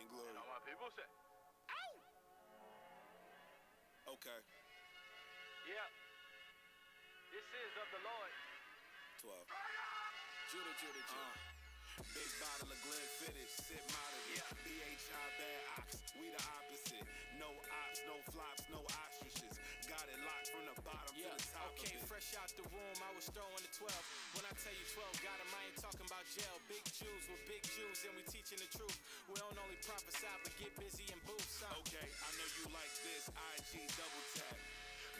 Vainglory. And all my people say, Okay, yeah, this is of the Lord. 12. Judah, Judah, Judah. Uh. Big bottle of Glenfiddich, sit moderate. Yeah. BHI bad ops, we the opposite. No ops, no flops, no ostriches. Got it locked from the bottom Yeah, to the top okay, fresh out the room, I was throwing the 12. When I tell you 12, got 'em, I ain't talking about jail. Big Jews with big Jews, and we teaching the truth. We don't only prophesy, but get busy and boost up. Okay, I know you like this. IG double tap.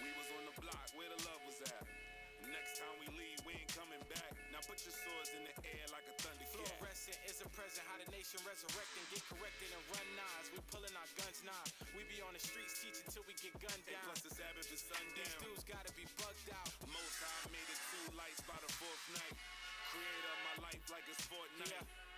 We was on the block where the love was at. Next time we leave, we ain't coming back. Now put your swords in the air like a thundercat. Fluorescent is a present, how the nation resurrecting, get corrected and run knives. We pulling our guns now. We be on the streets teaching till we get gunned And down. plus the Sabbath is sundown. These dudes gotta be bugged out. Most high made it two lights by the fourth night. Creator my life like it's Fortnite. Yeah.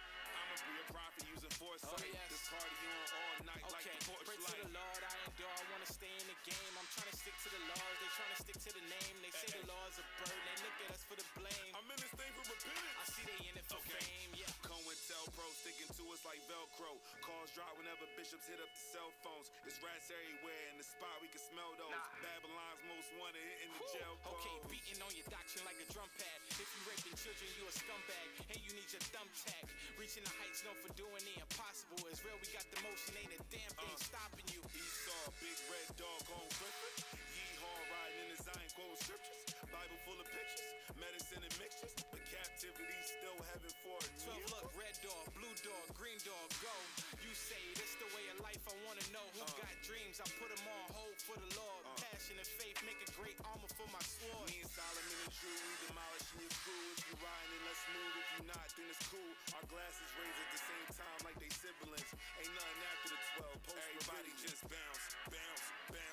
I'ma be a prophet using foresight. Oh, yes. This party on all night like Okay, the porch pray to light. the Lord, I endure. I wanna stay in the game. I'm trying to stick to the laws. They trying to stick to the name. They say the law's a burden. They look at us for the blame. I'm in this thing for I repentance. see they in it for Okay. fame. Yeah. COINTELPRO sticking to us like Velcro. Calls drop whenever bishops hit up the cell phones. There's rats everywhere in the spot we can smell those. Nah. Babylon's most wanted hitting the Whew. jail Okay, codes. beating on your doctrine like a drum pad. If you raping children, you a scumbag, and you need your thumbtack. Reaching the heights known for doing the impossible. It's real, we got the motion, ain't a damn thing Uh. stopping you. Esau, big red dog on Clifford. Yeehaw riding in the Zion quoting scriptures. Bible full of pictures, medicine and mixtures. But captivity still heaven for a 12 look, red dog, blue dog, green dog, go. You say this the way of life, I wanna know who Uh. got dreams. I put them on hold for the Lord. Uh. Passion and faith make a great armor for my sword. Me and Solomon and Drew, we demolishing your crew. If you riding, then let's move. If you not, then it's cool. Our glasses raised at the same time like they siblings. Ain't nothing after the 12. Post Everybody just bounce, bounce, bounce.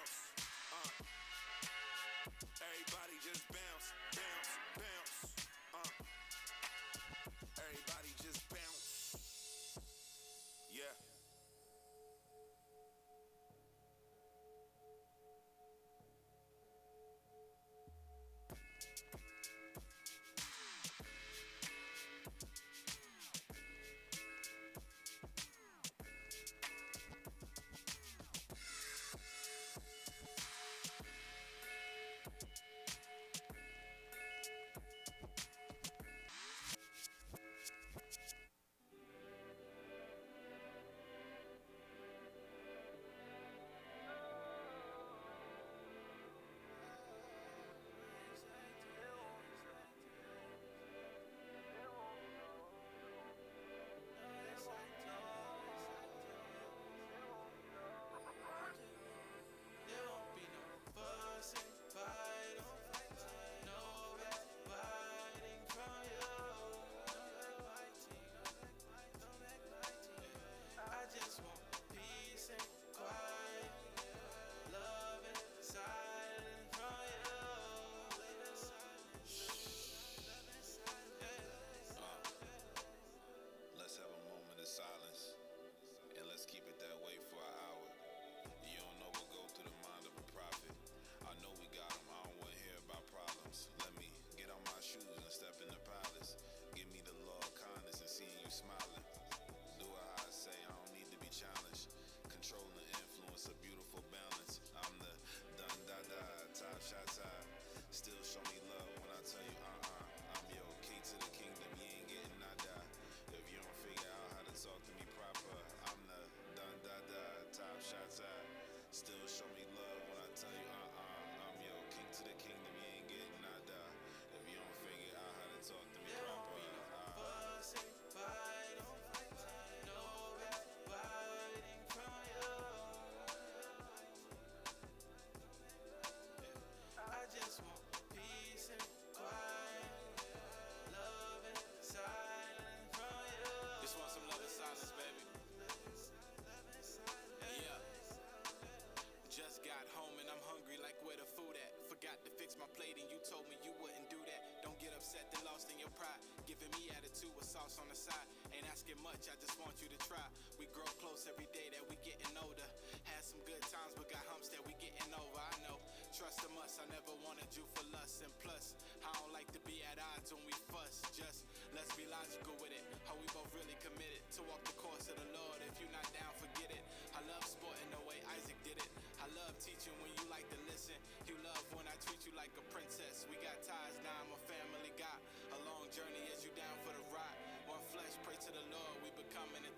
sauce on the side. Ain't asking much, I just want you to try. We grow close every day that we getting older. Had some good times, but got humps that we getting over. I know, trust in us, I never wanted you for lust. And plus, I don't like to be at odds when we fuss. Just let's be logical with it. How we both really committed to walk the course of the Lord. If you're not down, forget it. I love sporting the way Isaac did it. I love teaching when you like to listen. You love when I treat you like a princess. We got ties now, I'm a family guy. A long journey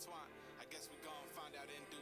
becoming entwined. I guess we gon' find out in due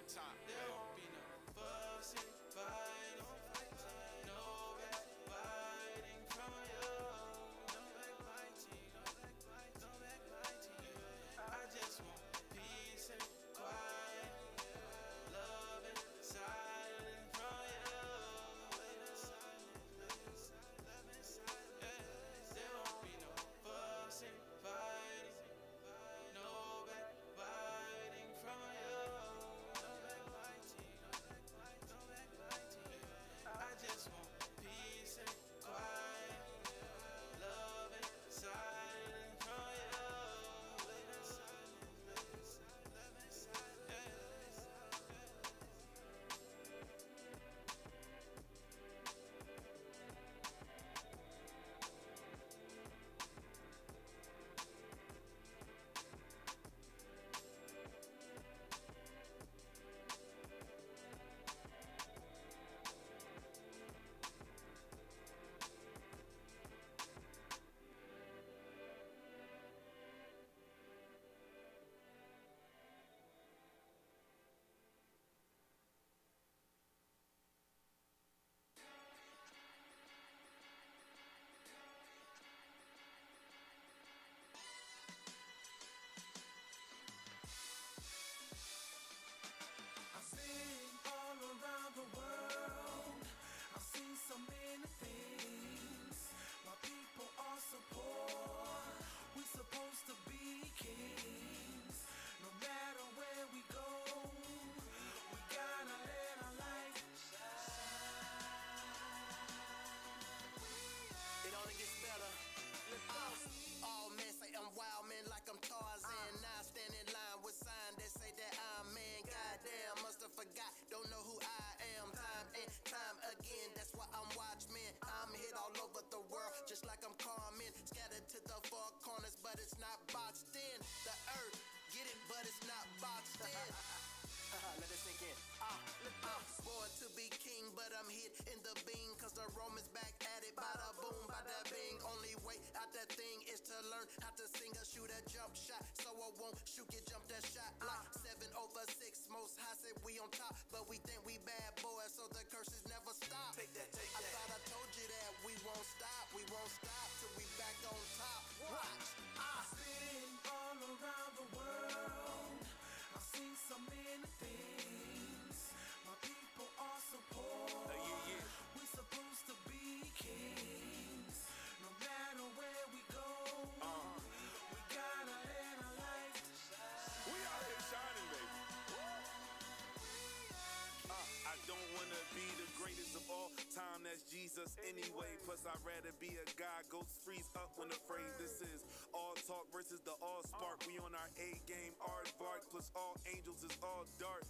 Jesus anyway. Plus, I'd rather be a guy, ghost freeze up when afraid. This is all talk versus the all spark. We on our A game, art bark, plus all angels is all dark.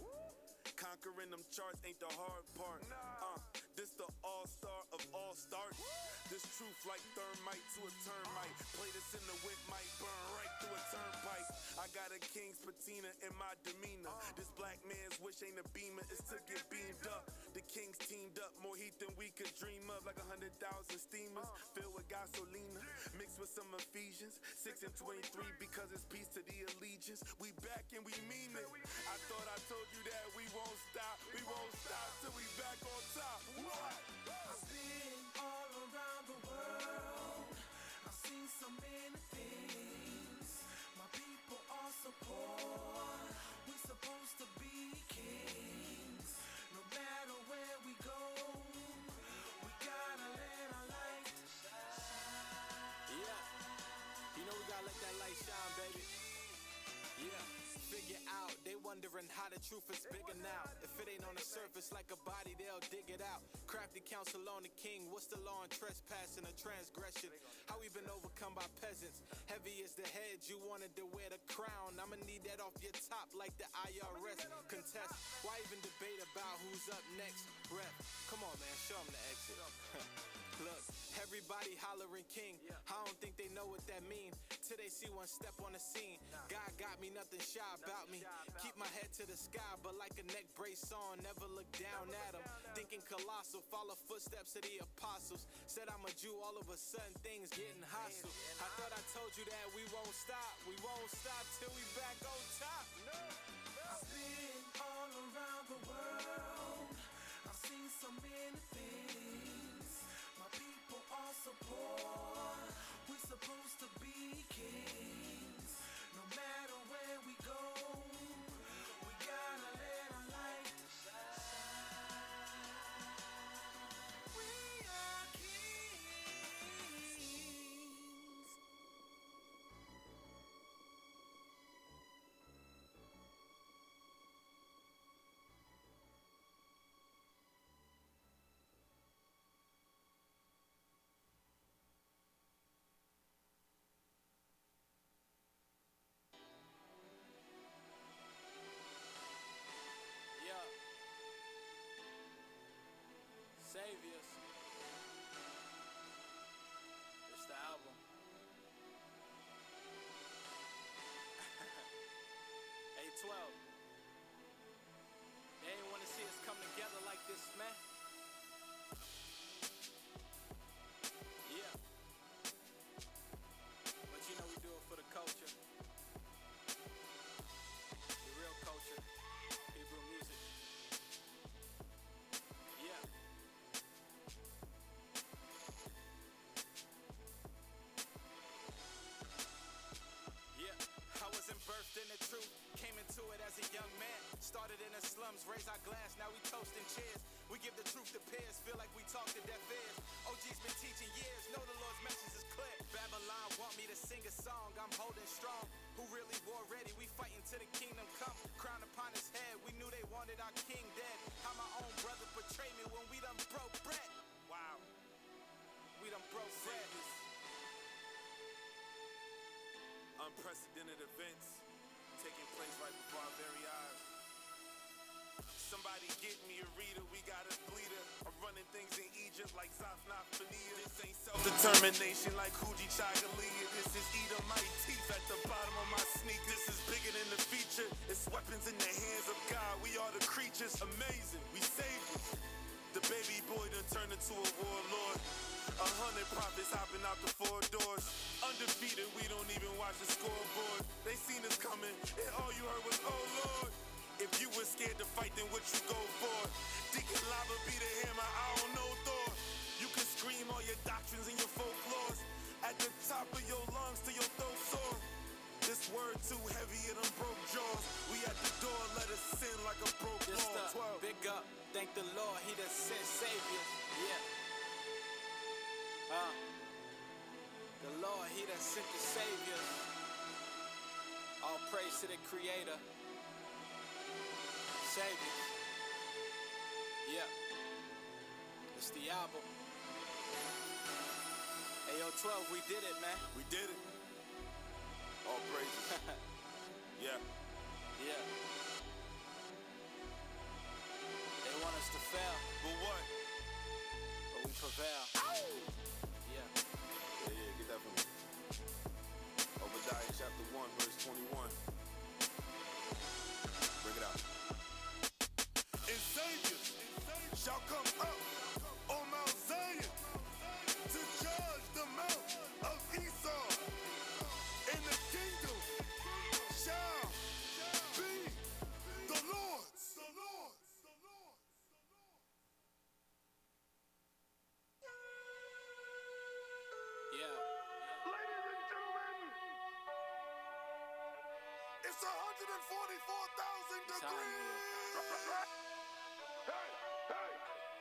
Conquering them charts ain't the hard part. Uh, This truth like thermite to a termite. Play this in the wind, might burn right through a turnpike. I got a king's patina in my demeanor. This black man's wish ain't a beamer, it's to get beamed up. The kings teamed up, more heat than we could dream of. Like a hundred thousand steamers filled with gasolina, mixed with some Ephesians. Six and twenty-three because it's peace to the allegiance. We back and we mean it. I thought I told you that we won't stop, we won't stop till we back on top. What? Seen so many things. My people are so poor. We supposed to be kings. No matter where we go, we gotta let our light Yeah. You know we gotta let that light shine, baby. Yeah. Figure out. They wondering how the truth is bigger now. If it ain't on the surface like a body, they'll dig it out. Crafty counsel on the king. What's the law on trespassing a transgression? How we been overcome by peasants. Heavy is the head. You wanted to wear the crown. I'ma need that off your top like the IRS contest. Why even debate about who's up next? Rep. Come on, man. Show 'em the exit. Look, everybody hollering king. I don't think they know what that mean. Till they see one step on the scene. God got me, nothing shy about me. Keep my head to the sky, but like a neck brace on, never look down at them. Thinking colossal, follow footsteps of the apostles. Said I'm a Jew, all of a sudden things getting hostile. I thought I told you that we won't stop, we won't stop till we back on top. I've been all around the world. I've seen so many things. My people are so poor. We're supposed to be kings. In the truth. Came into it as a young man. Started in the slums, raised our glass, now we toasting cheers. We give the truth to peers, feel like we talk to deaf ears. OG's been teaching years, know the Lord's message is clear. Babylon want me to sing a song, I'm holding strong. Who really war ready? We fighting till the kingdom come. Crown upon his head, we knew they wanted our king dead. How my own brother betrayed me when we done broke bread. Wow. We done broke bread. Unprecedented events taking place right before our very eyes. Somebody get me a reader, we got a bleeder. I'm running things in Egypt like Zaphnath This ain't self-determination like Coogee Chagalia. This is Edomite teeth at the bottom of my sneak. This is bigger than the feature. It's weapons in the hands of God. We are the creatures. Amazing. We saviors. The baby boy done turned into a warlord. A hundred prophets hopping out the four doors. Undefeated, we don't even watch the scoreboard. They seen us coming, and all you heard was, oh Lord. If you was scared to fight, then what you go for? Deacon Lava be the hammer, I don't know Thor. You can scream all your doctrines and your folklores. At the top of your lungs till your throat sore. This word too heavy, it done broke jaws. We at the door, let us sin like a broke law. big up, thank the Lord, He done sent Savior. Yeah. Uh, the Lord, He done sent the Savior. All praise to the Creator. Savior. Yeah. It's the album. Ayo 12, we did it, man. We did it. All praises. yeah. Yeah. They want us to fail, But what? but we prevail. Yeah. Chapter 1, verse 21. 144,000 It's hot in degrees. Hey, hey,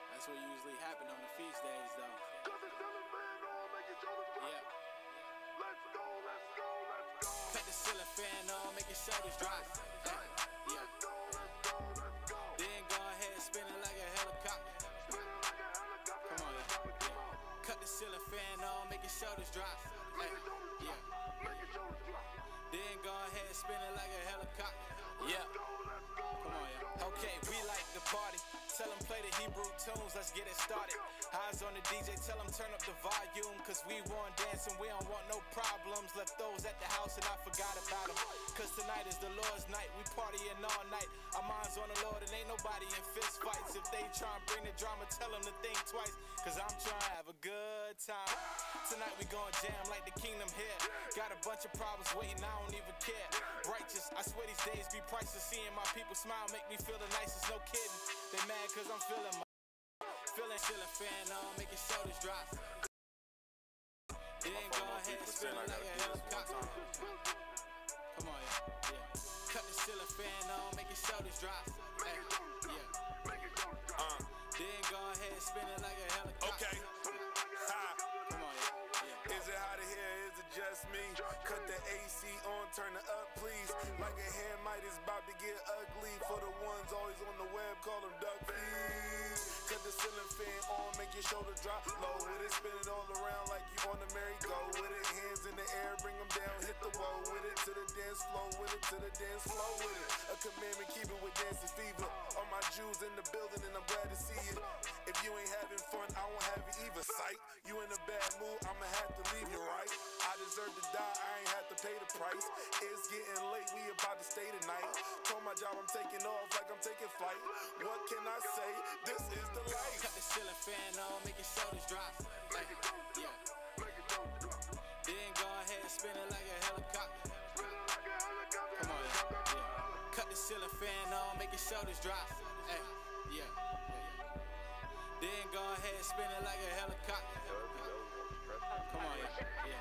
That's what usually happen on the feast days, though. cause it's still a man on, make your shoulders drop. Yeah. Let's go, let's go, let's go. Cut the ceiling fan on, make your shoulders drop. Hey, yeah. Let's go, let's go, let's go. Then go ahead and spin it like a helicopter. Spin it like a helicopter. Come on, yeah. yeah. Cut the ceiling fan on, make your shoulders drop. Hey, yeah. Make your shoulders drop. Then go ahead and spin it like a helicopter. Yeah. Come on, yeah. Okay, we like. Tell them play the Hebrew tunes, let's get it started. Eyes on the DJ, tell him turn up the volume. Cause we want dancing, we don't want no problems. Left those at the house and I forgot about them. Cause tonight is the Lord's night, we partying all night. Our minds on the Lord, and ain't nobody in fist fights. If they try and bring the drama, tell them to think twice. Cause I'm trying to have a good time. Tonight we gon' jam like the kingdom here. Got a bunch of problems waiting, I don't even care. Righteous, I swear these days be priceless. Seeing my people smile make me feel the nicest, no kidding. They mad cause I'm feeling my feeling chillin' fan on, make your shoulders drop. Then go ahead and spin like a helicopter. Come on, yeah, yeah. Cut the ceiling fan on, make your shoulders drop. Hey, yeah. Uh, Then go ahead and spin it like a helicopter. okay. Ha. Is it hot here? Is it just me? Cut the AC on, turn it up, please. Like a hand might is about to get ugly. For the ones always on the web, call them duck fees. Cut the ceiling fan on, make your shoulder drop low with it. Spin it all around like you on the merry-go with it. Hands in the air, bring them down, hit the wall with it. To the dance floor with it, to the dance floor with it. A commandment, keep it with dancing fever. All my Jews in the building, and I'm glad to see it. If you ain't having fun, I won't have it either. Sight, you in a bad mood, I'ma have to leave you right. I deserve to die, I ain't have to pay the price. It's getting late, we about to stay tonight. Told my job I'm taking off like I'm taking flight. What can I say? This is the life. Cut the ceiling fan on, make your shoulders drop. Hey, yeah. Then go ahead and spin it like a helicopter. Come on, yeah, yeah. Cut the ceiling fan on, make your shoulders drop. Hey, yeah, yeah. Then go ahead and spin it like a helicopter. Come on, yeah, yeah.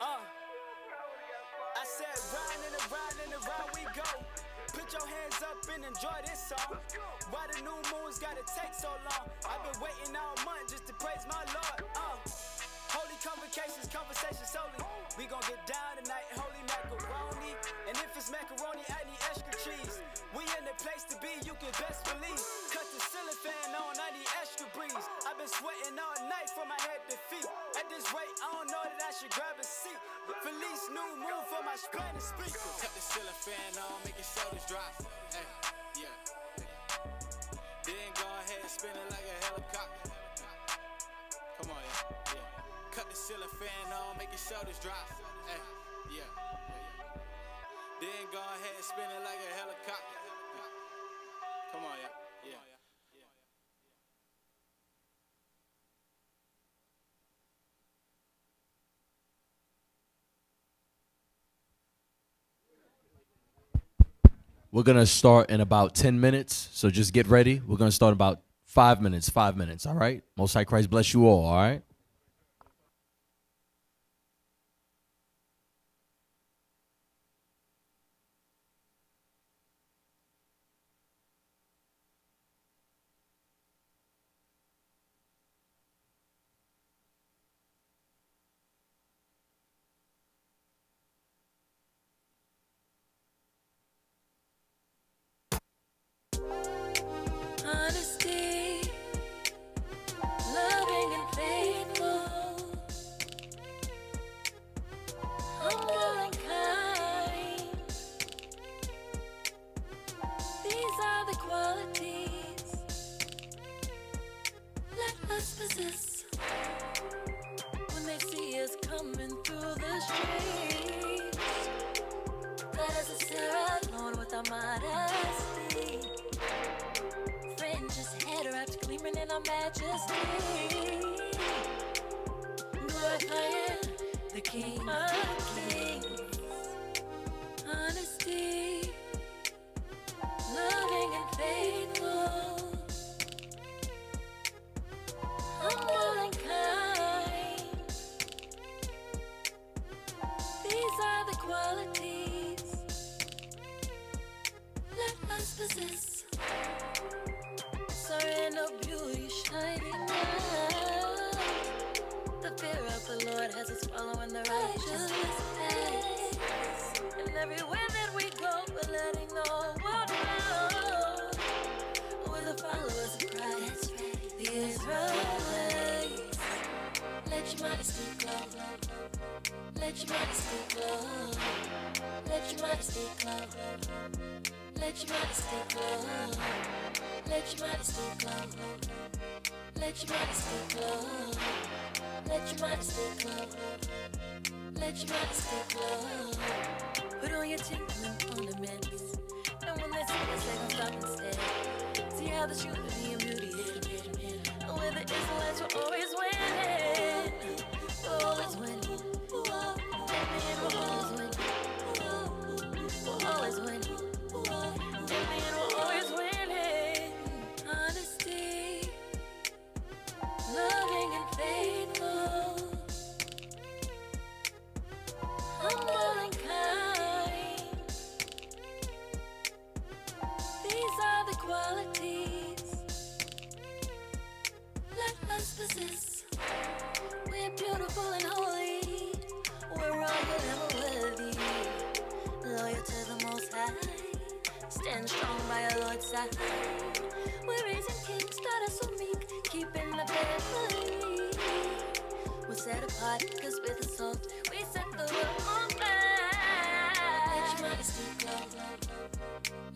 Uh, I said round and around and around we go. Put your hands up and enjoy this song. Why the new moons gotta take so long? I've been waiting all month just to praise my Lord. Uh, holy convocations, conversations solely. We gon' get down tonight, holy macaroni. It's macaroni, I need extra cheese. We in the place to be, you can best believe. Cut the ceiling fan on, I need extra breeze. I've been sweating all night from my head to feet. At this rate, I don't know that I should grab a seat. Felice new moon for my Spanish speakers. Cut the ceiling fan on, make your shoulders drop. Hey, yeah. Then go ahead and spin it like a helicopter. Come on, yeah, yeah. Cut the ceiling fan on, make your shoulders drop. Hey, yeah. Then go ahead like a helicopter. Come on, yeah, yeah. We're gonna start in about ten minutes, so just get ready. We're gonna start in about five minutes. Five minutes. All right. Most High Christ bless you all. All right. I. We're raising kings that are so meek, keeping the family. We're set apart, cause with the salt, we set the world on fire. Let your modesty glow.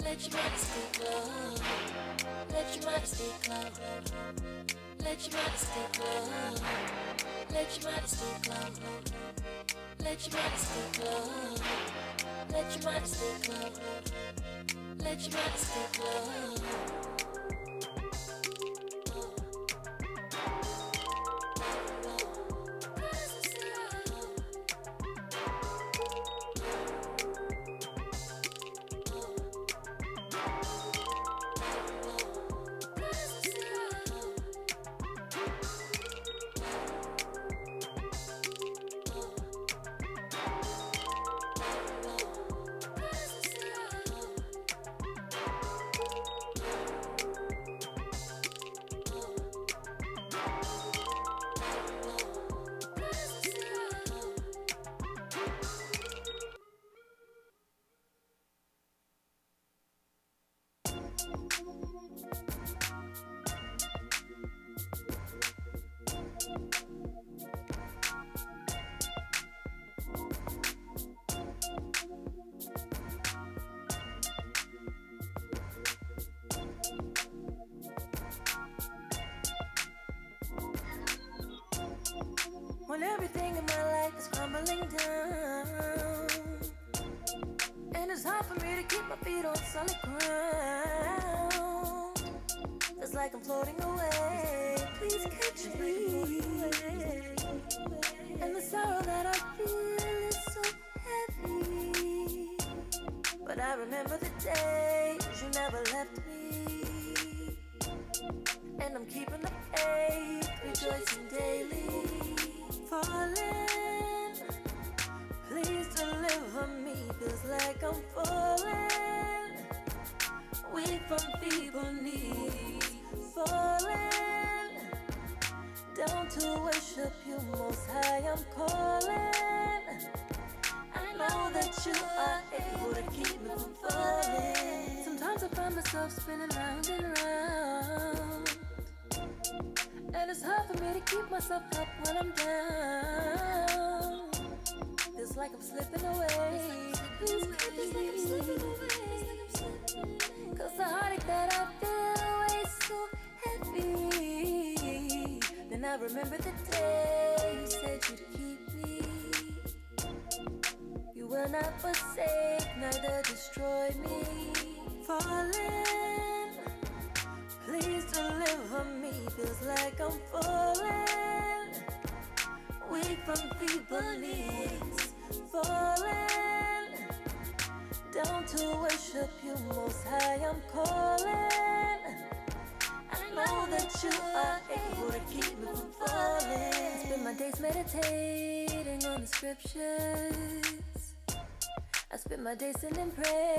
Let your modesty glow. Let your modesty glow. Let your modesty glow. Let your modesty glow. Let your modesty glow. Let your modesty glow. Let your master glow. my days and pray.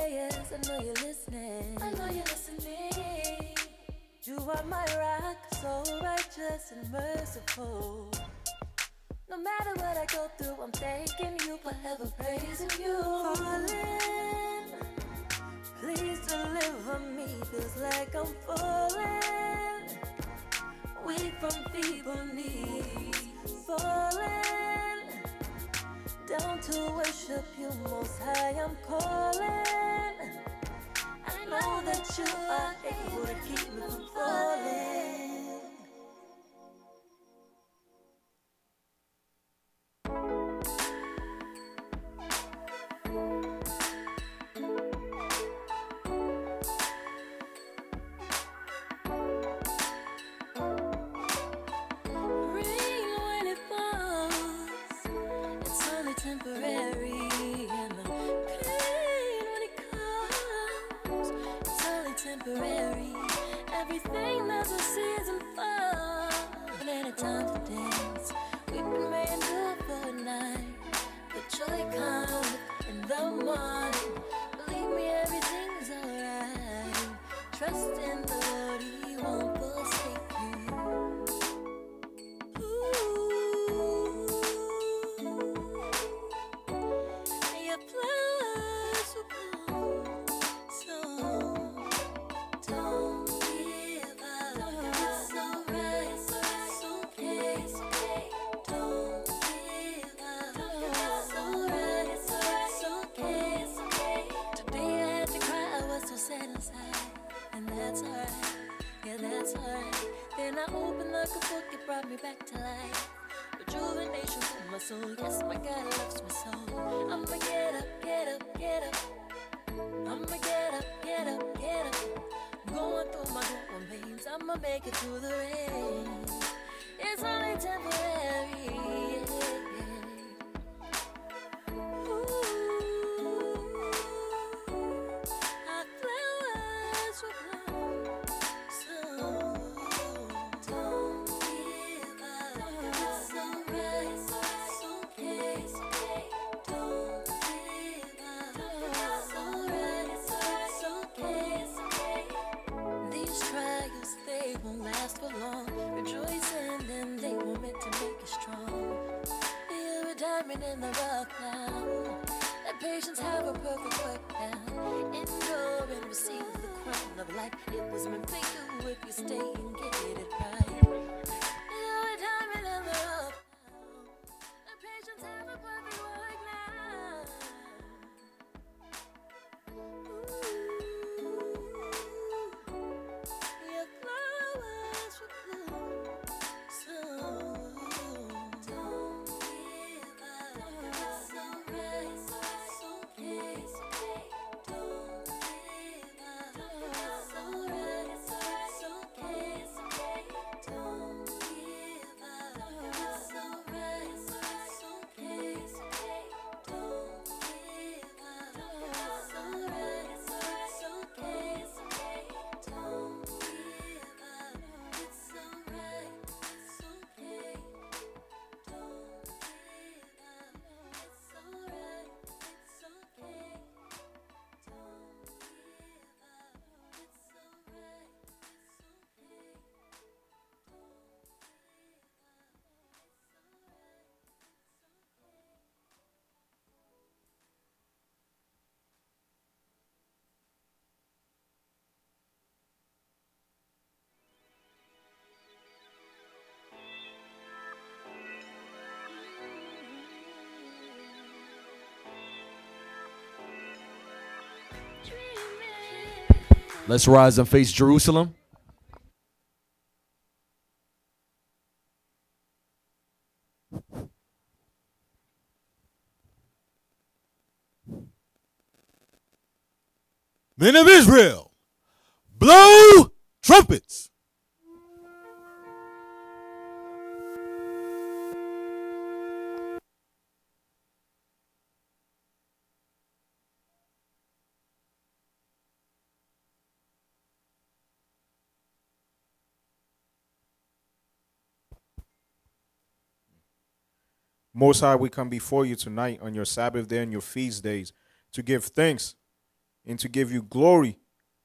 Let's rise and face Jerusalem. Most High, we come before you tonight on your Sabbath day and your feast days to give thanks and to give you glory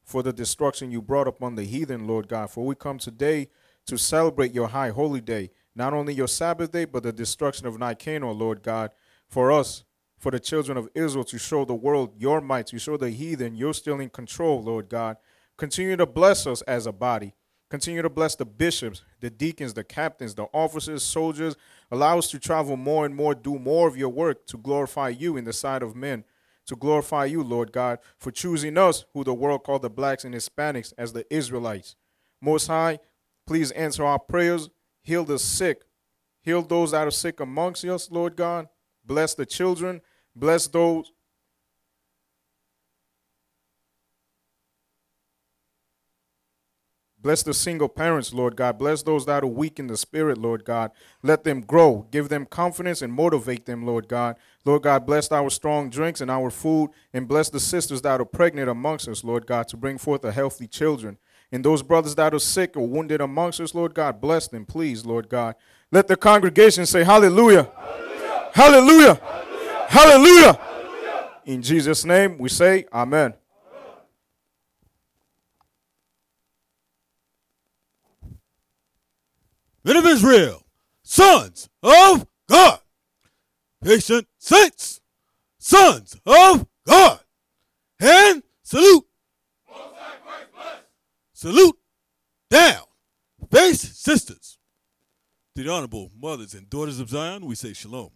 for the destruction you brought upon the heathen, Lord God. For we come today to celebrate your high holy day, not only your Sabbath day, but the destruction of Nicanor, Lord God, for us, for the children of Israel, to show the world your might, to show the heathen you're still in control, Lord God. Continue to bless us as a body. Continue to bless the bishops, the deacons, the captains, the officers, soldiers, Allow us to travel more and more, do more of your work to glorify you in the sight of men, to glorify you, Lord God, for choosing us, who the world called the blacks and Hispanics, as the Israelites. Most High, please answer our prayers, heal the sick, heal those that are sick amongst us, Lord God. Bless the children, bless those Bless the single parents, Lord God. Bless those that are weak in the spirit, Lord God. Let them grow. Give them confidence and motivate them, Lord God. Lord God, bless our strong drinks and our food, and bless the sisters that are pregnant amongst us, Lord God, to bring forth a healthy children. And those brothers that are sick or wounded amongst us, Lord God, bless them, please, Lord God. Let the congregation say, Hallelujah. Hallelujah. Hallelujah. Hallelujah. Hallelujah. In Jesus' name, we say, Amen. Men of Israel, sons of God, patient saints, sons of God, and salute. Salute down. Face sisters. To the honorable mothers and daughters of Zion, we say shalom.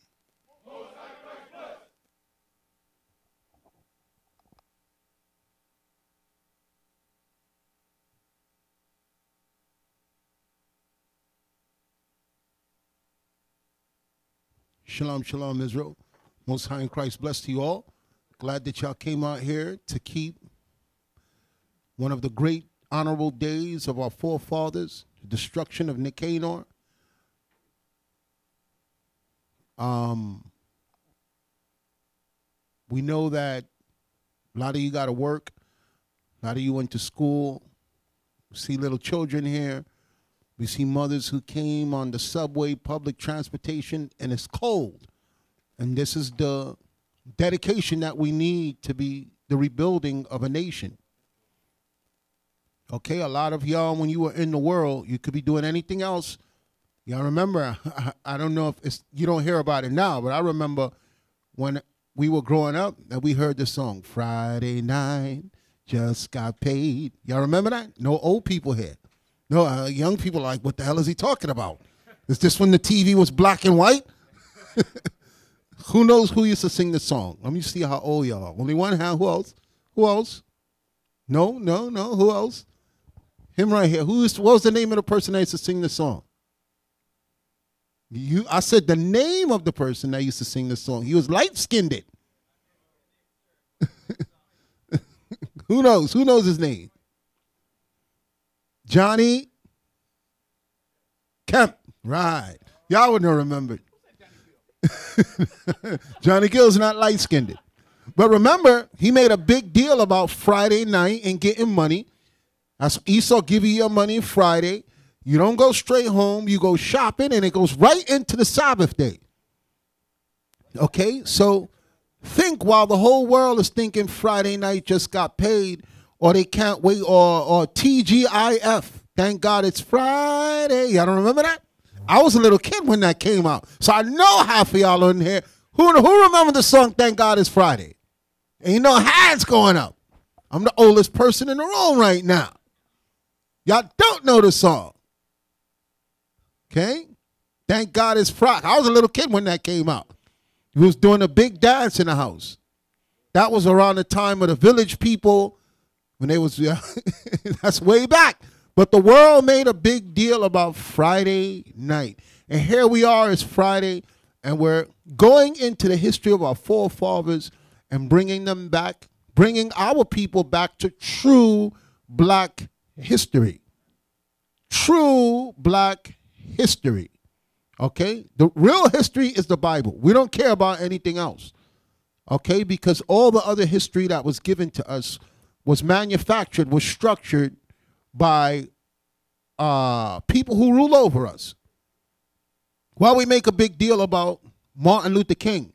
Shalom, shalom, Israel. Most High in Christ bless to you all. Glad that y'all came out here to keep one of the great honorable days of our forefathers, the destruction of Nicanor. Um, we know that a lot of you got to work. A lot of you went to school. See little children here. We see mothers who came on the subway, public transportation, and it's cold. And this is the dedication that we need to be the rebuilding of a nation. Okay, a lot of y'all, when you were in the world, you could be doing anything else. Y'all remember, I don't know if it's, you don't hear about it now, but I remember when we were growing up and we heard the song, Friday Night, Just Got Paid. Y'all remember that? No old people here. No, uh, young people are like, what the hell is he talking about? Is this when the TV was black and white? who knows who used to sing the song? Let me see how old y'all are. Only one hand. Who else? Who else? No, no, no. Who else? Him right here. Who is? What was the name of the person that used to sing the song? You. I said the name of the person that used to sing the song. He was light skinned. It. who knows? Who knows his name? Johnny Kemp. Right. Y'all wouldn't have remembered. Johnny Gill's not light skinned. But remember, he made a big deal about Friday night and getting money. That's Esau give you your money Friday. You don't go straight home, you go shopping, and it goes right into the Sabbath day. Okay, so think while the whole world is thinking Friday night just got paid, or they can't wait, or or TGIF. Thank God it's Friday. Y'all don't remember that? I was a little kid when that came out, so I know half of y'all in here who who remember the song "Thank God It's Friday." And you know hands going up. I'm the oldest person in the room right now. Y'all don't know the song. Okay? Thank God it's Friday. I was a little kid when that came out. We was doing a big dance in the house. That was around the time of the village people when they was yeah, that's way back. But the world made a big deal about Friday night. And here we are, it's Friday, and we're going into the history of our forefathers and bringing them back, bringing our people back to true black history. True black history. Okay? The real history is the Bible. We don't care about anything else. Okay? Because all the other history that was given to us was manufactured, was structured by uh, people who rule over us. Why we make a big deal about Martin Luther King?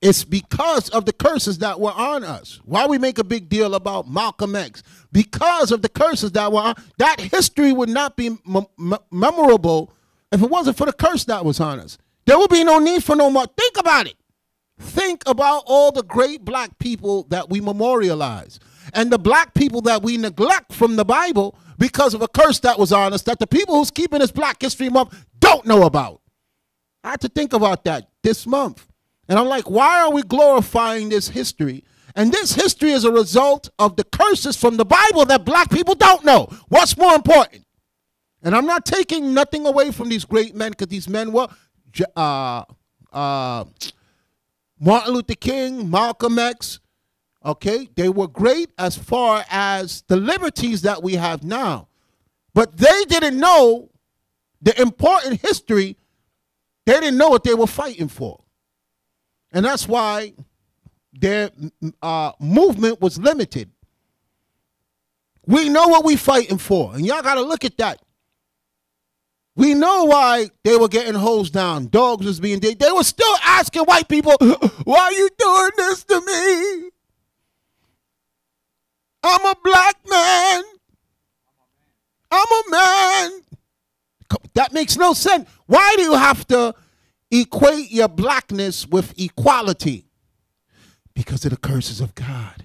It's because of the curses that were on us. Why we make a big deal about Malcolm X? Because of the curses that were on. That history would not be memorable if it wasn't for the curse that was on us. There would be no need for no more. Think about it. Think about all the great black people that we memorialize and the black people that we neglect from the Bible because of a curse that was on us that the people who's keeping this Black History Month don't know about. I had to think about that this month. And I'm like, why are we glorifying this history? And this history is a result of the curses from the Bible that black people don't know. What's more important? And I'm not taking nothing away from these great men because these men were uh, uh, Martin Luther King, Malcolm X. Okay, they were great as far as the liberties that we have now. But they didn't know the important history. They didn't know what they were fighting for. And that's why their uh, movement was limited. We know what we fighting for, and y'all got to look at that. We know why they were getting hosed down. Dogs was being they, they were still asking white people, "Why are you doing this to me? I'm a black man. I'm a man." That makes no sense. Why do you have to equate your blackness with equality? Because of the curses of God.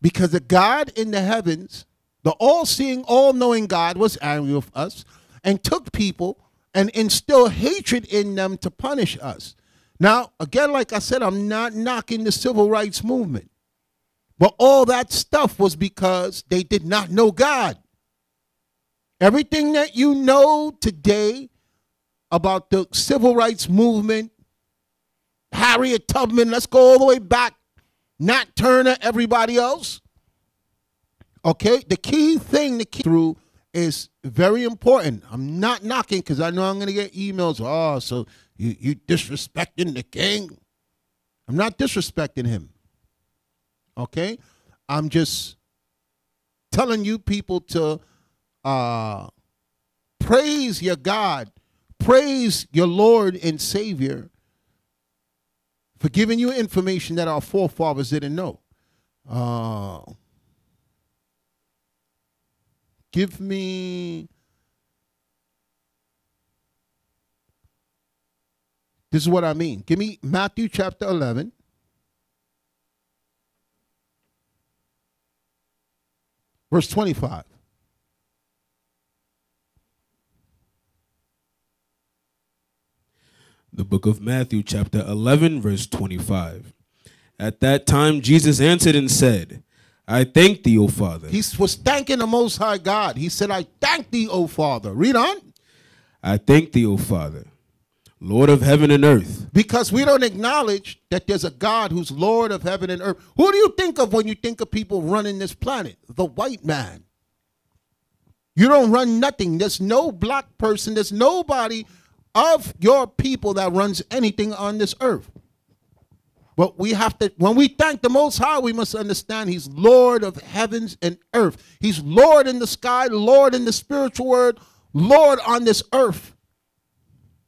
Because the God in the heavens, the all seeing, all knowing God, was angry with us and took people and instilled hatred in them to punish us. Now, again, like I said, I'm not knocking the civil rights movement. But all that stuff was because they did not know God. Everything that you know today about the civil rights movement, Harriet Tubman, let's go all the way back, Nat Turner, everybody else. Okay, the key thing to keep through is very important. I'm not knocking because I know I'm going to get emails. Oh, so you you disrespecting the king? I'm not disrespecting him. Okay, I'm just telling you people to uh, praise your God, praise your Lord and Savior for giving you information that our forefathers didn't know. Uh, give me. This is what I mean. Give me Matthew chapter 11. Verse 25. The book of Matthew, chapter 11, verse 25. At that time, Jesus answered and said, I thank thee, O Father. He was thanking the Most High God. He said, I thank thee, O Father. Read on. I thank thee, O Father, Lord of heaven and earth. Because we don't acknowledge that there's a God who's Lord of heaven and earth. Who do you think of when you think of people running this planet? The white man. You don't run nothing. There's no black person. There's nobody of your people that runs anything on this earth. But we have to, when we thank the Most High, we must understand He's Lord of heavens and earth. He's Lord in the sky, Lord in the spiritual world, Lord on this earth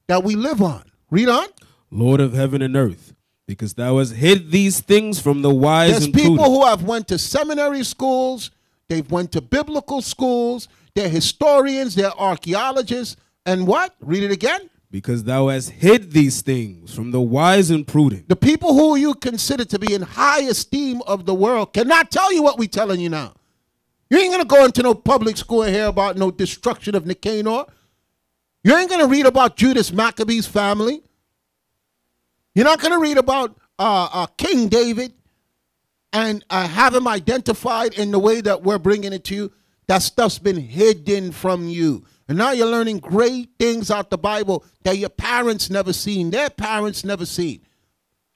that we live on. Read on. Lord of heaven and earth, because thou hast hid these things from the wise There's and people prudent. who have went to seminary schools, they've went to biblical schools, they're historians, they're archaeologists, and what? Read it again. because thou hast hid these things from the wise and prudent. The people who you consider to be in high esteem of the world cannot tell you what we're telling you now. You ain't gonna go into no public school and hear about no destruction of Nicanor. You ain't gonna read about Judas Maccabee's family. You're not gonna read about uh, uh, King David and uh, have him identified in the way that we're bringing it to you. That stuff's been hidden from you. And now you're learning great things out the Bible that your parents never seen, their parents never seen.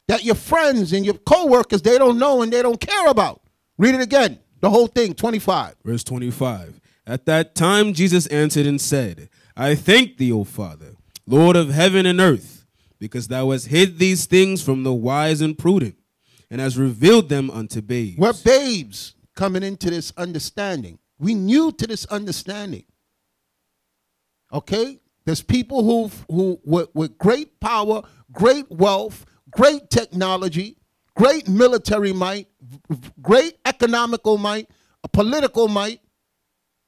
That your friends and your co-workers, they don't know and they don't care about. Read it again. The whole thing, 25. Verse 25. At that time Jesus answered and said, I thank thee, O Father, Lord of heaven and earth, because thou hast hid these things from the wise and prudent, and hast revealed them unto babes. We're babes coming into this understanding. We new to this understanding. Okay? There's people who who with, with great power, great wealth, great technology, great military might, great economical might, a political might,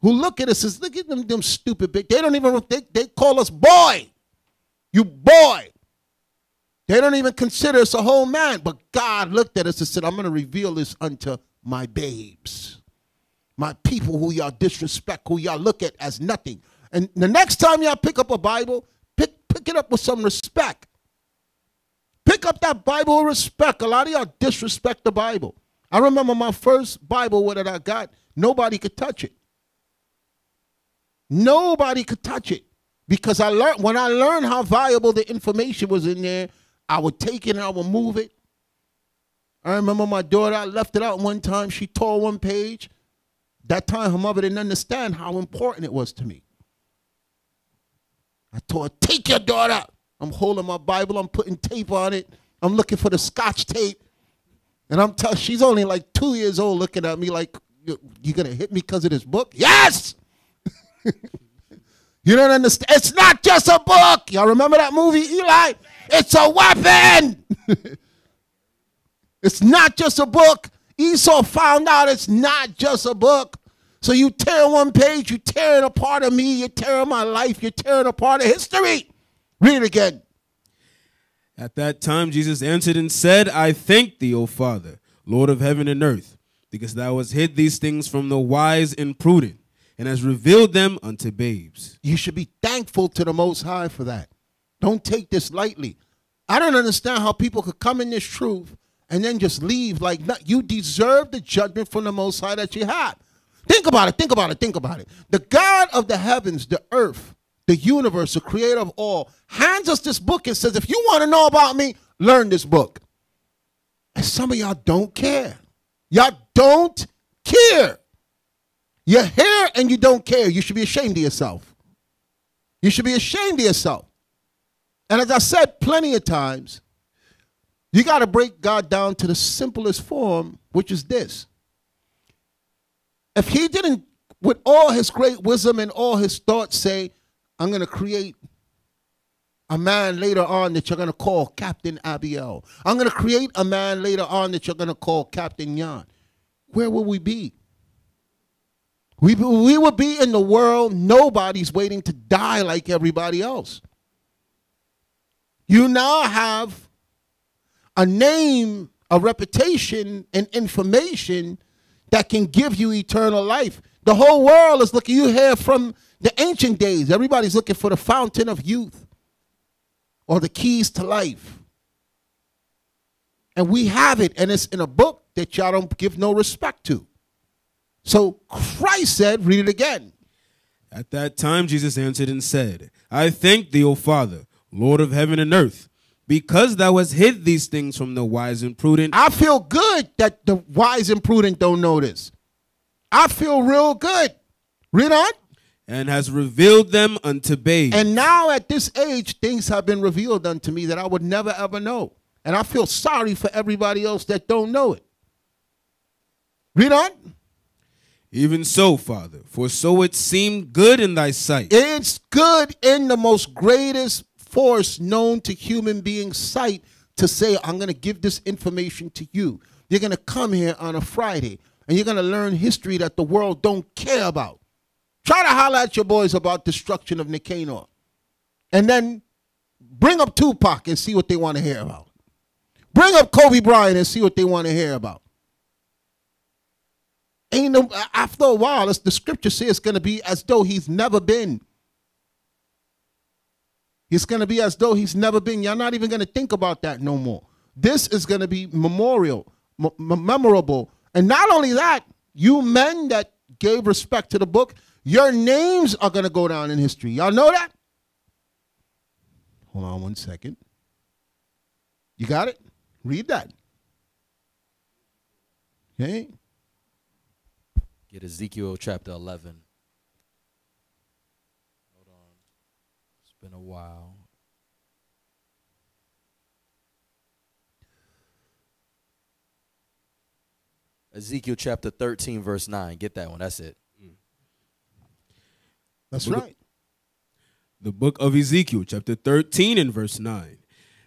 who look at us as look at them, them stupid bitch. They don't even they, they call us boy. You boy. They don't even consider us a whole man. But God looked at us and said, I'm going to reveal this unto my babes, my people who y'all disrespect, who y'all look at as nothing. And the next time y'all pick up a Bible, pick, pick it up with some respect. Pick up that Bible with respect. A lot of y'all disrespect the Bible. I remember my first Bible that I got, nobody could touch it. Nobody could touch it because I learned when I learned how valuable the information was in there, I would take it and I would move it. I remember my daughter, I left it out one time. She tore one page. That time, her mother didn't understand how important it was to me. I told her, take your daughter. I'm holding my Bible, I'm putting tape on it. I'm looking for the scotch tape. And I'm telling she's only like two years old looking at me like, you're gonna hit me because of this book? Yes! you don't understand. It's not just a book. Y'all remember that movie, Eli? It's a weapon. it's not just a book. Esau found out it's not just a book. So you tear one page, you tear it apart of me, you're tearing my life, you're tearing a part of history. Read it again. At that time, Jesus answered and said, I thank thee, O Father, Lord of heaven and earth, because thou hast hid these things from the wise and prudent, and has revealed them unto babes. You should be thankful to the Most High for that. Don't take this lightly. I don't understand how people could come in this truth and then just leave like you deserve the judgment from the Most High that you have. Think about it, think about it, think about it. The God of the heavens, the earth, the universe, the creator of all, hands us this book and says, if you want to know about me, learn this book. And some of y'all don't care. Y'all don't care. You're here and you don't care. You should be ashamed of yourself. You should be ashamed of yourself. And as I said plenty of times, you got to break God down to the simplest form, which is this. If he didn't, with all his great wisdom and all his thoughts, say, I'm going to create a man later on that you're going to call Captain Abiel. I'm going to create a man later on that you're going to call Captain Yan. Where will we be? We, we would be in the world, nobody's waiting to die like everybody else. You now have a name, a reputation, and information that can give you eternal life. The whole world is looking you here from the ancient days. Everybody's looking for the fountain of youth or the keys to life. And we have it, and it's in a book that y'all don't give no respect to. So Christ said, read it again. At that time, Jesus answered and said, I thank thee, O Father, Lord of heaven and earth, because thou hast hid these things from the wise and prudent. I feel good that the wise and prudent don't know this. I feel real good. Read on. And has revealed them unto babes. And now at this age, things have been revealed unto me that I would never ever know. And I feel sorry for everybody else that don't know it. Read on. Even so, Father, for so it seemed good in thy sight. It's good in the most greatest force known to human beings' sight to say, I'm going to give this information to you. You're going to come here on a Friday and you're going to learn history that the world don't care about. Try to holler at your boys about destruction of Nicanor. And then bring up Tupac and see what they want to hear about. Bring up Kobe Bryant and see what they want to hear about. Ain't no, after a while, the scripture says it's going to be as though he's never been. It's going to be as though he's never been. You're not even going to think about that no more. This is going to be memorial, memorable. And not only that, you men that gave respect to the book, your names are going to go down in history. Y'all know that? Hold on one second. You got it? Read that. Okay. Get Ezekiel chapter 11. Hold on. It's been a while. Ezekiel chapter 13, verse 9. Get that one. That's it. Mm. That's Book right. The book of Ezekiel, chapter 13 and verse 9.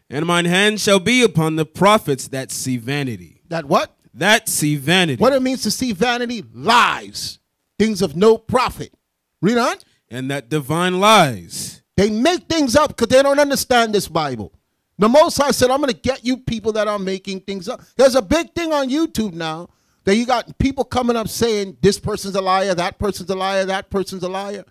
And mine hand shall be upon the prophets that see vanity. That what? That see vanity. What it means to see vanity? Lies. Things of no profit. Read on. And that divine lies. They make things up because they don't understand this Bible. The Most High said, I'm going to get you people that are making things up. There's a big thing on YouTube now that you got people coming up saying, this person's a liar, that person's a liar, that person's a liar.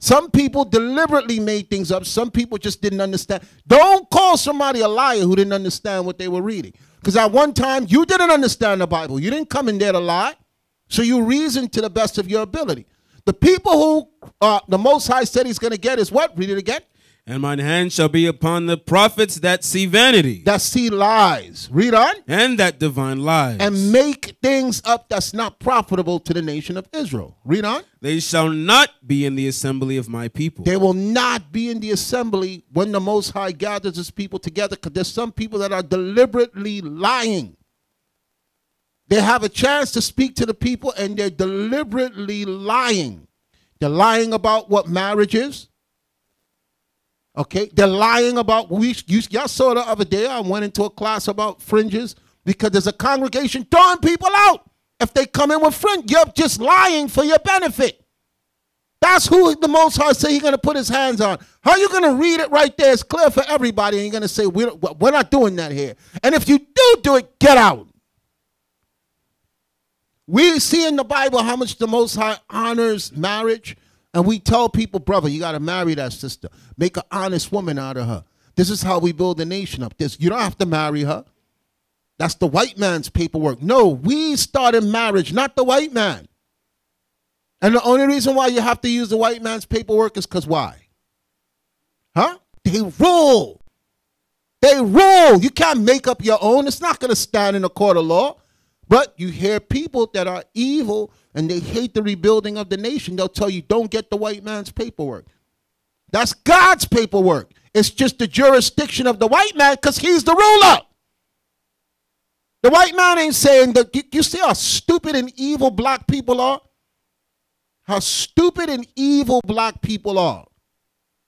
Some people deliberately made things up. Some people just didn't understand. Don't call somebody a liar who didn't understand what they were reading. Because at one time, you didn't understand the Bible. You didn't come in there to lie. So you reasoned to the best of your ability. The people who uh, the Most High said he's going to get is what? Read it again. And mine hand shall be upon the prophets that see vanity. That see lies. Read on. And that divine lies. And make things up that's not profitable to the nation of Israel. Read on. They shall not be in the assembly of my people. They will not be in the assembly when the Most High gathers his people together because there's some people that are deliberately lying. They have a chance to speak to the people and they're deliberately lying. They're lying about what marriage is. Okay, they're lying about we. You, y'all saw the other day. I went into a class about fringes because there's a congregation throwing people out if they come in with fringe. You're just lying for your benefit. That's who the Most High say He's going to put His hands on. How you going to read it right there? It's clear for everybody, and you're going to say we're we're not doing that here. And if you do do it, get out. We see in the Bible how much the Most High honors marriage, and we tell people, brother, you got to marry that sister. Make an honest woman out of her. This is how we build a nation up. This you don't have to marry her. That's the white man's paperwork. No, we started marriage, not the white man. And the only reason why you have to use the white man's paperwork is because why? Huh? They rule. They rule. You can't make up your own. It's not going to stand in a court of law. But you hear people that are evil and they hate the rebuilding of the nation. They'll tell you, don't get the white man's paperwork. That's God's paperwork. It's just the jurisdiction of the white man because he's the ruler. The white man ain't saying that. You, you see how stupid and evil black people are? How stupid and evil black people are.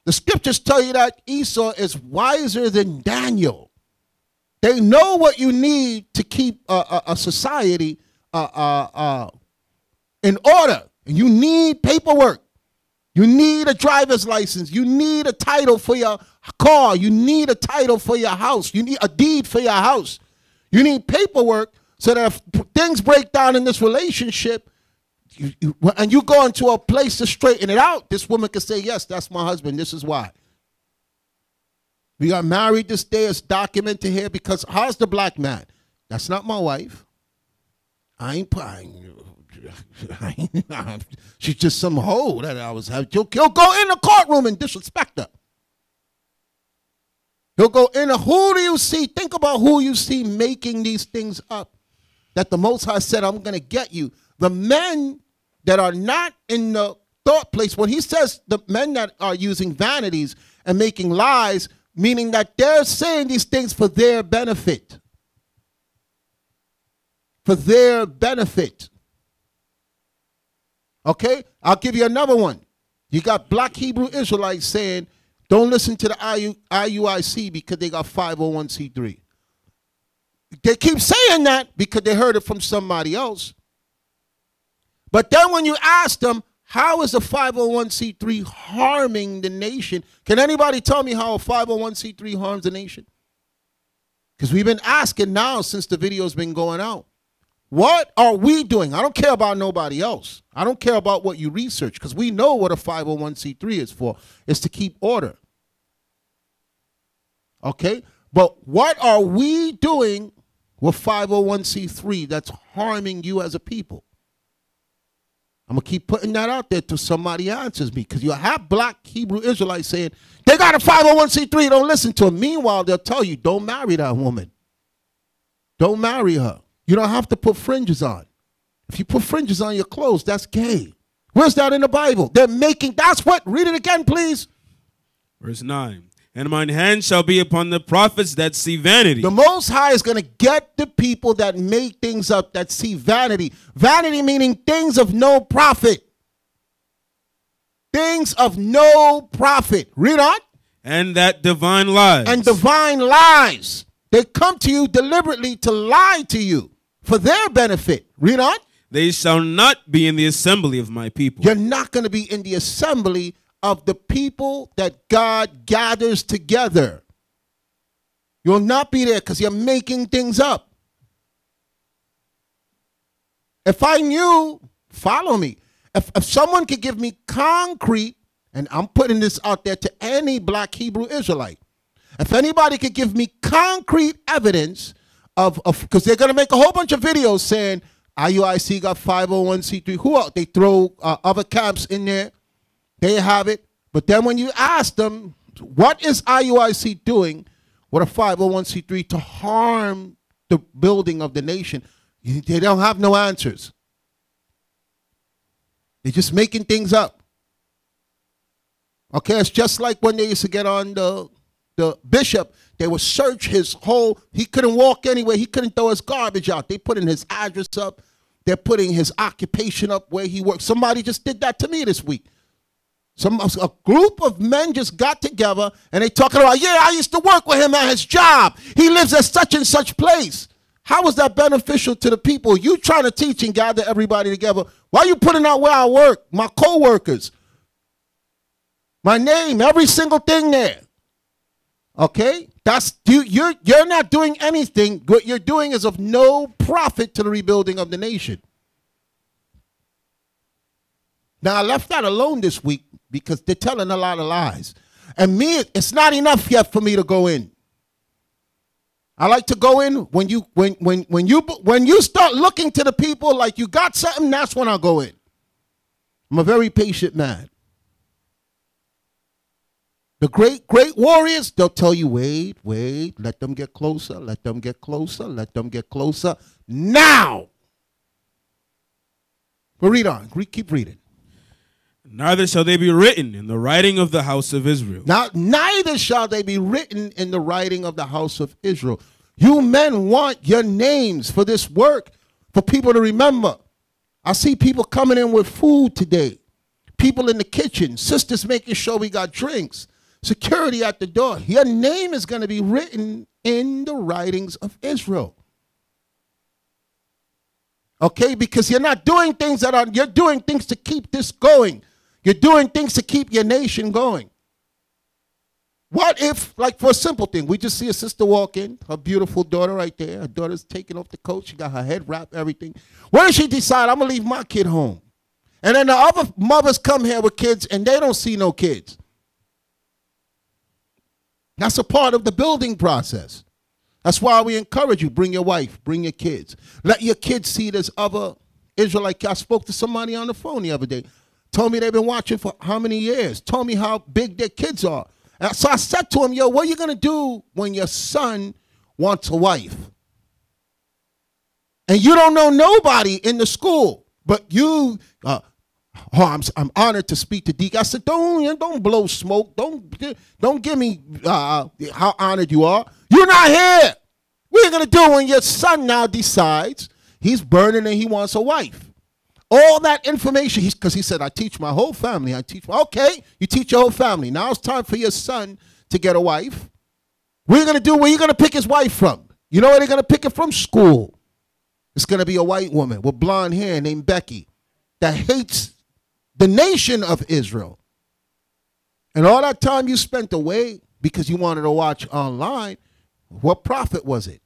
The scriptures tell you that Esau is wiser than Daniel. They know what you need to keep a, a, a society uh, uh, uh, in order. And you need paperwork. You need a driver's license. You need a title for your car. You need a title for your house. You need a deed for your house. You need paperwork so that if things break down in this relationship, you, you, and you go into a place to straighten it out, this woman can say, Yes, that's my husband. This is why. We got married this day. It's documented here because how's the black man? That's not my wife. I ain't. Ain't she's just some hoe that I was having. He'll, he'll go in the courtroom and disrespect her. He'll go in. A, who do you see? Think about who you see making these things up. That the Most High said, "I'm going to get you." The men that are not in the thought place. When He says the men that are using vanities and making lies, meaning that they're saying these things for their benefit. For their benefit. Okay? I'll give you another one. You got black Hebrew Israelites saying, don't listen to the IU, IUIC because they got 501c3. They keep saying that because they heard it from somebody else. But then when you ask them, how is a 501c3 harming the nation? Can anybody tell me how a 501c3 harms the nation? Because we've been asking now since the video's been going out. What are we doing? I don't care about nobody else. I don't care about what you research because we know what a 501c3 is for. It's to keep order. Okay? But what are we doing with 501c3 that's harming you as a people? I'm gonna keep putting that out there till somebody answers me. Because you have black Hebrew Israelites saying they got a 501c3, don't listen to them. Meanwhile, they'll tell you, don't marry that woman. Don't marry her. You don't have to put fringes on. If you put fringes on your clothes, that's gay. Where's that in the Bible? They're making that's what. Read it again, please. Verse 9. And mine hand shall be upon the prophets that see vanity. The Most High is going to get the people that make things up, that see vanity. Vanity meaning things of no profit. Things of no profit. Read on. And that divine lies. And divine lies. They come to you deliberately to lie to you for their benefit. Read on. They shall not be in the assembly of my people. You're not going to be in the assembly of the people that God gathers together. You'll not be there because you're making things up. If I knew, follow me. If, if someone could give me concrete And I'm putting this out there to any black Hebrew Israelite. If anybody could give me concrete evidence of, because they're gonna make a whole bunch of videos saying IUIC got 501c3. Who else? They throw uh, other camps in there. They have it. But then when you ask them, what is IUIC doing with a 501c3 to harm the building of the nation? They don't have no answers. They're just making things up. Okay, it's just like when they used to get on the the bishop, they would search his whole. He couldn't walk anywhere. He couldn't throw his garbage out. They putting his address up. They're putting his occupation up where he works. Somebody just did that to me this week. Some a group of men just got together and they talking about, yeah, I used to work with him at his job. He lives at such and such place. How is that beneficial to the people? You trying to teach and gather everybody together. Why are you putting out where I work? My co-workers. My name, every single thing there. Okay? That's you you're you're not doing anything. What you're doing is of no profit to the rebuilding of the nation. Now I left that alone this week because they're telling a lot of lies. And me, it's not enough yet for me to go in. I like to go in when you when when when you when you start looking to the people like you got something, that's when I go in. I'm a very patient man. The great, great warriors, they'll tell you, wait, wait, let them get closer, let them get closer, let them get closer. Now! But read on. Keep reading. Neither shall they be written in the writing of the house of Israel. Now, neither shall they be written in the writing of the house of Israel. You men want your names for this work, for people to remember. I see people coming in with food today, people in the kitchen, sisters making sure we got drinks, security at the door. Your name is going to be written in the writings of Israel. Okay, because you're not doing things that are, you're doing things to keep this going. You're doing things to keep your nation going. What if, like for a simple thing, we just see a sister walk in, her beautiful daughter right there. Her daughter's taking off the coat. She got her head wrapped, everything. What if she decide I'm gonna leave my kid home? And then the other mothers come here with kids and they don't see no kids. That's a part of the building process. That's why we encourage you bring your wife, bring your kids. Let your kids see this other Israelite. I spoke to somebody on the phone the other day. Told me they've been watching for how many years. Told me how big their kids are. And so I said to him, yo, what are you going to do when your son wants a wife? And you don't know nobody in the school, but you, uh, oh, I'm, I'm honored to speak to Deke. I said, don't, don't blow smoke. Don't, don't give me uh, how honored you are. You're not here. What are you going to do when your son now decides he's burning and he wants a wife? All that information, because he said, I teach my whole family. I teach, my, okay, you teach your whole family. Now it's time for your son to get a wife. You going to do? Where are you going to pick his wife from? You know where they're going to pick it from? School. It's going to be a white woman with blonde hair named Becky that hates the nation of Israel. And all that time you spent away because you wanted to watch online, what profit was it?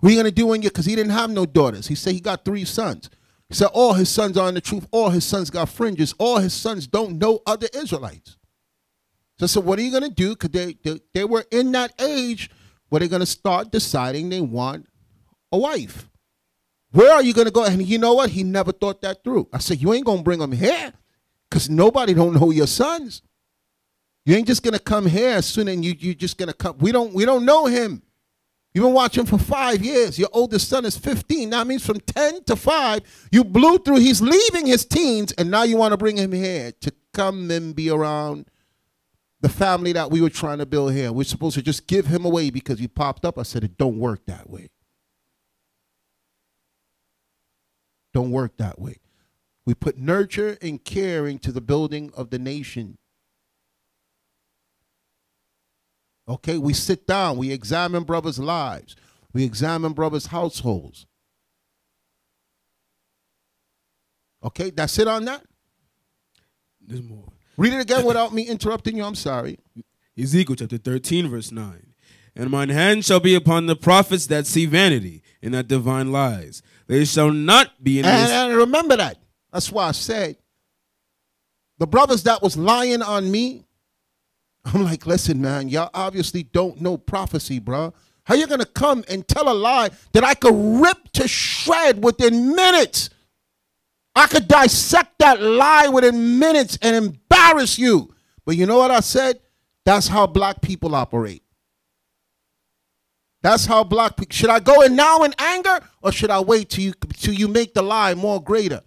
What are you going to do when you, because he didn't have no daughters. He said he got three sons. He said all his sons are in the truth. All his sons got fringes. All his sons don't know other Israelites. So, so what are you going to do? Because they, they, they were in that age where they're going to start deciding they want a wife. Where are you going to go? And you know what? He never thought that through. I said, you ain't going to bring them here because nobody don't know your sons. You ain't just going to come here soon and you, you just going to come. We don't, we don't know him. You've been watching for five years. Your oldest son is 15. That means from 10 to 5, you blew through. He's leaving his teens, and now you want to bring him here to come and be around the family that we were trying to build here. We're supposed to just give him away because he popped up. I said, it don't work that way. Don't work that way. We put nurture and care into the building of the nation. Okay, we sit down, we examine brothers' lives, we examine brothers' households. Okay, that's it on that. There's more. Read it again without me interrupting you. I'm sorry. Ezekiel chapter 13, verse 9. And mine hand shall be upon the prophets that see vanity and that divine lies. They shall not be in And, and remember that. That's why I said the brothers that was lying on me, I'm like, listen, man, y'all obviously don't know prophecy, bro. How you gonna come and tell a lie that I could rip to shred within minutes? I could dissect that lie within minutes and embarrass you. But you know what I said? That's how black people operate. That's how black people. Should I go in now in anger, or should I wait till you till you make the lie more greater,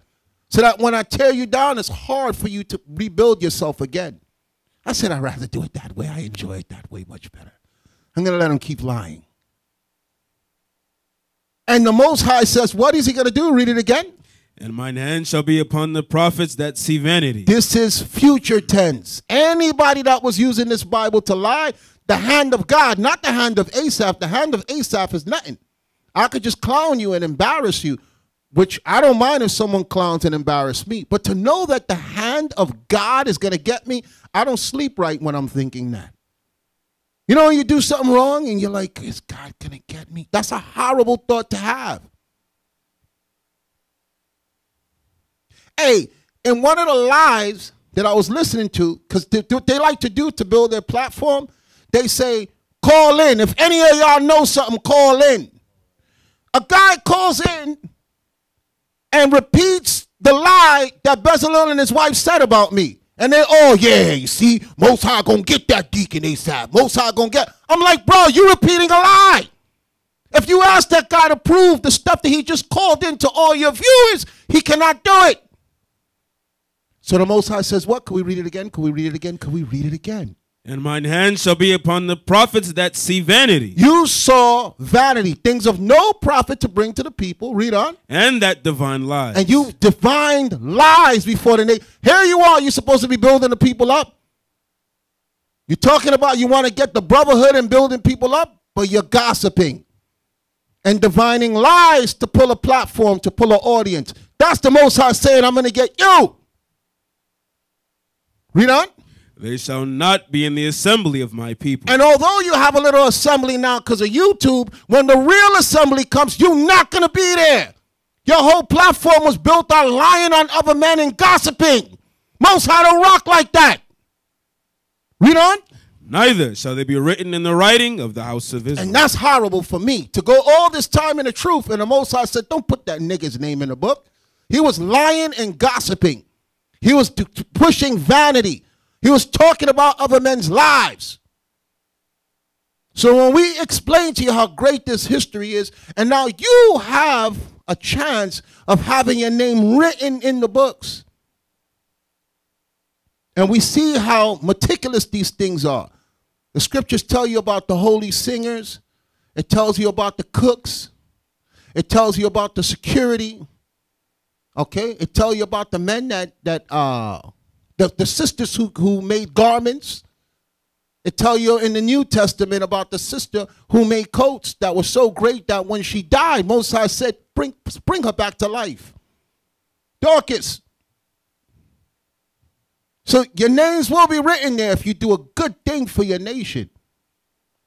so that when I tear you down, it's hard for you to rebuild yourself again? I said I'd rather do it that way. I enjoy it that way much better. I'm gonna let him keep lying. And the Most High says, what is he gonna do? Read it again. And mine hand shall be upon the prophets that see vanity. This is future tense. Anybody that was using this Bible to lie, the hand of God, not the hand of Asaph. The hand of Asaph is nothing. I could just clown you and embarrass you, which I don't mind if someone clowns and embarrass me. But to know that the hand of God is going to get me, I don't sleep right when I'm thinking that. You know, you do something wrong and you're like, is God going to get me? That's a horrible thought to have. Hey, in one of the lives that I was listening to, because they, they like to do to build their platform, they say, call in. If any of y'all know something, call in. A guy calls in and repeats the lie that Bezalel and his wife said about me. And they, oh yeah, you see, Most High gonna get that deacon Asaph. Most High gonna get. I'm like, bro, you repeating a lie. If you ask that guy to prove the stuff that he just called into all your viewers, he cannot do it. So the Most High says, what? Can we read it again? Can we read it again? Can we read it again? And mine hand shall be upon the prophets that see vanity. You saw vanity, things of no profit to bring to the people. Read on. And that divine lies. And you divined lies before the nation. Here you are, you're supposed to be building the people up. You're talking about you want to get the brotherhood and building people up, but you're gossiping and divining lies to pull a platform, to pull an audience. That's the most high saying, I'm going to get you. Read on. They shall not be in the assembly of my people. And although you have a little assembly now because of YouTube, when the real assembly comes, you're not going to be there. Your whole platform was built on lying on other men and gossiping. Most High don't rock like that. Read on. Neither shall they be written in the writing of the house of Israel. And that's horrible for me to go all this time in the truth. And the Most High said, Don't put that nigga's name in the book. He was lying and gossiping, he was pushing vanity. He was talking about other men's lives. So when we explain to you how great this history is, and now you have a chance of having your name written in the books. And we see how meticulous these things are. The scriptures tell you about the holy singers. It tells you about the cooks. It tells you about the security. Okay? It tells you about the men that that uh the, the sisters who, who made garments. It tell you in the New Testament about the sister who made coats that were so great that when she died, Moses said, bring, bring her back to life. Dorcas. So your names will be written there if you do a good thing for your nation.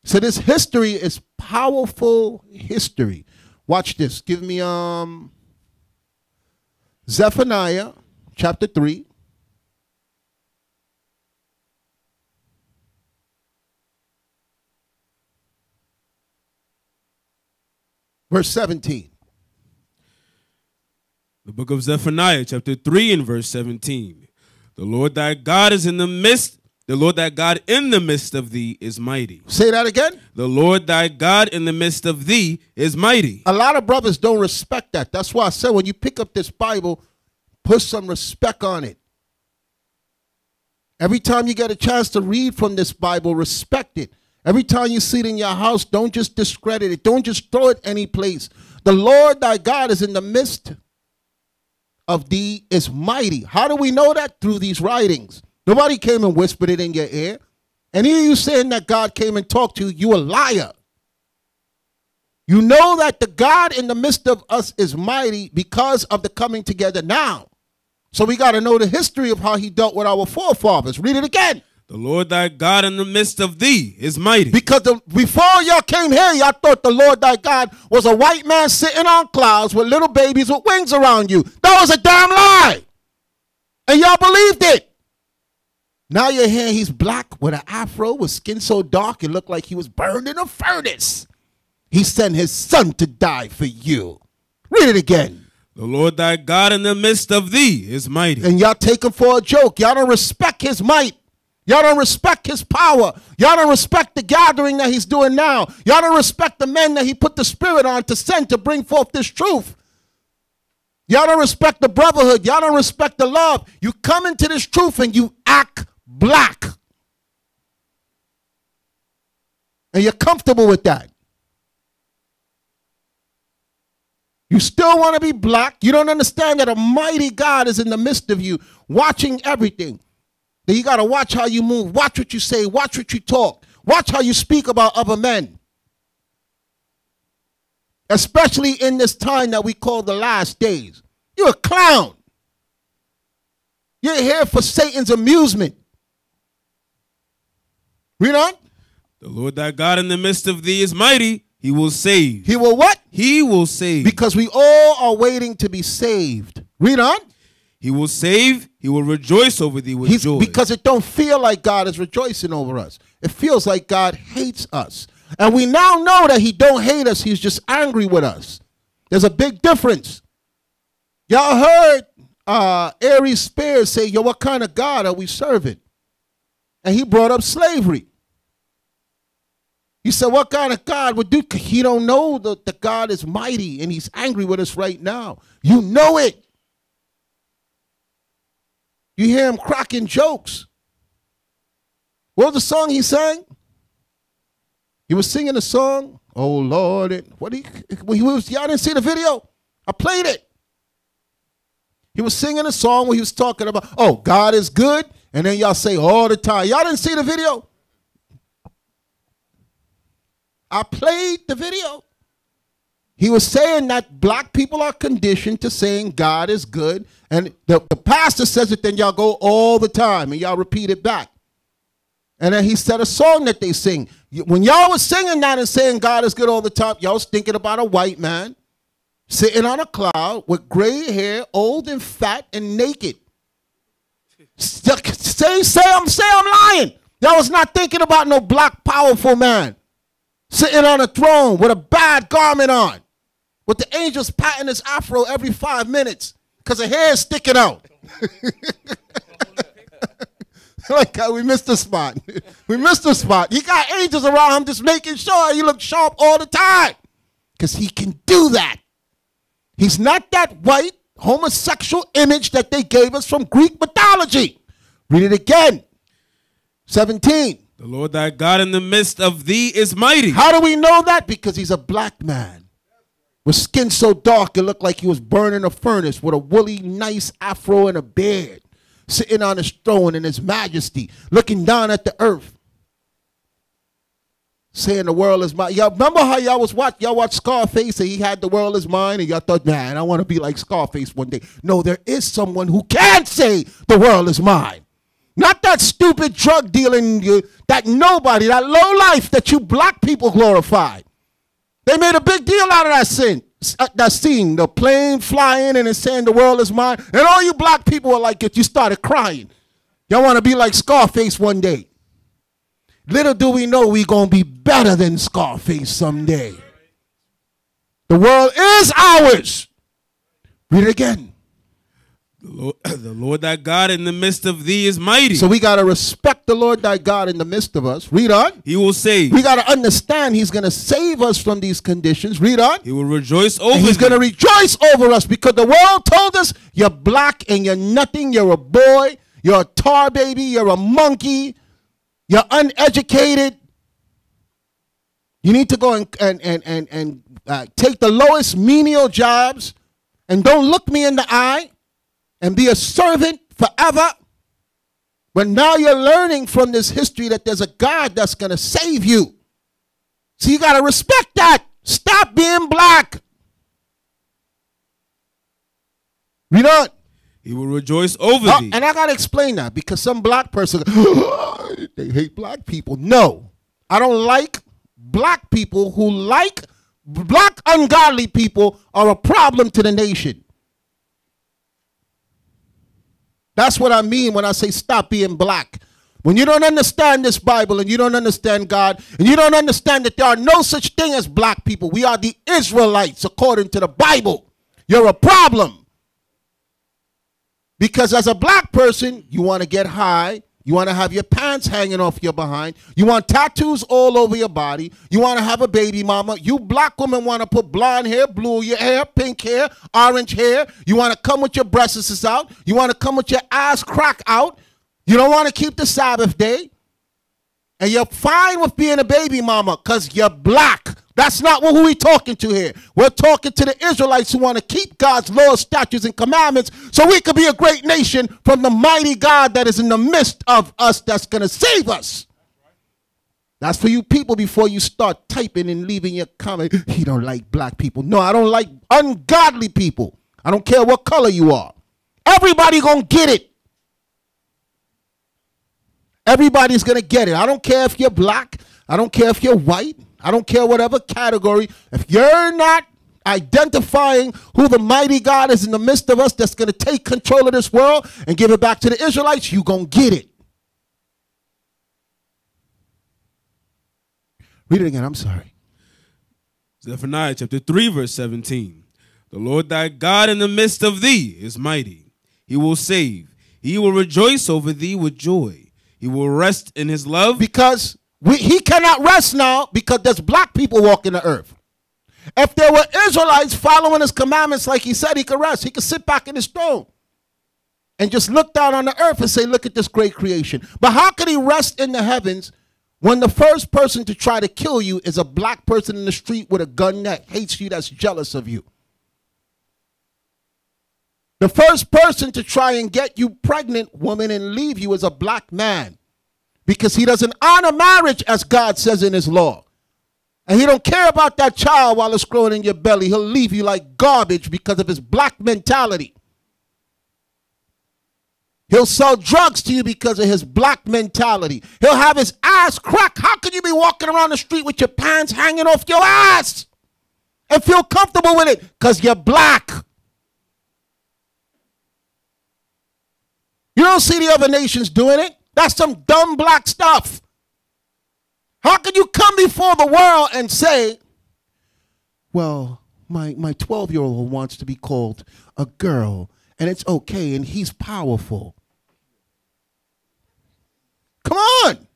So this history is powerful history. Watch this. Give me um Zephaniah chapter 3. Verse 17. The book of Zephaniah, chapter 3, and verse 17. The Lord thy God is in the midst, the Lord thy God in the midst of thee is mighty. Say that again. The Lord thy God in the midst of thee is mighty. A lot of brothers don't respect that. That's why I said when you pick up this Bible, put some respect on it. Every time you get a chance to read from this Bible, respect it. Every time you see it in your house, don't just discredit it. Don't just throw it any place. The Lord thy God is in the midst of thee is mighty. How do we know that? Through these writings. Nobody came and whispered it in your ear. And here you saying that God came and talked to you, you a liar. You know that the God in the midst of us is mighty because of the coming together now. So we got to know the history of how he dealt with our forefathers. Read it again. The Lord thy God in the midst of thee is mighty. Because the, before y'all came here, y'all thought the Lord thy God was a white man sitting on clouds with little babies with wings around you. That was a damn lie. And y'all believed it. Now you're hearing he's black with an afro with skin so dark it looked like he was burned in a furnace. He sent his son to die for you. Read it again. The Lord thy God in the midst of thee is mighty. And y'all take him for a joke. Y'all don't respect his might. Y'all don't respect his power. Y'all don't respect the gathering that he's doing now. Y'all don't respect the men that he put the spirit on to send to bring forth this truth. Y'all don't respect the brotherhood. Y'all don't respect the love. You come into this truth and you act black. And you're comfortable with that. You still want to be black. You don't understand that a mighty God is in the midst of you, watching everything. Then you got to watch how you move, watch what you say, watch what you talk, watch how you speak about other men. Especially in this time that we call the last days. You're a clown. You're here for Satan's amusement. Read on. The Lord thy God in the midst of thee is mighty. He will save. He will what? He will save. Because we all are waiting to be saved. Read on. He will save. He will rejoice over thee with He's, joy. because it don't feel like God is rejoicing over us. It feels like God hates us. And we now know that he don't hate us. He's just angry with us. There's a big difference. Y'all heard uh, Aries Spears say, yo, what kind of God are we serving? And he brought up slavery. He said, what kind of God would do? He don't know that the God is mighty and he's angry with us right now. You know it. You hear him cracking jokes. What was the song he sang? He was singing a song. Oh Lord, it, what he, when he was y'all didn't see the video? I played it. He was singing a song where he was talking about, oh, God is good, and then y'all say all the time. Y'all didn't see the video? I played the video. He was saying that black people are conditioned to saying God is good. And the, the pastor says it, then y'all go all the time and y'all repeat it back. And then he said a song that they sing. When y'all was singing that and saying God is good all the time, y'all was thinking about a white man sitting on a cloud with gray hair, old and fat and naked. Say, say I'm say I'm lying. Y'all was not thinking about no black powerful man sitting on a throne with a bad garment on, with the angels patting his afro every five minutes because the hair is sticking out. like uh, we missed the spot. we missed the spot. He got angels around him just making sure he looks sharp all the time because he can do that. He's not that white homosexual image that they gave us from Greek mythology. Read it again. 17. The Lord thy God in the midst of thee is mighty. How do we know that? Because he's a black man with skin so dark it looked like he was burning a furnace with a woolly, nice afro and a beard, sitting on his throne in his majesty, looking down at the earth, saying the world is mine. Y'all remember how y'all was watch y'all watch Scarface and he had the world is mine and y'all thought, man, I want to be like Scarface one day. No, there is someone who can say the world is mine. Not that stupid drug dealing, uh, that nobody, that low life that you black people glorified. They made a big deal out of that sin, uh, that scene, the plane flying and it's saying the world is mine. And all you black people were like it, you started crying. Y'all want to be like Scarface one day. Little do we know we going to be better than Scarface someday. The world is ours. Read it again. The Lord, the Lord thy God in the midst of thee is mighty. So we got to respect the Lord thy God in the midst of us. Read on. He will save. We got to understand he's going to save us from these conditions. Read on. He will rejoice over And he's going to rejoice over us because the world told us you're black and you're nothing. You're a boy. You're a tar baby. You're a monkey. You're uneducated. You need to go and, and, and, and, and uh, take the lowest menial jobs and don't look me in the eye and be a servant forever. But now you're learning from this history that there's a God that's going to save you. So you got to respect that. Stop being black. Read on. He will rejoice over Uh, thee. and I got to explain that because some black person, they hate black people. No, I don't like black people who like black ungodly people are a problem to the nation. That's what I mean when I say stop being black. When you don't understand this Bible and you don't understand God and you don't understand that there are no such thing as black people, we are the Israelites according to the Bible. You're a problem. Because as a black person, you want to get high. You want to have your pants hanging off your behind. You want tattoos all over your body. You want to have a baby mama. You black women want to put blonde hair, blue your hair, pink hair, orange hair. You want to come with your breasts out. You want to come with your ass crack out. You don't want to keep the Sabbath day. And you're fine with being a baby mama because you're black. That's not who we're talking to here. We're talking to the Israelites who want to keep God's laws, statutes, and commandments so we could be a great nation from the mighty God that is in the midst of us that's going to save us. That's for you people before you start typing and leaving your comment. You don't like black people. No, I don't like ungodly people. I don't care what color you are. Everybody gonna get it. Everybody's gonna get it. I don't care if you're black. I don't care if you're white. I don't care whatever category. If you're not identifying who the mighty God is in the midst of us that's going to take control of this world and give it back to the Israelites, you're going to get it. Read it again. I'm sorry. Zephaniah chapter 3, verse 17. The Lord thy God in the midst of thee is mighty. He will save. He will rejoice over thee with joy. He will rest in his love. Because we, he cannot rest now because there's black people walking the earth. If there were Israelites following his commandments like he said, he could rest. He could sit back in his throne and just look down on the earth and say, Look at this great creation. But how could he rest in the heavens when the first person to try to kill you is a black person in the street with a gun that hates you, that's jealous of you? The first person to try and get you pregnant, woman, and leave you is a black man because he doesn't honor marriage as God says in his law. And he don't care about that child while it's growing in your belly. He'll leave you like garbage because of his black mentality. He'll sell drugs to you because of his black mentality. He'll have his ass crack. How can you be walking around the street with your pants hanging off your ass and feel comfortable with it? Because you're black. You don't see the other nations doing it. That's some dumb black stuff. How can you come before the world and say, well, my my 12 year old wants to be called a girl and it's okay and he's powerful? Come on.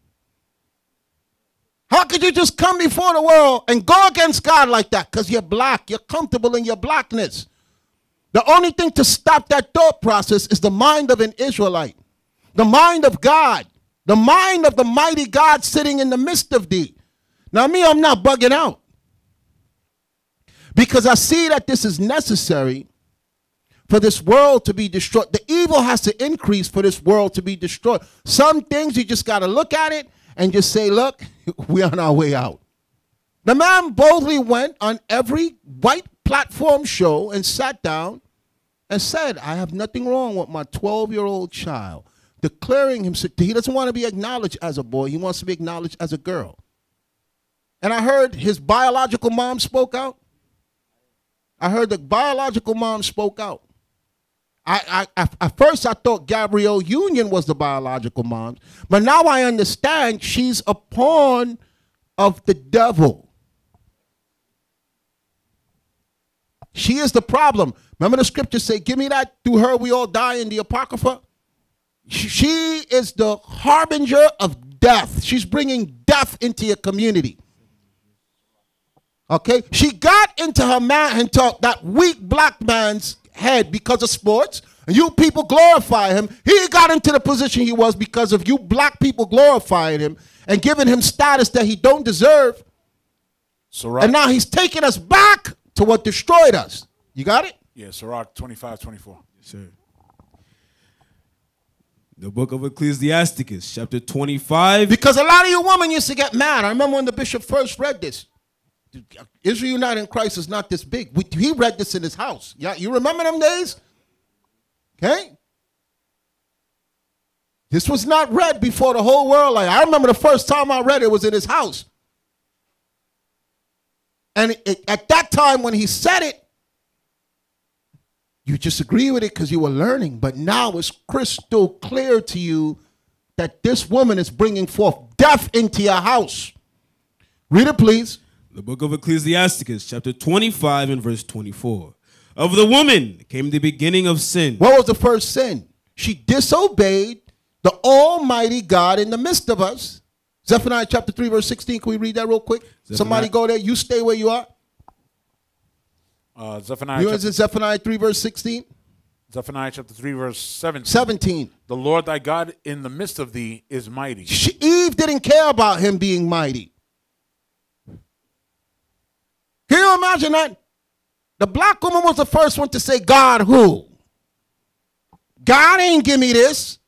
How could you just come before the world and go against God like that? Because you're black. You're comfortable in your blackness. The only thing to stop that thought process is the mind of an Israelite, the mind of God, the mind of the mighty God sitting in the midst of thee. Now, me, I'm not bugging out because I see that this is necessary for this world to be destroyed. The evil has to increase for this world to be destroyed. Some things you just got to look at it and just say, look, we're on our way out. The man boldly went on every white platform show and sat down and said, I have nothing wrong with my 12 year old child. Declaring himself, he doesn't want to be acknowledged as a boy, he wants to be acknowledged as a girl. And I heard his biological mom spoke out. I heard the biological mom spoke out. I, I, at first I thought Gabrielle Union was the biological mom, but now I understand she's a pawn of the devil. She is the problem. Remember the scriptures say, Give me that, through her we all die in the Apocrypha? She is the harbinger of death. She's bringing death into your community. Okay? She got into her man, into that weak black man's head because of sports. And you people glorify him. He got into the position he was because of you black people glorifying him and giving him status that he don't deserve. So And now he's taking us back to what destroyed us. You got it? Yeah, Sirach 25, 24. Yes, sir. The book of Ecclesiasticus, chapter 25. Because a lot of you women used to get mad. I remember when the bishop first read this. Israel United in Christ is not this big. We, he read this in his house. Yeah, you remember them days? Okay? This was not read before the whole world. Like I remember the first time I read it was in his house. And it, it, at that time when he said it, you just agree with it because you were learning. But now it's crystal clear to you that this woman is bringing forth death into your house. Read it, please. The book of Ecclesiasticus, chapter 25 and verse 24. Of the woman came the beginning of sin. What was the first sin? She disobeyed the Almighty God in the midst of us. Zephaniah chapter 3, verse 16. Can we read that real quick? Somebody go there. You stay where you are. Uh, Zephaniah, You chapter, is in Zephaniah 3, verse 16? Zephaniah chapter 3, verse 17. 17. The Lord thy God in the midst of thee is mighty. She, Eve didn't care about him being mighty. Can you imagine that? The black woman was the first one to say, God who? God ain't give me this.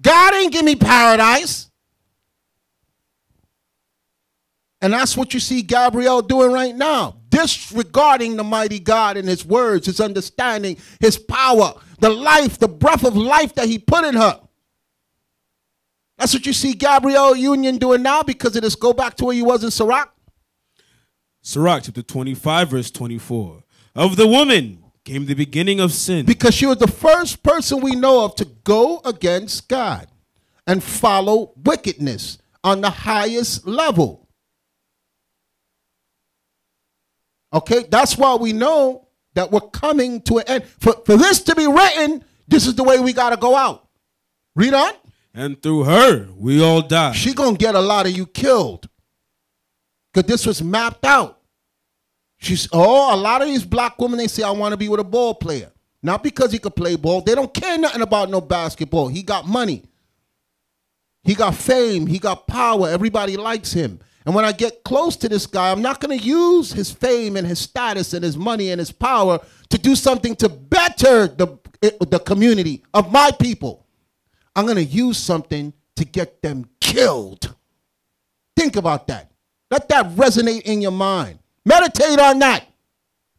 God ain't give me paradise. And that's what you see Gabrielle doing right now, disregarding the mighty God and his words, his understanding, his power, the life, the breath of life that he put in her. That's what you see Gabrielle Union doing now because it is go back to where he was in Sirach. Sirach chapter 25, verse 24. Of the woman came the beginning of sin. Because she was the first person we know of to go against God and follow wickedness on the highest level. Okay, that's why we know that we're coming to an end. For, for this to be written, this is the way we got to go out. Read on. And through her, we all die. She gonna get a lot of you killed. Because this was mapped out. She's oh, a lot of these black women, they say, I want to be with a ball player. Not because he could play ball. They don't care nothing about no basketball. He got money. He got fame. He got power. Everybody likes him. And when I get close to this guy, I'm not going to use his fame and his status and his money and his power to do something to better the, the community of my people. I'm going to use something to get them killed. Think about that. Let that resonate in your mind. Meditate on that.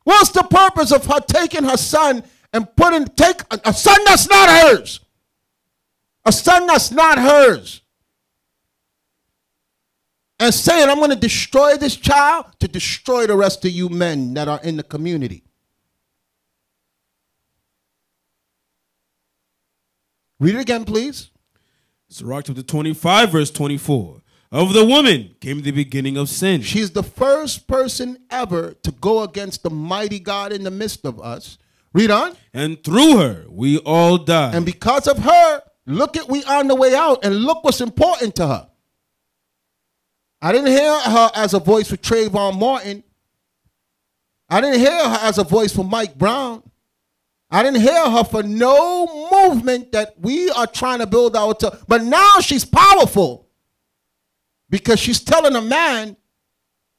What's the purpose of her taking her son and putting take a, a son that's not hers? A son that's not hers. And saying, I'm going to destroy this child to destroy the rest of you men that are in the community. Read it again, please. Sirach chapter 25, verse 24. Of the woman came the beginning of sin. She's the first person ever to go against the mighty God in the midst of us. Read on. And through her, we all die. And because of her, look at we on the way out and look what's important to her. I didn't hear her as a voice for Trayvon Martin. I didn't hear her as a voice for Mike Brown. I didn't hear her for no movement that we are trying to build our. T- but now she's powerful because she's telling a man,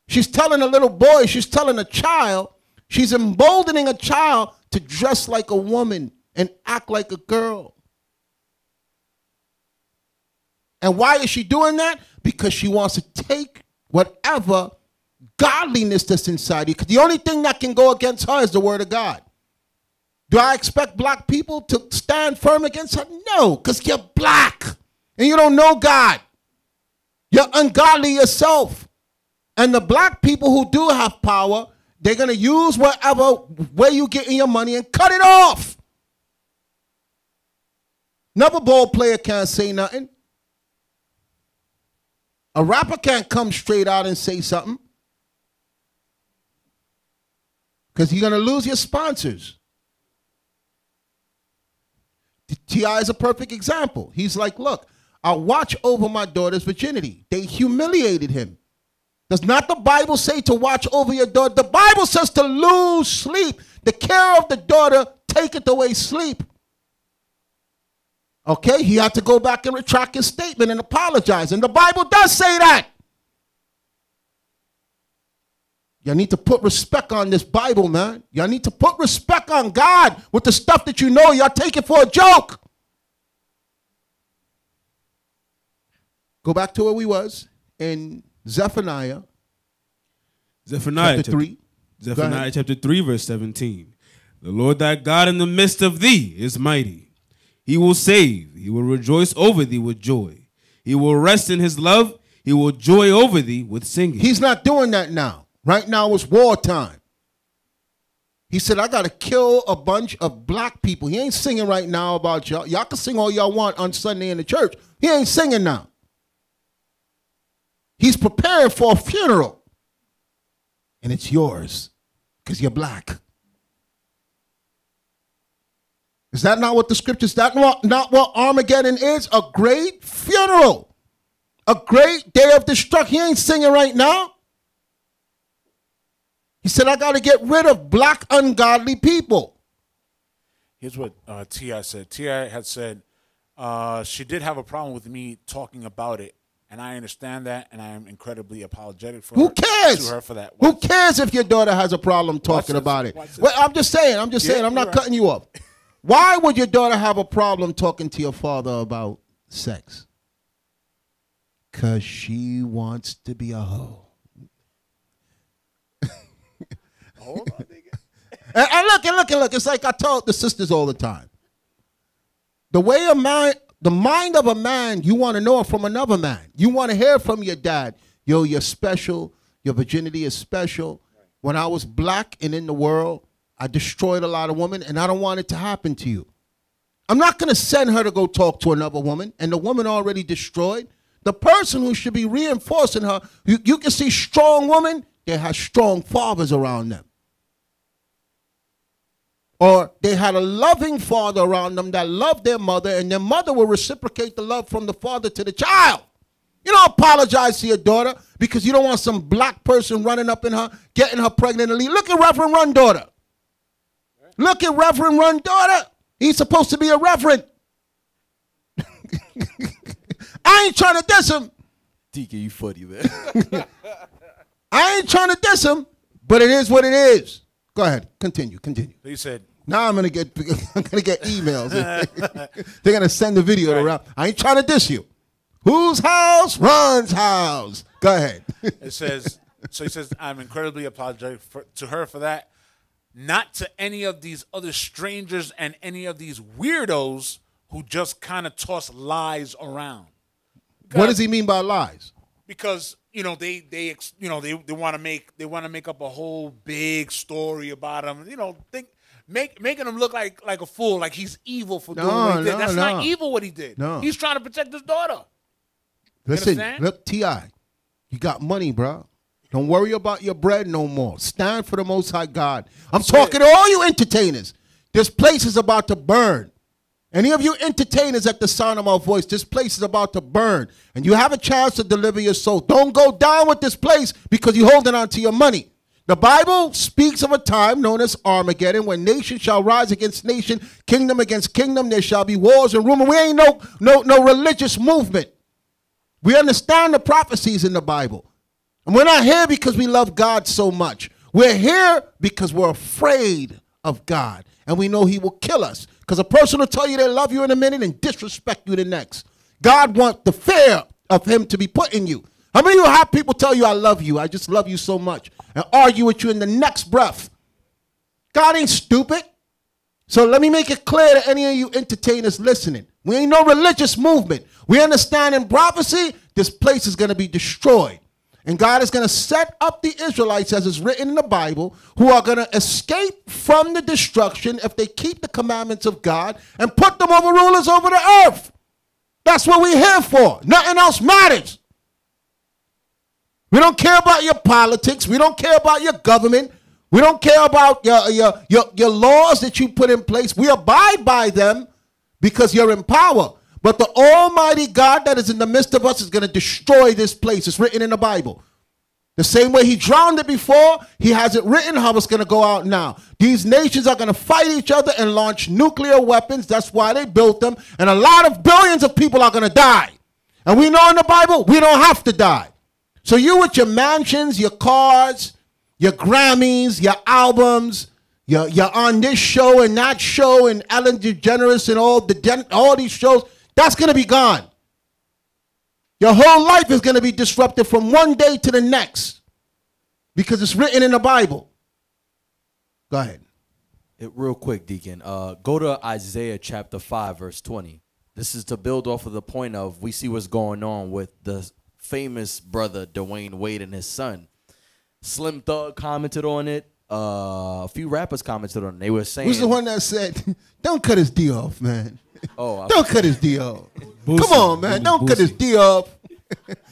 she's telling a little boy, she's telling a child, she's emboldening a child to dress like a woman and act like a girl. And why is she doing that? Because she wants to take whatever godliness that's inside you. Because the only thing that can go against her is the word of God. Do I expect black people to stand firm against her? No, because you're black and you don't know God. You're ungodly yourself. And the black people who do have power, they're going to use whatever way you getting your money and cut it off. Another ball player can't say nothing. A rapper can't come straight out and say something. Because you're going to lose your sponsors. T.I. is a perfect example. He's like, look, I watch over my daughter's virginity. They humiliated him. Does not the Bible say to watch over your daughter? The Bible says to lose sleep. The care of the daughter taketh away sleep. Okay, he had to go back and retract his statement and apologize. And the Bible does say that. Y'all need to put respect on this Bible, man. Y'all need to put respect on God with the stuff that you know y'all take it for a joke. Go back to where we was in Zephaniah. Zephaniah chapter 3. Zephaniah chapter 3, verse 17. The Lord thy God in the midst of thee is mighty. He will save. He will rejoice over thee with joy. He will rest in his love. He will joy over thee with singing. He's not doing that now. Right now it's wartime. He said, I got to kill a bunch of black people. He ain't singing right now about y'all. Y'all can sing all y'all want on Sunday in the church. He ain't singing now. He's preparing for a funeral. And it's yours because you're black. Is that not what the scriptures, that not, not what Armageddon is? A great funeral. A great day of destruction. He ain't singing right now. He said, I got to get rid of black ungodly people. Here's what uh, T.I. said. T.I. had said uh, she did have a problem with me talking about it, and I understand that, and I am incredibly apologetic for Who her, cares? to her for that. Who cares if your daughter has a problem talking about it? Well, I'm just saying, I'm just Yeah, saying, I'm not right. cutting you off. Why would your daughter have a problem talking to your father about sex? Because she wants to be a hoe. Hold on, And, and look, and look, and look. It's like I told the sisters all the time. The way a man, the mind of a man, you want to know it from another man. You want to hear from your dad. Yo, you're special. Your virginity is special. When I was black and in the world, I destroyed a lot of women, and I don't want it to happen to you. I'm not going to send her to go talk to another woman, and the woman already destroyed. The person who should be reinforcing her, you, you can see strong women, they have strong fathers around them or they had a loving father around them that loved their mother, and their mother will reciprocate the love from the father to the child. You don't apologize to your daughter because you don't want some black person running up in her, getting her pregnant and leave. Look at Reverend Run daughter. Look at Reverend Run daughter. He's supposed to be a reverend. I ain't trying to diss him. DK, you funny, man. I ain't trying to diss him, but it is what it is. Go ahead. Continue. Continue. He said, Now I'm gonna get I'm gonna get emails. They're gonna send the video around. I ain't trying to diss you. Whose house Run's House? Go ahead. it says so he says i'm incredibly apologetic for, to her for that not to any of these other strangers and any of these weirdos who just kind of toss lies around what does he mean by lies? because you know they they you know they, they want to make they want to make up a whole big story about him you know think make making him look like like a fool like he's evil for doing No, what he did no, that's no. not evil what he did No. he's trying to protect his daughter Listen, look, T.I., you got money, bro. Don't worry about your bread no more. Stand for the Most High God. I'm talking to all you entertainers. This place is about to burn. Any of you entertainers at the sound of my voice, this place is about to burn, and you have a chance to deliver your soul. Don't go down with this place because you're holding on to your money. The Bible speaks of a time known as Armageddon when nation shall rise against nation, kingdom against kingdom. There shall be wars and rumor. We ain't no no no religious movement. We understand the prophecies in the Bible. And we're not here because we love God so much. We're here because we're afraid of God. And we know He will kill us. Because a person will tell you they love you in a minute and disrespect you the next. God wants the fear of Him to be put in you. How many of you have people tell you, I love you, I just love you so much, and argue with you in the next breath? God ain't stupid. So let me make it clear to any of you entertainers listening. We ain't no religious movement. We understand in prophecy, this place is going to be destroyed. And God is going to set up the Israelites, as is written in the Bible, who are going to escape from the destruction if they keep the commandments of God and put them over rulers over the earth. That's what we're here for. Nothing else matters. We don't care about your politics. We don't care about your government. We don't care about your, your, your, your laws that you put in place. We abide by them because you're in power. But the Almighty God that is in the midst of us is going to destroy this place. It's written in the Bible. The same way he drowned it before, he has it written how it's going to go out now. These nations are going to fight each other and launch nuclear weapons. That's why they built them. And a lot of billions of people are going to die. And we know in the Bible, we don't have to die. So you with your mansions, your cars, your Grammys, your albums, you're, you're on this show and that show and Ellen DeGeneres and all the all these shows, that's going to be gone. Your whole life is going to be disrupted from one day to the next because it's written in the Bible. Go ahead. It, real quick, Deacon. Uh, go to Isaiah chapter 5, verse 20. This is to build off of the point of we see what's going on with the famous brother Dwyane Wade and his son. Slim Thug commented on it. uh, a few rappers commented on. it. They were saying, Who's the one that said, "Don't cut his D off, man. Oh, I- Don't cut his D off. Boosie. Come on, man. It Don't cut his Boosie. D off.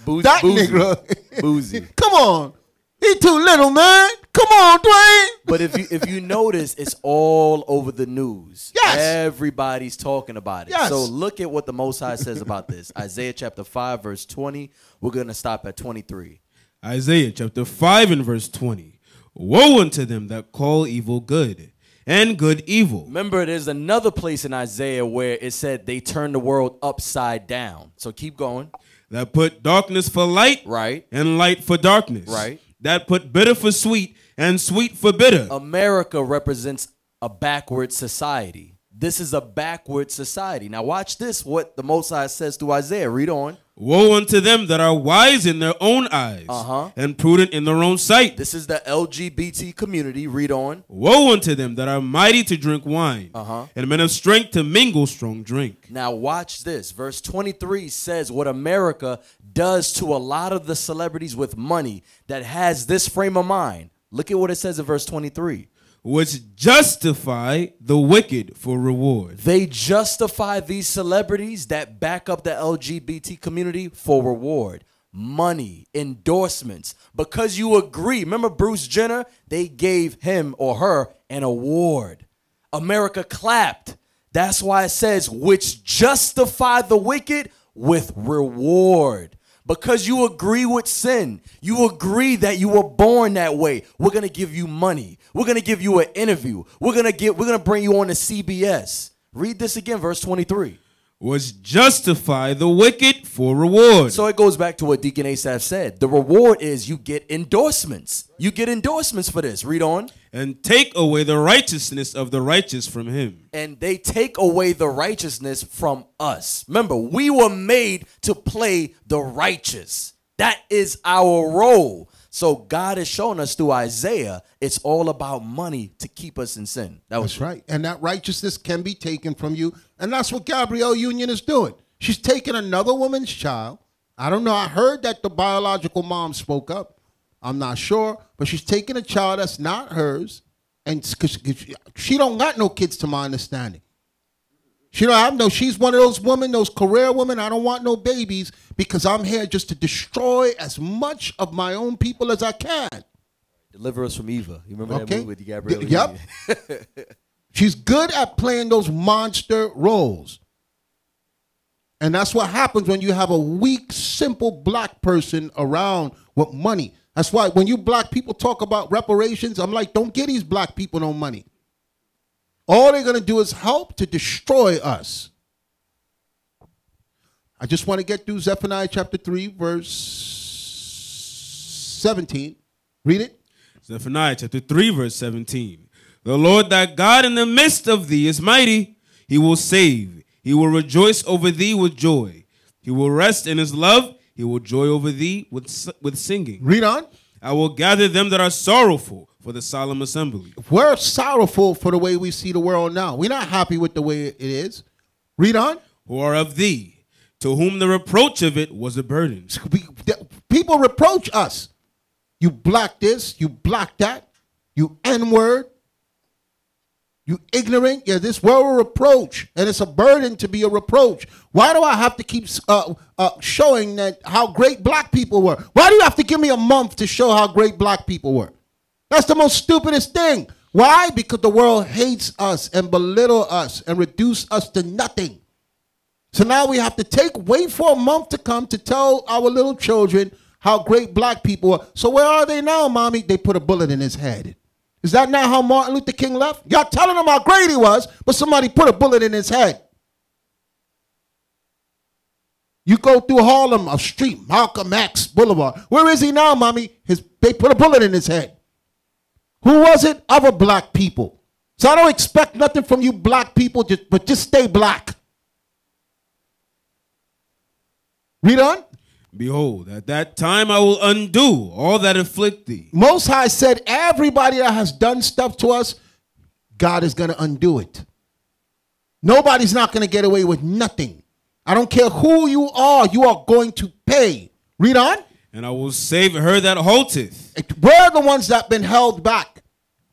Boosie, that Boosie. nigga. Boosie. Come on. He too little, man. Come on, Dwyane. But if you if you notice, it's all over the news. Yes. Everybody's talking about it. Yes. So look at what the Most High says about this. Isaiah chapter 5, verse 20. We're gonna stop at 23. Isaiah chapter 5 and verse 20. Woe unto them that call evil good, and good evil. Remember, there's another place in Isaiah where it said they turned the world upside down. So keep going. That put darkness for light, right, and light for darkness, Right. That put bitter for sweet, and sweet for bitter. America represents a backward society. This is a backward society. Now watch this, what the Most High says to Isaiah. Read on. Woe unto them that are wise in their own eyes, Uh-huh. and prudent in their own sight. This is the LGBT community. Read on. Woe unto them that are mighty to drink wine, Uh-huh. and men of strength to mingle strong drink. Now, watch this. Verse 23 says what America does to a lot of the celebrities with money that has this frame of mind. Look at what it says in verse 23. Which justify the wicked for reward. They justify these celebrities that back up the LGBT community for reward, money, endorsements. Because you agree. Remember Bruce Jenner? They gave him or her an award. America clapped. That's why it says, which justify the wicked with reward. Because you agree with sin. You agree that you were born that way. We're gonna give you money. We're gonna give you an interview. We're gonna get we're gonna bring you on to CBS. Read this again, verse 23. Was justify the wicked for reward. So it goes back to what Deacon Asaph said. The reward is you get endorsements. You get endorsements for this. Read on. and take away the righteousness of the righteous from him. and they take away the righteousness from us. Remember, we were made to play the righteous. That is our role. So God has shown us through Isaiah, it's all about money to keep us in sin. That was That's right. And that righteousness can be taken from you. And that's what Gabrielle Union is doing. She's taking another woman's child. I don't know. I heard that the biological mom spoke up. I'm not sure. But she's taking a child that's not hers. And she- she don't got no kids to my understanding. She don't have no, she's one of those women, those career women. I don't want no babies because I'm here just to destroy as much of my own people as I can. Deliver us from Eva. You remember that movie with Gabrielle? Y- yep. She's good at playing those monster roles. And that's what happens when you have a weak, simple black person around with money. That's why when you black people talk about reparations, I'm like, don't give these black people no money. All they're going to do is help to destroy us. I just want to get through Zephaniah chapter 3, verse 17. Read it. Zephaniah chapter 3, verse 17. The Lord thy God in the midst of thee is mighty. He will save. He will rejoice over thee with joy. He will rest in his love. He will joy over thee with, with singing. Read on. I will gather them that are sorrowful for the solemn assembly. We're sorrowful for the way we see the world now. We're not happy with the way it is. Read on. Who are of thee, to whom the reproach of it was a burden. People reproach us. You block this, you block that, you N word, you ignorant. Yeah, this world a reproach, and it's a burden to be a reproach. Why do I have to keep uh, uh, showing that how great black people were? Why do you have to give me a month to show how great black people were? That's the most stupidest thing. Why? Because the world hates us and belittle us and reduce us to nothing. So now we have to take wait for a month to come to tell our little children how great black people are. So where are they now, mommy? They put a bullet in his head. Is that not how Martin Luther King left? Y'all telling him how great he was, but somebody put a bullet in his head. You go through Harlem, a street, Malcolm X Boulevard. Where is he now, mommy? His, they put a bullet in his head. Who was it? Other black people. So I don't expect nothing from you black people, just, but just stay black. Read on. Behold, at that time I will undo all that afflict thee. Most High said, everybody that has done stuff to us, God is going to undo it. Nobody's not going to get away with nothing. I don't care who you are, you are going to pay. Read on. And I will save her that halteth. We're the ones that been held back.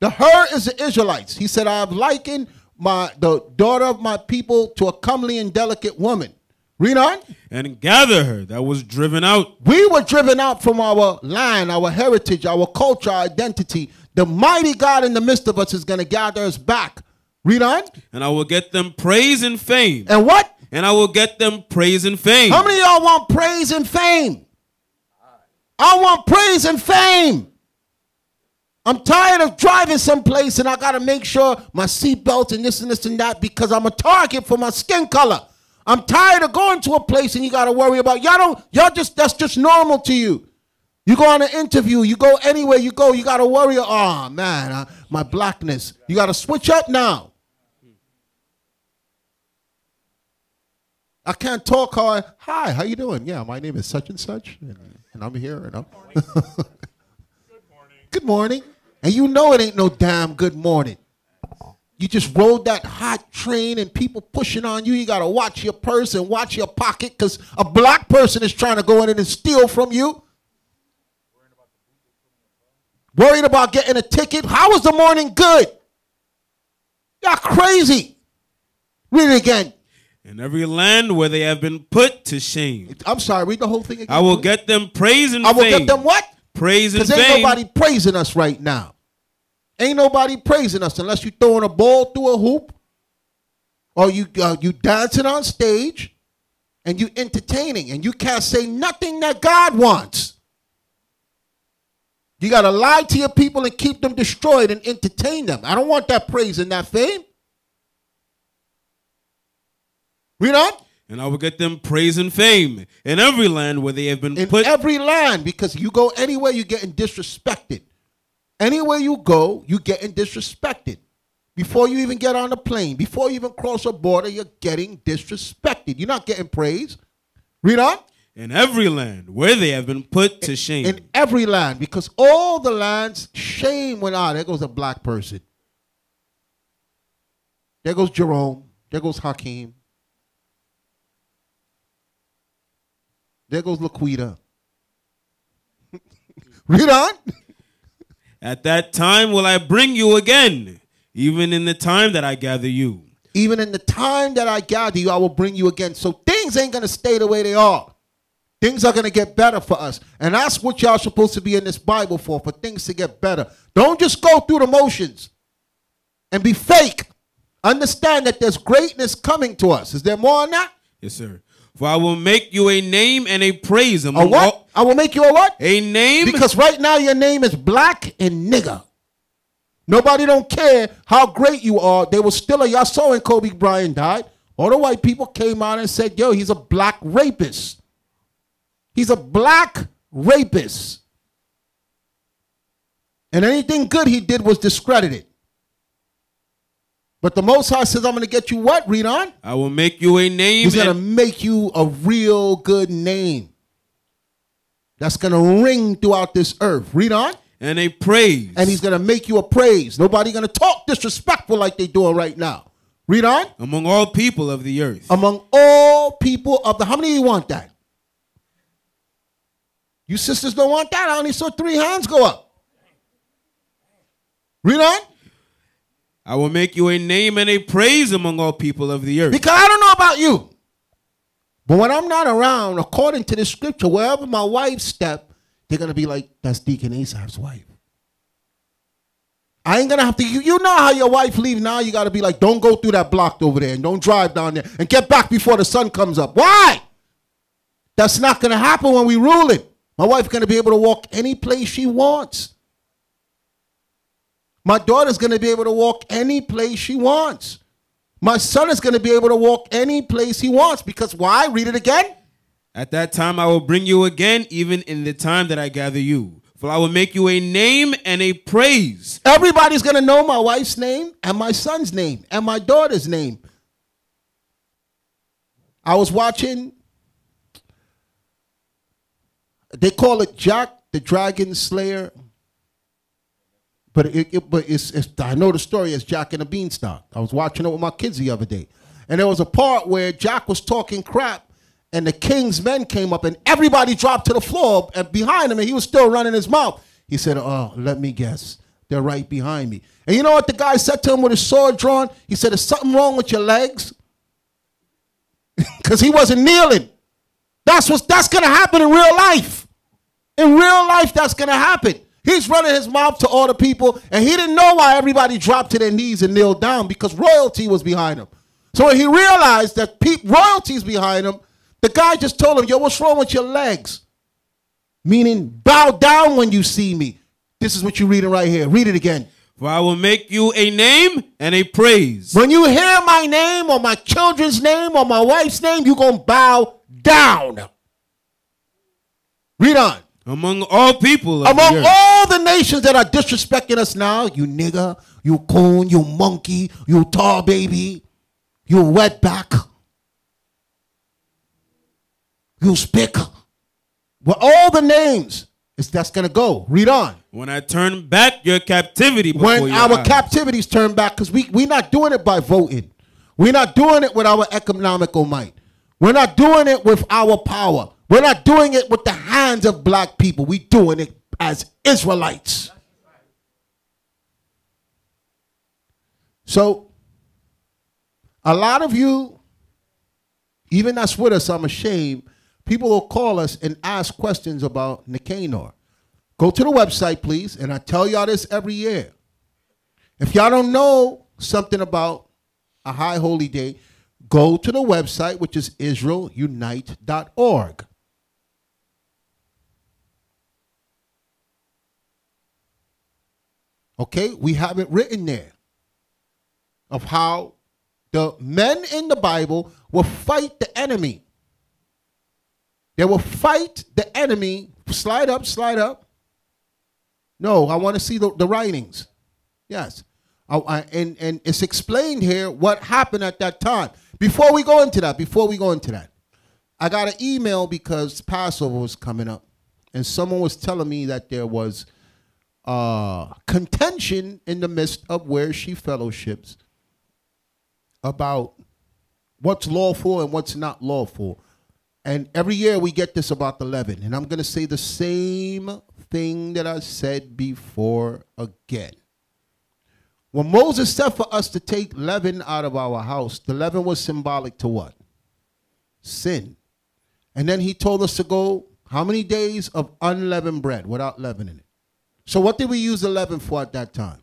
The her is the Israelites. He said, I have likened my the daughter of my people to a comely and delicate woman. Read on. And gather her that was driven out. We were driven out from our line, our heritage, our culture, our identity. The mighty God in the midst of us is going to gather us back. Read on. And I will get them praise and fame. And what? And I will get them praise and fame. How many of y'all want praise and fame? I want praise and fame. I'm tired of driving someplace and I got to make sure my seatbelt and this and this and that because I'm a target for my skin color. I'm tired of going to a place and you got to worry about y'all don't y'all just that's just normal to you. You go on an interview, you go anywhere you go, you got to worry. Oh man, uh, my blackness. You got to switch up now. I can't talk how I, hi, how you doing? Yeah, my name is such and such, and, and I'm here, and I'm. good morning. Good morning. And you know it ain't no damn good morning. You just rode that hot train and people pushing on you. You got to watch your purse and watch your pocket because a black person is trying to go in and steal from you. Worried about getting a ticket. How was the morning good? Y'all crazy. Read it again. In every land where they have been put to shame. I'm sorry, read the whole thing again. I will get them praise and I will fame. get them what? Praise and Because ain't nobody praising us right now. Ain't nobody praising us unless you throwing a ball through a hoop, or you uh, you dancing on stage, and you entertaining, and you can't say nothing that God wants. You gotta lie to your people and keep them destroyed and entertain them. I don't want that praise and that fame. Read on. And I will get them praise and fame in every land where they have been in put. every land because you go anywhere you're getting disrespected anywhere you go you're getting disrespected. Before you even get on a plane before you even cross a border you're getting disrespected. You're not getting praise read on. In every land where they have been put to shame. in every land because all the lands shame went out. There goes a black person. There goes jerome. There goes hakeem. There goes laquita. Read on At that time will I bring you again, even in the time that I gather you. Even in the time that I gather you, I will bring you again. So things ain't going to stay the way they are. Things are going to get better for us. And that's what y'all supposed to be in this Bible for, for things to get better. Don't just go through the motions and be fake. Understand that there's greatness coming to us. Is there more on that? Yes, sir. For I will make you a name and a praise A what? all. I will make you a what? A name. Because right now your name is black and nigger. Nobody don't care how great you are. They were still a y'all saw when Kobe Bryant died. All the white people came out and said, yo, he's a black rapist. He's a black rapist. And anything good he did was discredited. But the Most High says, I'm going to get you what? Read on. I will make you a name. He's going to make you a real good name that's going to ring throughout this earth. Read on. and a praise. And he's going to make you a praise. Nobody going to talk disrespectful like they doing right now. Read on. among all people of the earth. Among all people of the, how many of you want that? You sisters don't want that? I only saw three hands go up. Read on. I will make you a name and a praise among all people of the earth. Because I don't know about you. But when I'm not around, according to the scripture, wherever my wife step, they're gonna be like, that's Deacon Asaph's wife. I ain't gonna have to. You, you know how your wife leave now. You gotta be like, don't go through that block over there and don't drive down there and get back before the sun comes up. Why? That's not gonna happen when we rule it. My wife gonna be able to walk any place she wants. My daughter's gonna be able to walk any place she wants. My son is going to be able to walk any place he wants because why? Read it again. At that time I will bring you again, even in the time that I gather you. For I will make you a name and a praise. Everybody's going to know my wife's name and my son's name and my daughter's name. I was watching, they call it Jack the Dragon Slayer. But it, it- but it's, it's I know the story as Jack and the Beanstalk. I was watching it with my kids the other day, and there was a part where Jack was talking crap, and the king's men came up, and everybody dropped to the floor and behind him, and he was still running his mouth. He said, "Oh, let me guess, They're right behind me. And you know what the guy said to him with his sword drawn? He said, Is something wrong with your legs? Because he wasn't kneeling. That's what's that's gonna happen in real life. In real life, that's gonna happen. He's running his mouth to all the people, and he didn't know why everybody dropped to their knees and kneeled down because royalty was behind him. So when he realized that pe- royalty's behind him, the guy just told him, Yo, what's wrong with your legs? Meaning, bow down when you see me. This is what you're reading right here. Read it again. For I will make you a name and a praise. When you hear my name or my children's name or my wife's name, you're going to bow down. Read on. Among all people. Among the all the nations that are disrespecting us now, you nigger, you coon, you monkey, you tall baby, you wetback, you spick. Well, all the names, it's, that's going to go. Read on. When I turn back your captivity before when your our eyes. captivities turn back because we, we're not doing it by voting we're not doing it with our economical might we're not doing it with our power we're not doing it with the hands of black people we're doing it as israelites so a lot of you even that's with us i'm ashamed people will call us and ask questions about nicanor Go to the website, please, and I tell y'all this every year. If y'all don't know something about a high holy day, go to the website, which is israelunite.org. Okay, we have it written there of how the men in the Bible will fight the enemy. They will fight the enemy. Slide up, slide up. No, I want to see the, the writings. Yes. I, I, and, and it's explained here what happened at that time. Before we go into that, before we go into that, I got an email because Passover was coming up, and someone was telling me that there was uh, contention in the midst of where she fellowships about what's lawful and what's not lawful. And every year we get this about the leaven, and I'm going to say the same thing that I said before again. When Moses said for us to take leaven out of our house, the leaven was symbolic to what? Sin. And then he told us to go how many days of unleavened bread without leaven in it? So what did we use the leaven for at that time?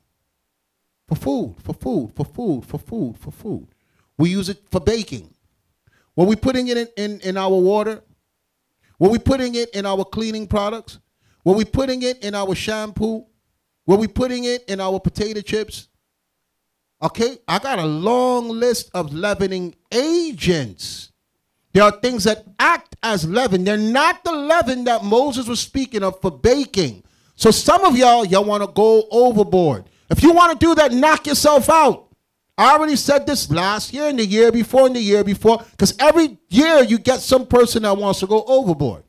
For food, for food, for food, for food, for food. We use it for baking. Were we putting it in, in, in our water? Were we putting it in our cleaning products? Were we putting it in our shampoo? Were we putting it in our potato chips? Okay, I got a long list of leavening agents. There are things that act as leaven. They're not the leaven that Moses was speaking of for baking. So some of y'all, y'all want to go overboard. If you want to do that, knock yourself out. I already said this last year and the year before and the year before, because every year you get some person that wants to go overboard.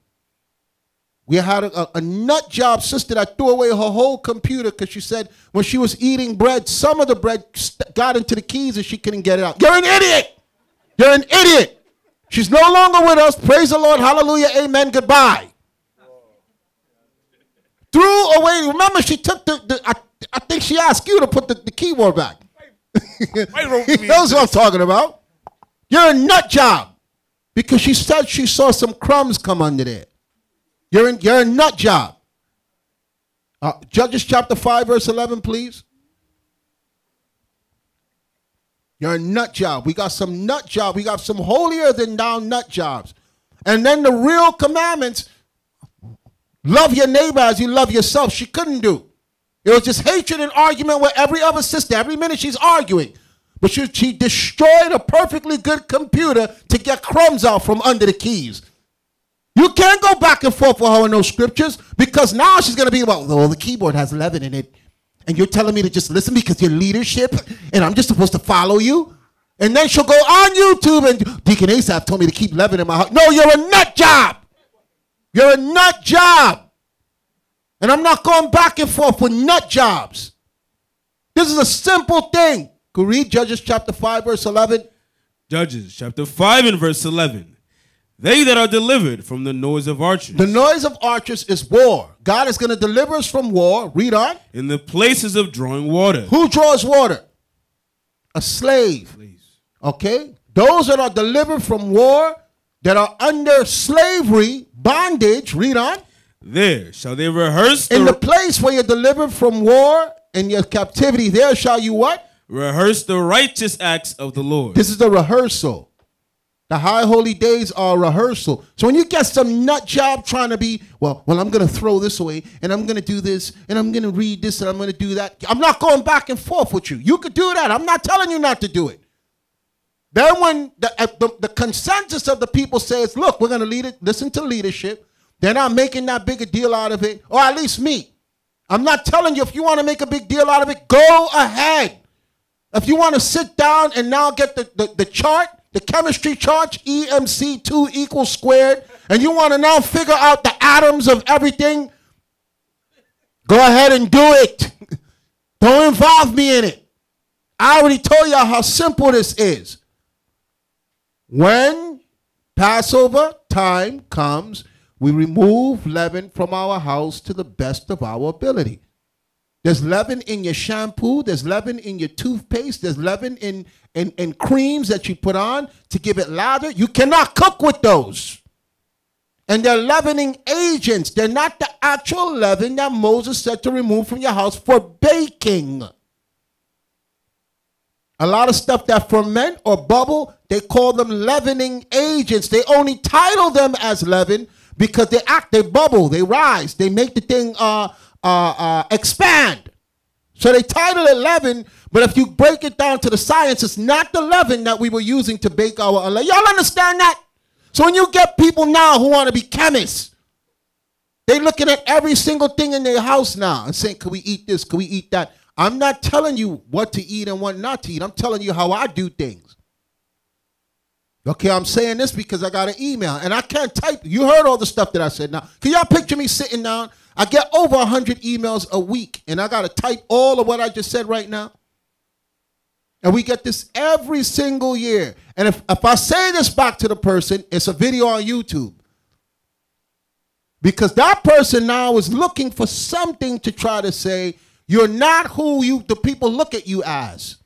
We had a, a, nut job sister that threw away her whole computer because she said when she was eating bread, some of the bread got into the keys and she couldn't get it out. You're an idiot. You're an idiot. She's no longer with us. Praise the Lord. Hallelujah. Amen. Goodbye. Threw away. Remember, she took the. the I, I think she asked you to put the, the keyboard back. he knows what I'm talking about. You're a nut job because she said she saw some crumbs come under there. You're, in, you're a nut job. Uh, Judges chapter 5, verse 11, please. You're a nut job. We got some nut job. We got some holier than thou nut jobs. And then the real commandments love your neighbor as you love yourself. She couldn't do. It was just hatred and argument with every other sister. Every minute she's arguing. But she, she destroyed a perfectly good computer to get crumbs out from under the keys. You can't go back and forth with her in those scriptures because now she's going to be about, well, the keyboard has leaven in it. And you're telling me to just listen because you're leadership and I'm just supposed to follow you? And then she'll go on YouTube and Deacon Asaph told me to keep leaven in my heart. No, you're a nut job. You're a nut job. And I'm not going back and forth with nut jobs. This is a simple thing. Go read Judges chapter 5, verse 11. Judges chapter 5 and verse 11. They that are delivered from the noise of archers. The noise of archers is war. God is going to deliver us from war. Read on. In the places of drawing water. Who draws water? A slave. Okay? Those that are delivered from war, that are under slavery, bondage, read on. There shall they rehearse In the place where you're delivered from war and your captivity, there shall you what? rehearse the righteous acts of the Lord. This is the rehearsal. The high holy days are a rehearsal. So when you get some nut job trying to be, well, well, I'm gonna throw this away and I'm gonna do this and I'm gonna read this and I'm gonna do that. I'm not going back and forth with you. You could do that. I'm not telling you not to do it. Then when the, uh, the, the consensus of the people says, look, we're gonna lead it, listen to leadership. They're not making that big a deal out of it, or at least me. I'm not telling you if you want to make a big deal out of it, go ahead. If you want to sit down and now get the, the, the chart, the chemistry chart, EMC2 equals squared, and you want to now figure out the atoms of everything, go ahead and do it. Don't involve me in it. I already told y'all how simple this is. When Passover time comes, we remove leaven from our house to the best of our ability. There's leaven in your shampoo. There's leaven in your toothpaste. There's leaven in, in, in creams that you put on to give it lather. You cannot cook with those. And they're leavening agents. They're not the actual leaven that Moses said to remove from your house for baking. A lot of stuff that ferment or bubble, they call them leavening agents. They only title them as leaven because they act, they bubble, they rise, they make the thing uh, uh, uh, expand. So they title it leaven, but if you break it down to the science, it's not the leaven that we were using to bake our. Y'all understand that? So when you get people now who want to be chemists, they looking at every single thing in their house now and saying, "Can we eat this? Can we eat that?" I'm not telling you what to eat and what not to eat. I'm telling you how I do things. Okay, I'm saying this because I got an email and I can't type. You heard all the stuff that I said now. Can y'all picture me sitting down? I get over 100 emails a week and I got to type all of what I just said right now. And we get this every single year. And if, if I say this back to the person, it's a video on YouTube. Because that person now is looking for something to try to say, you're not who you the people look at you as.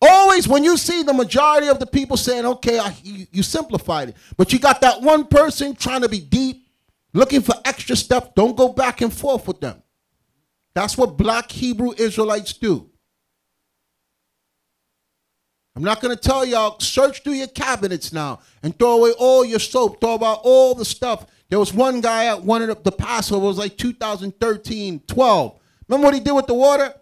Always when you see the majority of the people saying, okay, I, you, you simplified it, but you got that one person trying to be deep, looking for extra stuff, don't go back and forth with them. That's what black Hebrew Israelites do. I'm not going to tell y'all, search through your cabinets now and throw away all your soap, throw out all the stuff. There was one guy at one of the, the Passover, it was like 2013, 12. Remember what he did with the water?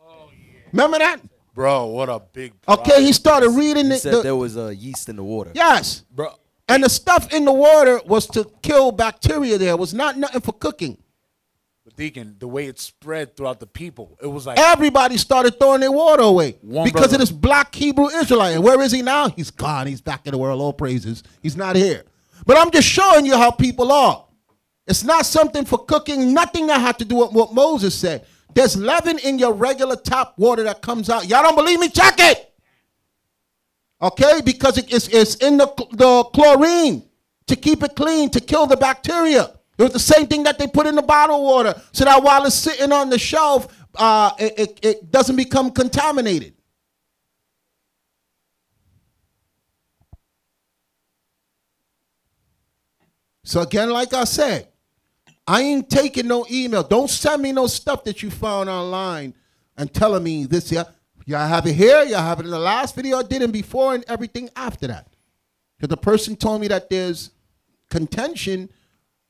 Oh, Remember that? Bro, what a big. Okay, he started reading He it. said the- there was uh, yeast in the water. yes. Bro. And the stuff in the water was to kill bacteria there. It was not nothing for cooking. But Deacon, the way it spread throughout the people, it was like Everybody started throwing their water away One because brother- of this black Hebrew Israelite. And where is he now? He's gone. He's back in the world. All praises. He's not here. But I'm just showing you how people are. It's not something for cooking, nothing that had to do with what Moses said. There's leaven in your regular tap water that comes out. Y'all don't believe me? Check it. Okay? Because it's, it's in the, the chlorine to keep it clean, to kill the bacteria. It was the same thing that they put in the bottled water so that while it's sitting on the shelf, uh, it, it, it doesn't become contaminated. So again, like I said, I ain't taking no email. Don't send me no stuff that you found online and telling me this. Yeah, y'all have it here. Y'all have it in the last video I did and before and everything after that. Because the person told me that there's contention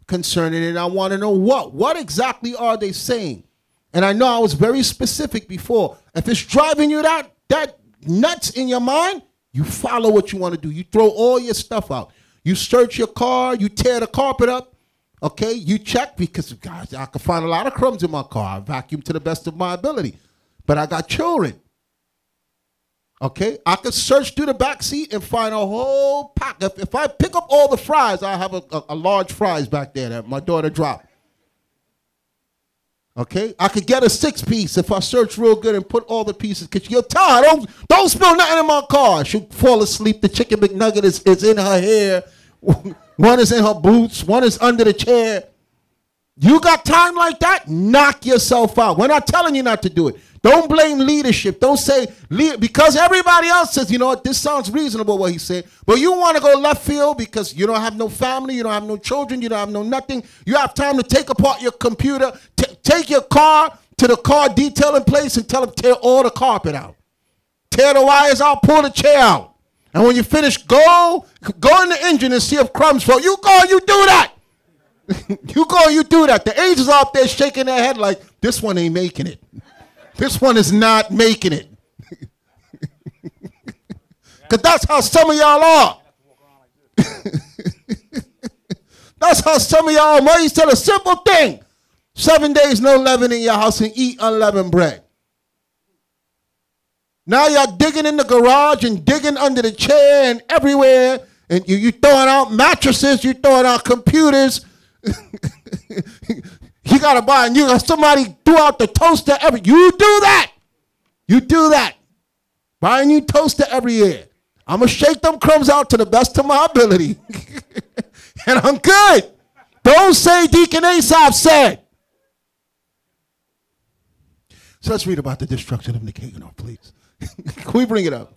concerning it. I want to know what. What exactly are they saying? And I know I was very specific before. If it's driving you that that nuts in your mind, you follow what you want to do. You throw all your stuff out. You search your car. You tear the carpet up. Okay, you check because God, I can find a lot of crumbs in my car. I vacuum to the best of my ability, but I got children. Okay, I could search through the back seat and find a whole pack. If, if I pick up all the fries, I have a, a, a large fries back there that my daughter dropped. Okay, I could get a six piece if I search real good and put all the pieces. Cause you'll tell her, don't don't spill nothing in my car. She'll fall asleep. The chicken McNugget is, is in her hair. One is in her boots. One is under the chair. You got time like that? Knock yourself out. We're not telling you not to do it. Don't blame leadership. Don't say "Le- because everybody else says, you know what, this sounds reasonable what he said, but you want to go left field because you don't have no family, you don't have no children, you don't have no nothing. You have time to take apart your computer, take your car to the car detailing place and tell them tear all the carpet out, tear the wires out, pull the chair out, and when you finish, go go in the engine and see if crumbs fall. You go, you do that. you go, you do that. The angels out there shaking their head like this one ain't making it. This one is not making it. Because that's how some of y'all are. that's how some of y'all are. Moses said a simple thing. Seven days, no leaven in your house and eat unleavened bread. Now y'all digging in the garage and digging under the chair and everywhere. And you, you throwing out mattresses, you throwing out computers. you gotta buy a new somebody threw out the toaster every you do that. You do that. Buy a new toaster every year. I'm gonna shake them crumbs out to the best of my ability. and I'm good. Don't say Deacon Asaph said. So let's read about the destruction of Nicanor, please. Can we bring it up?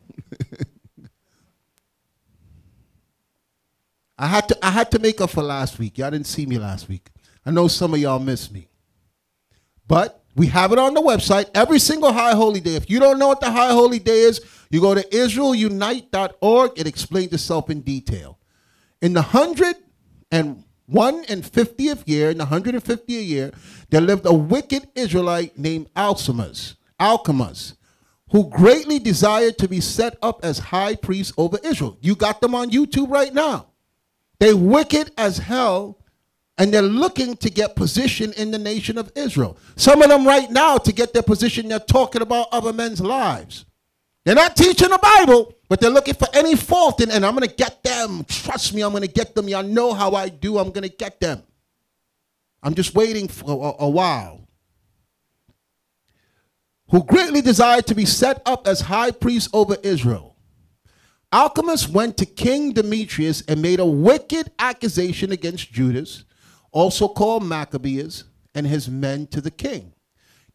I had to I had to make up for last week. Y'all didn't see me last week. I know some of y'all missed me. But we have it on the website every single High Holy Day. If you don't know what the High Holy Day is, you go to IsraelUnite.org. It explains itself in detail. In the hundred and one and fiftieth year, in the hundred and fiftieth year, there lived a wicked Israelite named Alcimus, Alcimus, who greatly desired to be set up as high priest over Israel. You got them on YouTube right now. They wicked as hell, and they're looking to get position in the nation of Israel. Some of them right now, to get their position, they're talking about other men's lives. They're not teaching the Bible, but they're looking for any fault, in, and I'm going to get them. Trust me, I'm going to get them. Y'all know how I do. I'm going to get them. I'm just waiting for a, a while. Who greatly desired to be set up as high priest over Israel. Alcimus went to King Demetrius and made a wicked accusation against Judas, also called Maccabeus, and his men to the king.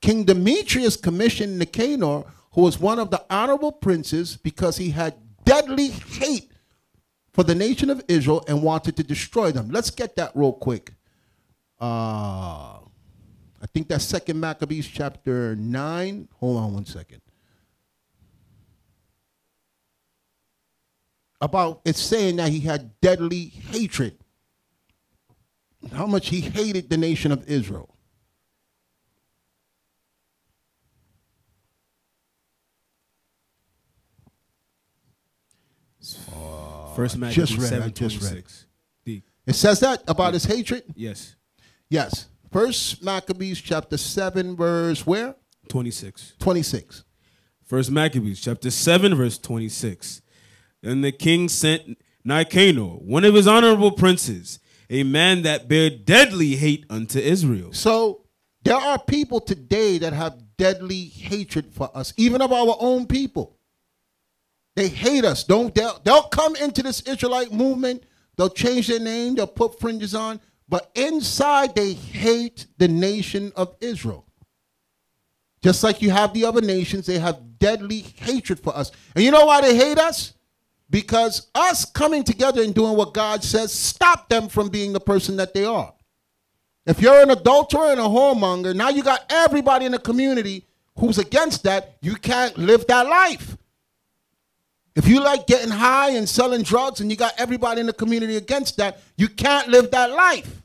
King Demetrius commissioned Nicanor, who was one of the honorable princes, because he had deadly hate for the nation of Israel and wanted to destroy them. Let's get that real quick. Uh, I think that's Second Maccabees chapter 9. Hold on one second. about it's saying that he had deadly hatred. How much he hated the nation of Israel. First I Maccabees just read, I just read. It says that about his hatred? Yes. Yes. First Maccabees chapter 7, verse where? 26. 26. First Maccabees chapter 7, verse 26. Then the king sent Nicanor, one of his honorable princes, a man that bare deadly hate unto Israel. So there are people today that have deadly hatred for us, even of our own people. They hate us. Don't they'll, they'll come into this Israelite movement, they'll change their name, they'll put fringes on, but inside they hate the nation of Israel. Just like you have the other nations, they have deadly hatred for us. And you know why they hate us? Because us coming together and doing what God says stop them from being the person that they are. If you're an adulterer and a whoremonger, now you got everybody in the community who's against that. You can't live that life. If you like getting high and selling drugs and you got everybody in the community against that, you can't live that life.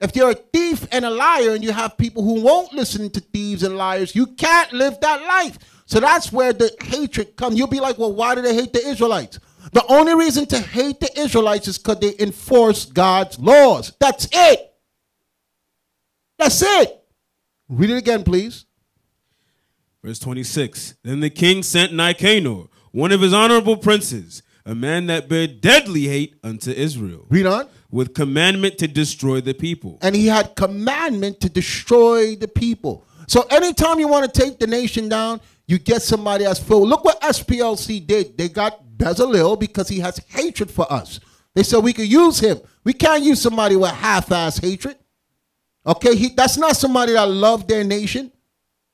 If you're a thief and a liar and you have people who won't listen to thieves and liars, you can't live that life. So that's where the hatred comes. You'll be like, well, why do they hate the Israelites? The only reason to hate the Israelites is because they enforce God's laws. That's it. That's it. Read it again, please. Verse 26. Then the king sent Nicanor, one of his honorable princes, a man that bare deadly hate unto Israel. Read on. With commandment to destroy the people. And he had commandment to destroy the people. So anytime you want to take the nation down, you get somebody that's full. Look what SPLC did. They got Bezalel because he has hatred for us. They said we could use him. We can't use somebody with half-ass hatred. Okay, he, that's not somebody that loved their nation.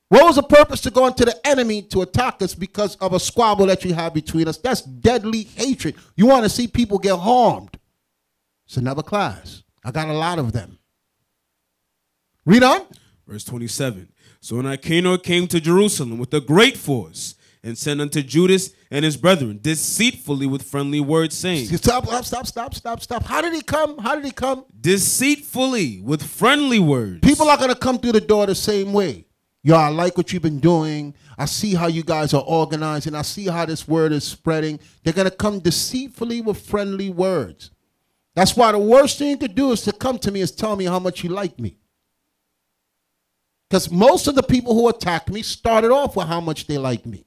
What was the purpose to go into the enemy to attack us because of a squabble that you have between us? That's deadly hatred. You want to see people get harmed. It's another class. I got a lot of them. Read on. Verse 27. So when Nicanor came to Jerusalem with a great force and sent unto Judas and his brethren deceitfully with friendly words, saying, Stop, stop, stop, stop, stop, stop. How did he come? How did he come? Deceitfully with friendly words. People are going to come through the door the same way. Yo, I like what you've been doing. I see how you guys are organizing. I see how this word is spreading. They're going to come deceitfully with friendly words. That's why the worst thing to do is to come to me is tell me how much you like me. Because most of the people who attack me started off with how much they like me.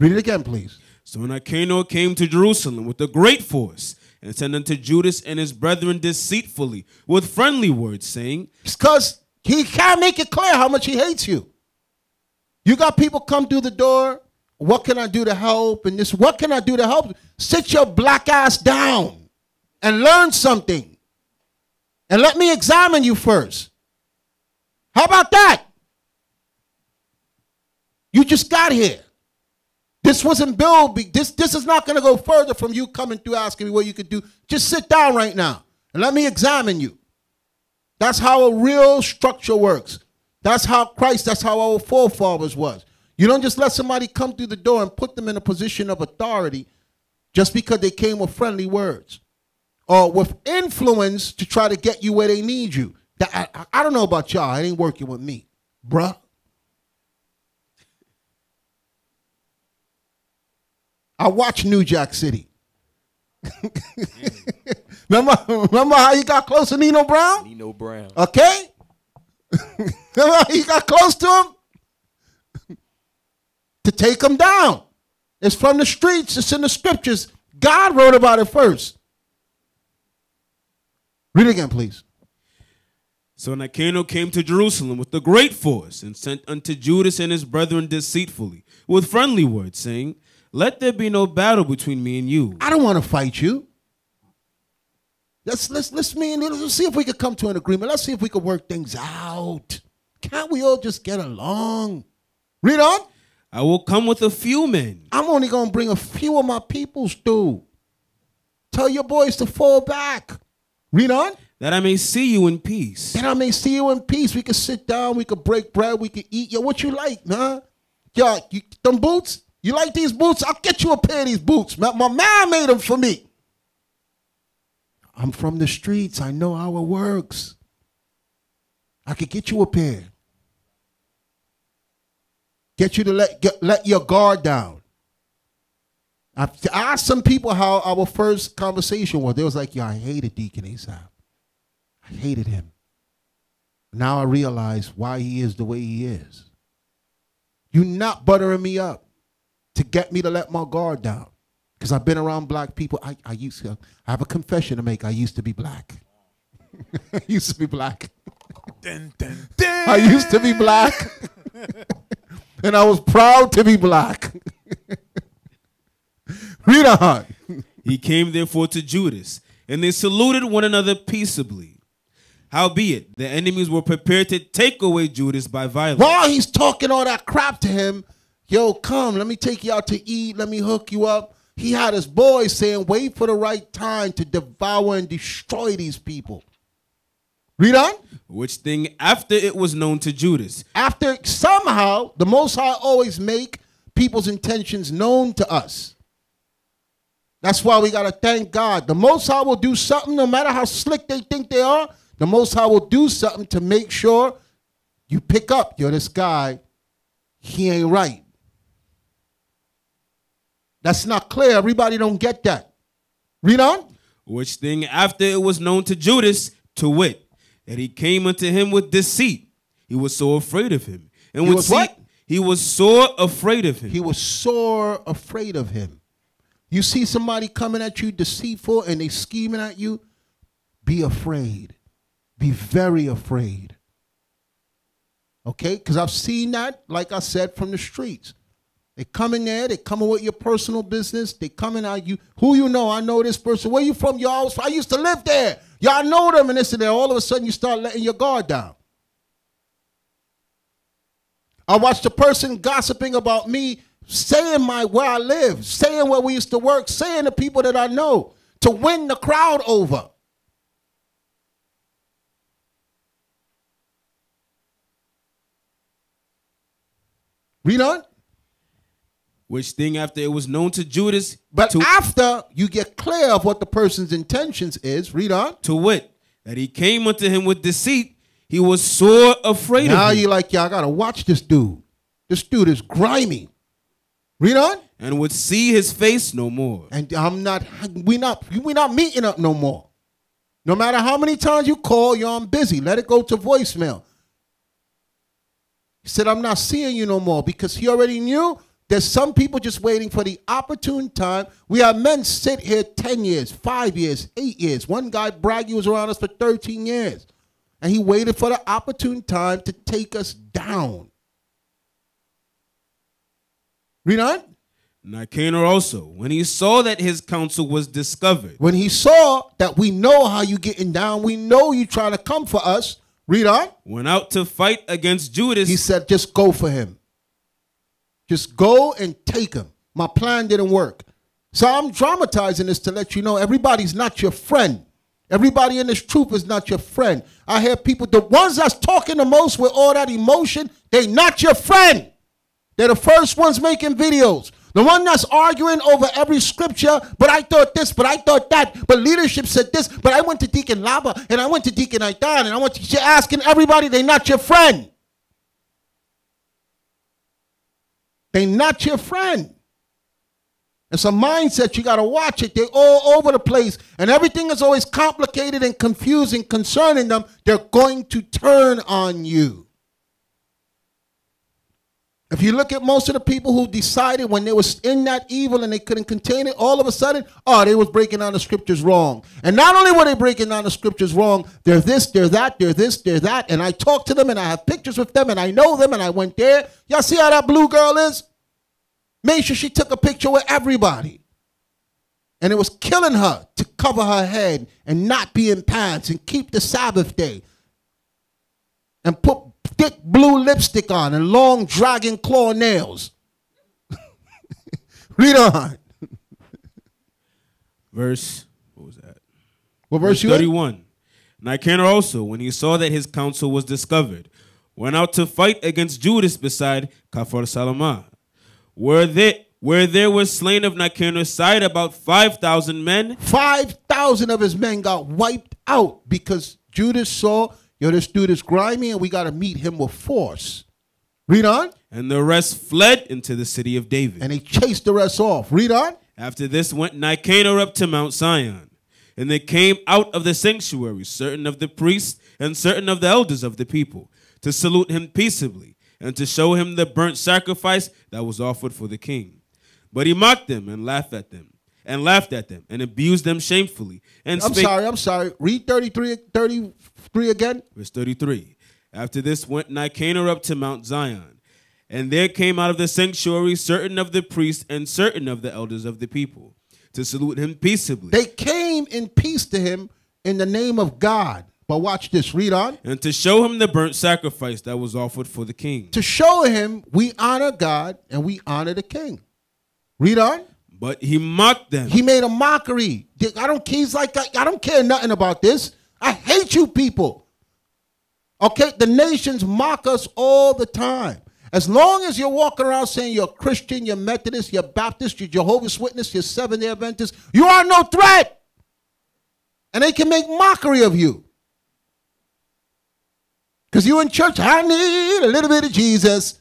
Read it again, please. So when Nicanor came to Jerusalem with a great force and sent unto Judas and his brethren deceitfully with friendly words, saying, Because he can't make it clear how much he hates you. You got people come through the door. What can I do to help? And this, what can I do to help? Sit your black ass down and learn something. And let me examine you first. How about that? You just got here. This wasn't built. This this is not going to go further from you coming through asking me what you could do. Just sit down right now and let me examine you. That's how a real structure works. That's how Christ, that's how our forefathers was. You don't just let somebody come through the door and put them in a position of authority just because they came with friendly words or with influence to try to get you where they need you. That, I, I- I don't know about y'all. It ain't working with me, bruh. I watch New Jack City. Mm. remember, remember how he got close to Nino Brown? Nino Brown. Okay? remember how you got close to him? to take him down. It's from the streets, it's in the scriptures. God wrote about it first. Read it again, please. So Nicanor came to Jerusalem with a great force and sent unto Judas and his brethren deceitfully with friendly words, saying, Let there be no battle between me and you. I don't want to fight you. Let's let's let's me and let's see if we could come to an agreement. Let's see if we could work things out. Can't we all just get along? Read on. I will come with a few men. I'm only gonna bring a few of my peoples through. Tell your boys to fall back. Read on. That I may see you in peace. That I may see you in peace. We could sit down. We could break bread. We could eat. Yo, what you like, huh? Yo, you, them boots. You like these boots? I'll get you a pair of these boots. My, my man made them for me. I'm from the streets. I know how it works. I could get you a pair. Get you to let get, let your guard down. I asked some people how our first conversation was. They was like, "Yeah, I hated Deacon Asaph. I hated him. Now I realize why he is the way he is. You not buttering me up to get me to let my guard down. Because I've been around black people. I, I used to I have a confession to make. I used to be black. I used to be black. Dun, dun, I used to be black. and I was proud to be black. Read on. He came therefore to Judas, and they saluted one another peaceably. Howbeit, the enemies were prepared to take away Judas by violence. While he's talking all that crap to him, yo, come, let me take you out to eat, let me hook you up. He had his boys saying, wait for the right time to devour and destroy these people. Read on. Which thing after it was known to Judas. After somehow, the Most High always make people's intentions known to us. That's why we got to thank God. The Most High will do something, no matter how slick they think they are, the Most High will do something to make sure you pick up, yo, this guy, he ain't right. That's not clear. Everybody don't get that. Read on. Which thing after it was known to Judas, to wit, that he came unto him with deceit. He was so afraid of him. And He would was what? He was sore afraid of him. He was sore afraid of him. You see somebody coming at you deceitful and they scheming at you, be afraid. Be very afraid. Okay? Because I've seen that, like I said, from the streets. They come in there, they coming with your personal business, they coming at you. Who you know? I know this person. Where you from? Y'all, I used to live there. Y'all know them and this and that. All of a sudden you start letting your guard down. I watched a person gossiping about me, saying my where I live, saying where we used to work, saying the people that I know to win the crowd over. Read on. Which thing after it was known to Judas, But to, after you get clear of what the person's intentions is, read on. to wit, that he came unto him with deceit, he was sore afraid Now of him, you like, y'all gotta watch this dude. This dude is grimy. Read on. and would see his face no more. And I'm not we not we not meeting up no more. No matter how many times you call, you're on busy. Let it go to voicemail. He said, I'm not seeing you no more because he already knew there's some people just waiting for the opportune time. We have men sit here 10 years, five years, eight years. One guy bragged he was around us for 13 years. And he waited for the opportune time to take us down. Read on. Nicanor also, when he saw that his counsel was discovered, When he saw that we know how you getting down, we know you trying to come for us. Read on. went out to fight against Judas, He said, just go for him. Just go and take him. My plan didn't work. So I'm dramatizing this to let you know everybody's not your friend. Everybody in this troop is not your friend. I hear people, the ones that's talking the most with all that emotion, they not your friend. They're the first ones making videos. The one that's arguing over every scripture, but I thought this, but I thought that, but leadership said this, but I went to Deacon Lava and I went to Deacon Aitan and I went to you're asking everybody, they not your friend. They not your friend. It's a mindset. You got to watch it. They're all over the place. And everything is always complicated and confusing concerning them. They're going to turn on you. If you look at most of the people who decided when they was in that evil and they couldn't contain it, all of a sudden, oh, they was breaking down the scriptures wrong. And not only were they breaking down the scriptures wrong, they're this, they're that, they're this, they're that. And I talked to them and I have pictures with them and I know them and I went there. Y'all see how that blue girl is? Made sure she took a picture with everybody. And it was killing her to cover her head and not be in pants and keep the Sabbath day. And put thick blue lipstick on and long dragon claw nails. Read on. verse, what was that? What verse you in? 31. Nicanor also, when he saw that his counsel was discovered, went out to fight against Judas beside Kafar Salamah, where there, where there was slain of Nicanor's side about 5,000 men, 5,000 of his men got wiped out because Judas saw, yo, this dude is grimy and we got to meet him with force. Read on. and the rest fled into the city of David. And they chased the rest off. Read on. After this went Nicanor up to Mount Zion, and they came out of the sanctuary, certain of the priests and certain of the elders of the people, to salute him peaceably, and to show him the burnt sacrifice that was offered for the king. But he mocked them and laughed at them, and laughed at them, and abused them shamefully. And I'm sorry, I'm sorry. Read 33, 33 again. Verse 33. After this went Nicanor up to Mount Zion, and there came out of the sanctuary certain of the priests and certain of the elders of the people, to salute him peaceably. They came in peace to him in the name of God. But watch this. Read on. and to show him the burnt sacrifice that was offered for the king. To show him we honor God and we honor the king. Read on. But he mocked them. He made a mockery. I don't he's like I don't care nothing about this. I hate you people. Okay, the nations mock us all the time. As long as you're walking around saying you're Christian, you're Methodist, you're Baptist, you're Jehovah's Witness, you're Seventh Day Adventist, you are no threat. And they can make mockery of you. Because you're in church, I need a little bit of Jesus.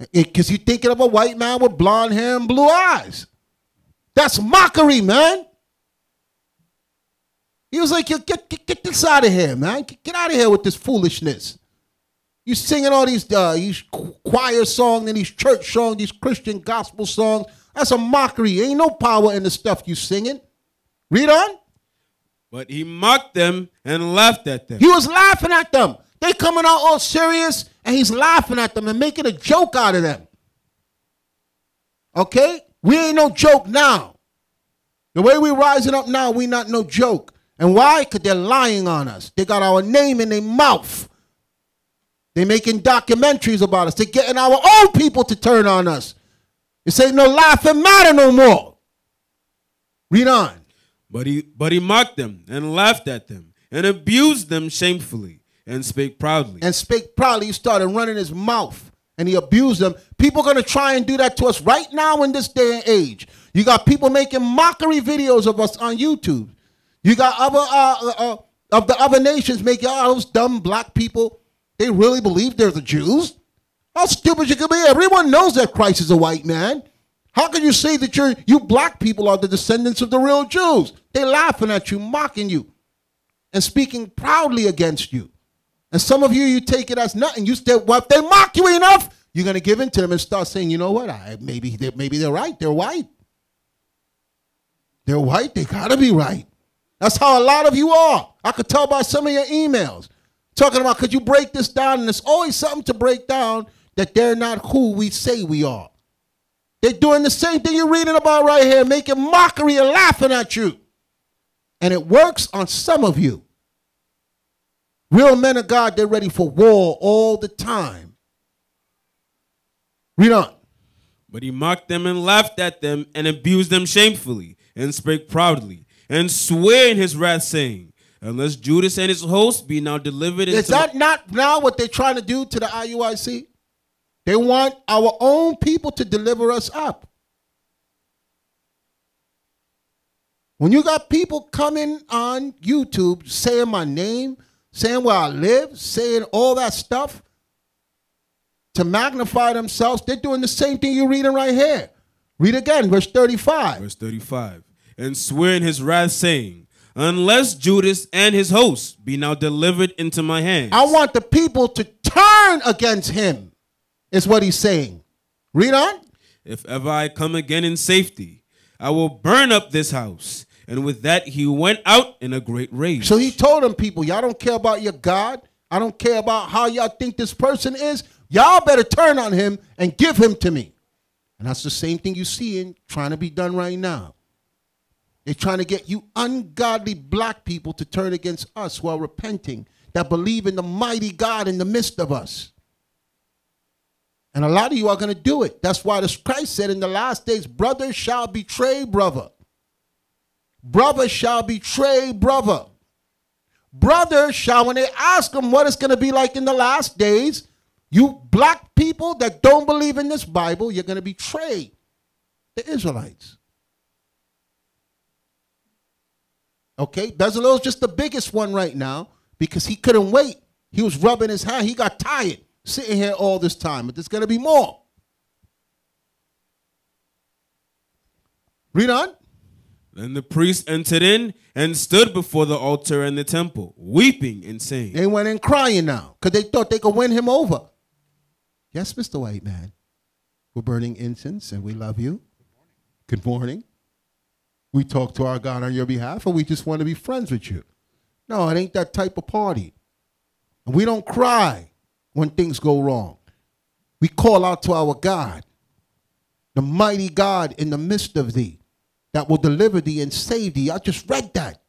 Eh, because you're thinking of a white man with blonde hair and blue eyes. That's mockery, man. He was like, get, get, get this out of here, man. Get, get out of here with this foolishness. You singing all these uh, these choir songs and these church songs, these Christian gospel songs. That's a mockery. Ain't no power in the stuff you singing. Read on. But he mocked them and laughed at them. He was laughing at them. They coming out all serious, and he's laughing at them and making a joke out of them. Okay? We ain't no joke now. The way we rising up now, we not no joke. And why? Because they're lying on us. They got our name in their mouth. They're making documentaries about us. They're getting our own people to turn on us. This ain't no laughing matter no more. Read on. But he but he mocked them and laughed at them and abused them shamefully and spake proudly. And spake proudly. He started running his mouth and he abused them. People are going to try and do that to us right now in this day and age. You got people making mockery videos of us on YouTube. You got other uh, uh, of the other nations making all those dumb black people. They really believe they're the Jews. How stupid you can be! Everyone knows that Christ is a white man. How can you say that you're you black people are the descendants of the real Jews? They laughing at you, mocking you, and speaking proudly against you. And some of you, you take it as nothing. You say, well, if they mock you enough, you're gonna give in to them and start saying, you know what? I maybe they maybe they're right. They're white. They're white. They gotta be right. That's how a lot of you are. I could tell by some of your emails talking about could you break this down? And there's always something to break down that they're not who we say we are. They're doing the same thing you're reading about right here, making mockery and laughing at you. And it works on some of you. Real men of God, they're ready for war all the time. Read on. But he mocked them and laughed at them and abused them shamefully and spake proudly and sware in his wrath, saying, Unless Judas and his host be now delivered Is that not now what they're trying to do to the IUIC? They want our own people to deliver us up. When you got people coming on YouTube saying my name, saying where I live, saying all that stuff to magnify themselves, they're doing the same thing you're reading right here. Read again, verse 35. Verse 35. And swear in his wrath, saying, Unless Judas and his hosts be now delivered into my hands. I want the people to turn against him, is what he's saying. Read on. If ever I come again in safety, I will burn up this house. And with that, he went out in a great rage. So he told them people, y'all don't care about your God. I don't care about how y'all think this person is. Y'all better turn on him and give him to me. And that's the same thing you see in trying to be done right now. They're trying to get you ungodly black people to turn against us who are repenting, that believe in the mighty God in the midst of us. And a lot of you are going to do it. That's why the Christ said in the last days, brother shall betray brother. Brother shall betray brother. Brother shall, when they ask him what it's going to be like in the last days, you black people that don't believe in this Bible, you're going to betray the Israelites. Okay, Bezalel's just the biggest one right now because he couldn't wait. He was rubbing his hand. He got tired sitting here all this time, but there's going to be more. Read on. Then the priest entered in and stood before the altar in the temple, weeping and saying, They went in crying now because they thought they could win him over. Yes, Mr. White Man. We're burning incense and we love you. Good morning. Good morning. We talk to our God on your behalf, or we just want to be friends with you. No, it ain't that type of party. And we don't cry when things go wrong. We call out to our God, the mighty God in the midst of thee, that will deliver thee and save thee. I just read that.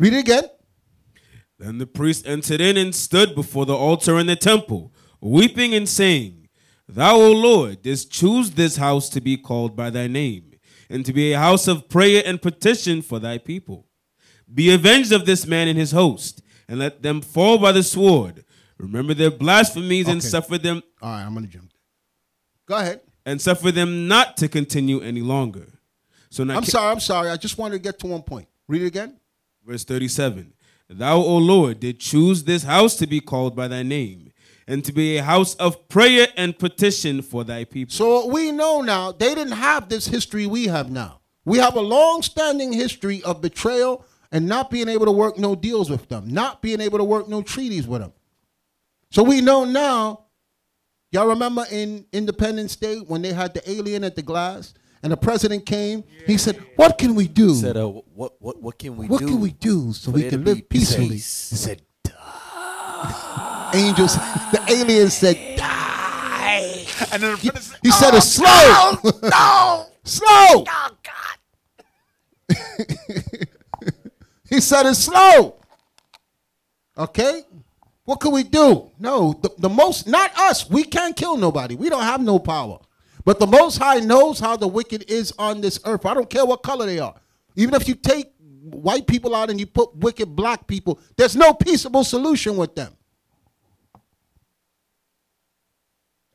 Read it again. Then the priest entered in and stood before the altar in the temple, weeping and saying, Thou, O Lord, didst choose this house to be called by thy name, and to be a house of prayer and petition for thy people. Be avenged of this man and his host, and let them fall by the sword. Remember their blasphemies and suffer them. All right, I'm going to jump. Go ahead. And suffer them not to continue any longer. So now, I'm sorry, I'm sorry. I just wanted to get to one point. Read it again. Verse 37 Thou, O Lord, did choose this house to be called by thy name, and to be a house of prayer and petition for thy people. So we know now, they didn't have this history we have now. We have a long-standing history of betrayal and not being able to work no deals with them, not being able to work no treaties with them. So we know now. Y'all remember in Independence Day when they had the alien at the glass and the president came? He said, "What can we do? He Said, uh, what what what can we what do? can we do so for we can live peacefully?" peace? He said, "Angels." The aliens said, "Die." And then He, he said it slow. no, slow. Oh, he said it's slow. Okay? What can we do? No, the, the most, not us. We can't kill nobody. We don't have no power. But the Most High knows how the wicked is on this earth. I don't care what color they are. Even if you take white people out and you put wicked black people, there's no peaceable solution with them.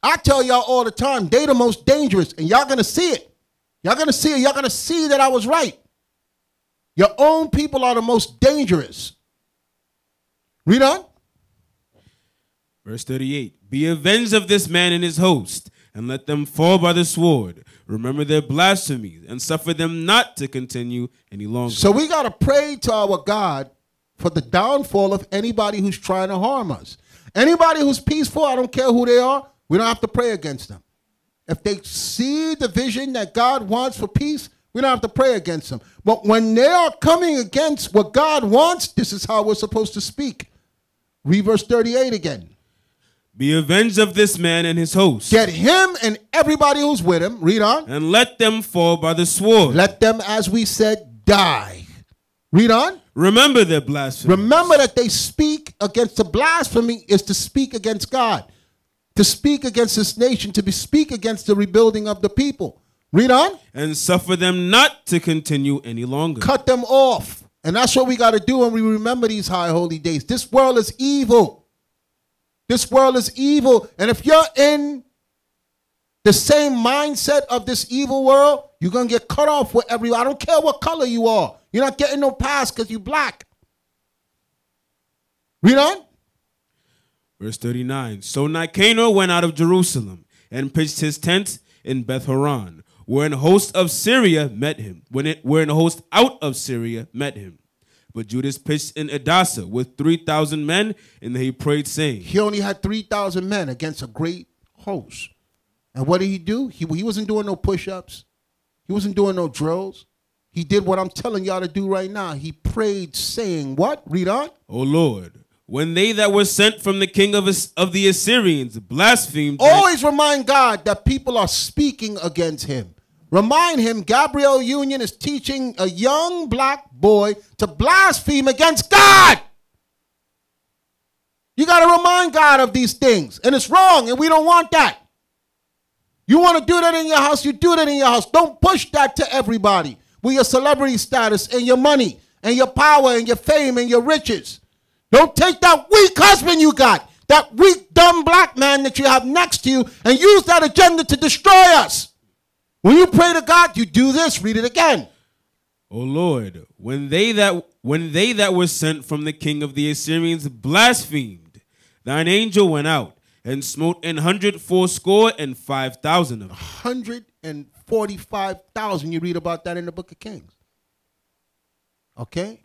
I tell y'all all the time, they the most dangerous, and y'all gonna see it. Y'all gonna see it. Y'all gonna see that I was right. Your own people are the most dangerous. Read on. Verse 38 Be avenged of this man and his host, and let them fall by the sword. Remember their blasphemies, and suffer them not to continue any longer. So we gotta pray to our God for the downfall of anybody who's trying to harm us. Anybody who's peaceful, I don't care who they are, we don't have to pray against them. If they see the vision that God wants for peace, we don't have to pray against them. But when they are coming against what God wants, this is how we're supposed to speak. Read verse 38 again. Be avenged of this man and his host. Get him and everybody who's with him. Read on. And let them fall by the sword. Let them, as we said, die. Read on. Remember their blasphemy. Remember that they speak against the blasphemy is to speak against God, to speak against this nation, to speak against the rebuilding of the people. Read on. And suffer them not to continue any longer. Cut them off. And that's what we got to do when we remember these high holy days. This world is evil. This world is evil. And if you're in the same mindset of this evil world, you're going to get cut off with every. I don't care what color you are. You're not getting no pass because you're black. Read on. Verse 39 So Nicanor went out of Jerusalem and pitched his tent in Beth Horon, where an host of Syria met him, when it, where an host out of Syria met him. But Judas pitched in Adasa with 3,000 men, and he prayed, saying, He only had 3,000 men against a great host. And what did he do? He, he wasn't doing no push ups, he wasn't doing no drills. He did what I'm telling y'all to do right now. He prayed, saying, What? Read on. O Lord, when they that were sent from the king of, of the Assyrians blasphemed, Always remind God that people are speaking against him. Remind him Gabrielle Union is teaching a young black boy to blaspheme against God. You got to remind God of these things. And it's wrong, and we don't want that. You want to do that in your house, you do that in your house. Don't push that to everybody with your celebrity status and your money and your power and your fame and your riches. Don't take that weak husband you got, that weak, dumb black man that you have next to you, and use that agenda to destroy us. When you pray to God, you do this. Read it again. O Lord, when they that when they that were sent from the king of the Assyrians blasphemed, thine angel went out and smote an hundred fourscore and five thousand of them. 145,000. You read about that in the book of Kings. Okay?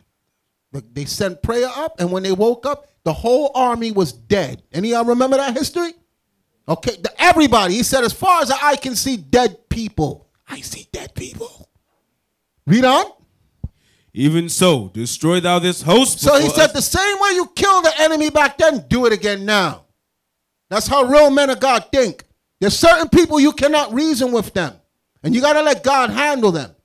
They sent prayer up, and when they woke up, the whole army was dead. Any of y'all remember that history? Okay, the, everybody. He said, as far as I can see, dead people. I see dead people. Read on. Even so, destroy thou this host. So he said, us. the same way you killed the enemy back then, do it again now. That's how real men of God think. There's certain people you cannot reason with them, and you got to let God handle them.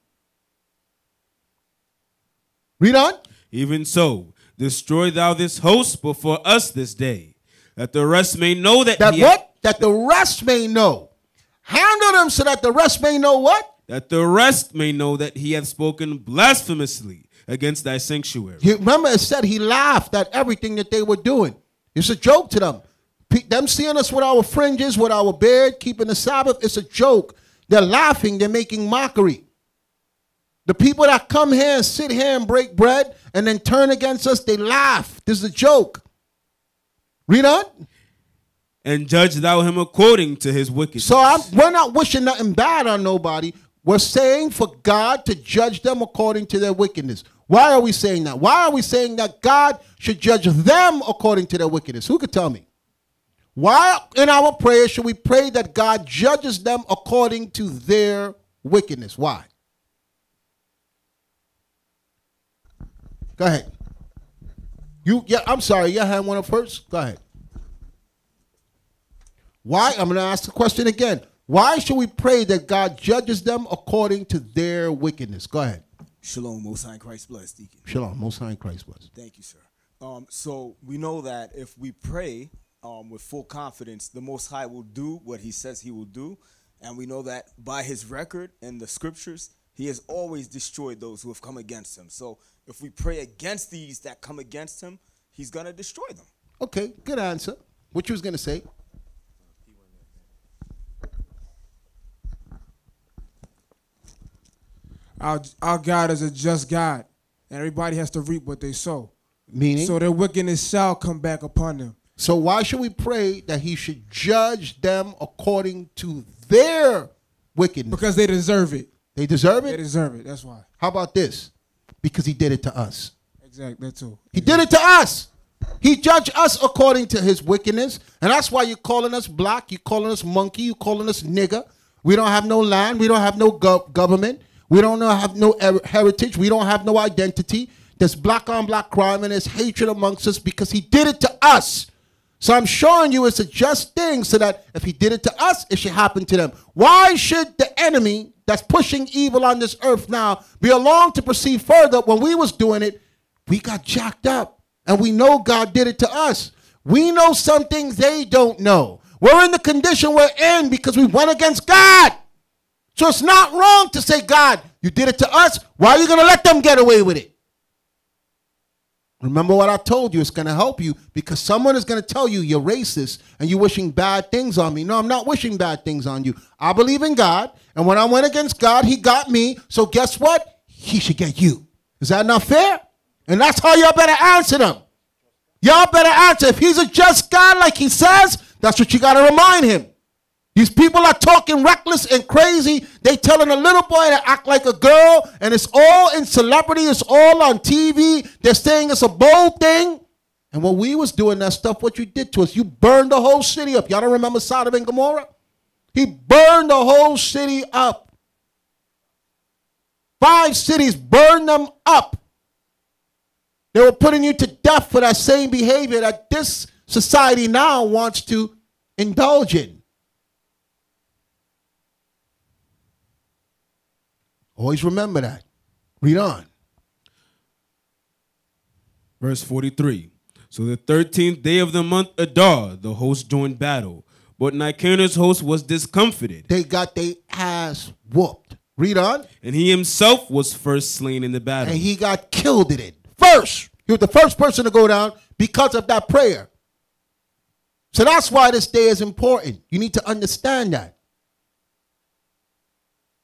Read on. Even so, destroy thou this host before us this day, that the rest may know that That what? That the rest may know. Handle them so that the rest may know what? that the rest may know that he hath spoken blasphemously against thy sanctuary. You remember it said he laughed at everything that they were doing. It's a joke to them. Them seeing us with our fringes, with our beard, keeping the Sabbath, it's a joke. They're laughing, they're making mockery. The people that come here and sit here and break bread and then turn against us, they laugh. This is a joke. Read on. And judge thou him according to his wickedness. So I'm, we're not wishing nothing bad on nobody. We're saying for God to judge them according to their wickedness. Why are we saying that? Why are we saying that God should judge them according to their wickedness? Who could tell me? Why in our prayer should we pray that God judges them according to their wickedness? Why? Go ahead. You yeah, I'm sorry, your had one up first. Go ahead. Why? I'm gonna ask the question again. Why should we pray that God judges them according to their wickedness? Go ahead. Shalom, Most High in Christ bless, Deacon. Shalom, most high in Christ bless. Thank you, sir. Um, so we know that if we pray um, with full confidence, the Most High will do what He says He will do, and we know that by His record in the Scriptures, He has always destroyed those who have come against Him. So if we pray against these that come against Him, He's gonna destroy them. Okay, good answer. What you was gonna say? Our, our God is a just God, and everybody has to reap what they sow. Meaning? So their wickedness shall come back upon them. So why should we pray that he should judge them according to their wickedness? Because they deserve it. They deserve it? They deserve it. That's why. How about this? Because he did it to us. Exactly. That too. He did it to us. He judged us according to his wickedness. And that's why you're calling us black, you're calling us monkey, you're calling us nigger. We don't have no land, we don't have no gov- government, we don't have no her- heritage, we don't have no identity. There's black on black crime and there's hatred amongst us because he did it to us. So I'm showing you it's a just thing so that if he did it to us, it should happen to them. Why should the enemy that's pushing evil on this earth now be along to proceed further when we was doing it? We got jacked up and we know God did it to us. We know some things they don't know. We're in the condition we're in because we went against God. So it's not wrong to say, God, you did it to us. Why are you going to let them get away with it? Remember what I told you. It's going to help you because someone is going to tell you you're racist and you're wishing bad things on me. No, I'm not wishing bad things on you. I believe in God. And when I went against God, He got me. So guess what? He should get you. Is that not fair? And that's how y'all better answer them. Y'all better answer. If He's a just God, like He says, that's what you got to remind Him. These people are talking reckless and crazy. They telling a little boy to act like a girl, and it's all in celebrity. It's all on TV. They're saying it's a bold thing. And when we was doing that stuff, what you did to us, you burned the whole city up. Y'all don't remember Sodom and Gomorrah? He burned the whole city up. Five cities burned them up. They were putting you to death for that same behavior that this society now wants to indulge in. Always remember that. Read on. Verse 43. So the 13th day of the month Adar, the host joined battle. But Nicanor's host was discomfited. They got their ass whooped. Read on. And he himself was first slain in the battle. And he got killed in it. First. He was the first person to go down because of that prayer. So that's why this day is important. You need to understand that.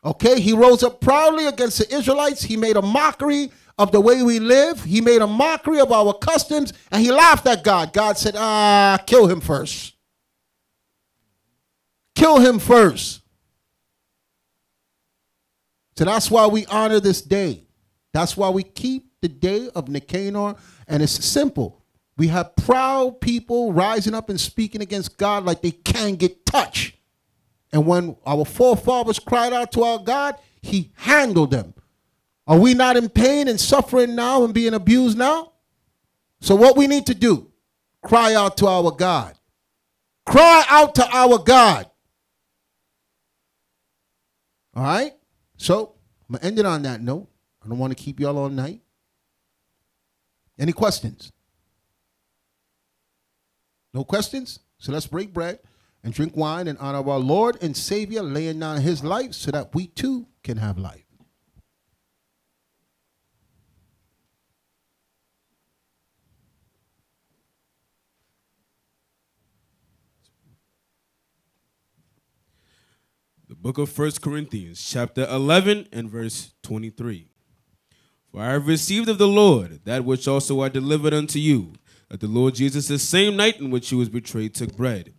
Okay, he rose up proudly against the Israelites. He made a mockery of the way we live. He made a mockery of our customs and he laughed at God. God said, ah, kill him first. Kill him first. So that's why we honor this day. That's why we keep the day of Nicanor. And it's simple. We have proud people rising up and speaking against God like they can't get touched. And when our forefathers cried out to our God, he handled them. Are we not in pain and suffering now and being abused now? So what we need to do, cry out to our God. Cry out to our God. All right? So I'm going to end it on that note. I don't want to keep y'all all night. Any questions? No questions? So let's break bread and drink wine in honor of our Lord and Savior, laying down his life so that we too can have life. The book of First Corinthians, chapter 11 and verse 23. For I have received of the Lord that which also I delivered unto you, that the Lord Jesus, the same night in which he was betrayed, took bread.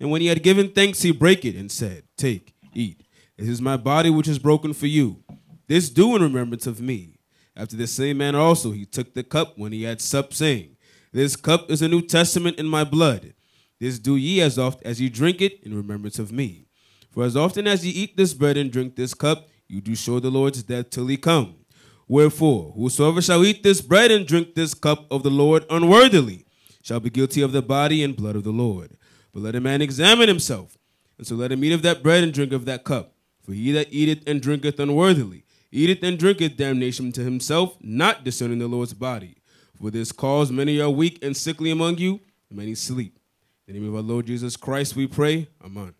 And when he had given thanks, he brake it and said, Take, eat. This is my body which is broken for you. This do in remembrance of me. After the same manner also he took the cup when he had supped, saying, This cup is a New Testament in my blood. This do ye as oft as ye drink it in remembrance of me. For as often as ye eat this bread and drink this cup, you do show the Lord's death till he come. Wherefore, whosoever shall eat this bread and drink this cup of the Lord unworthily shall be guilty of the body and blood of the Lord. But let a man examine himself, and so let him eat of that bread and drink of that cup. For he that eateth and drinketh unworthily, eateth and drinketh damnation to himself, not discerning the Lord's body. For this cause many are weak and sickly among you, and many sleep. In the name of our Lord Jesus Christ we pray. Amen.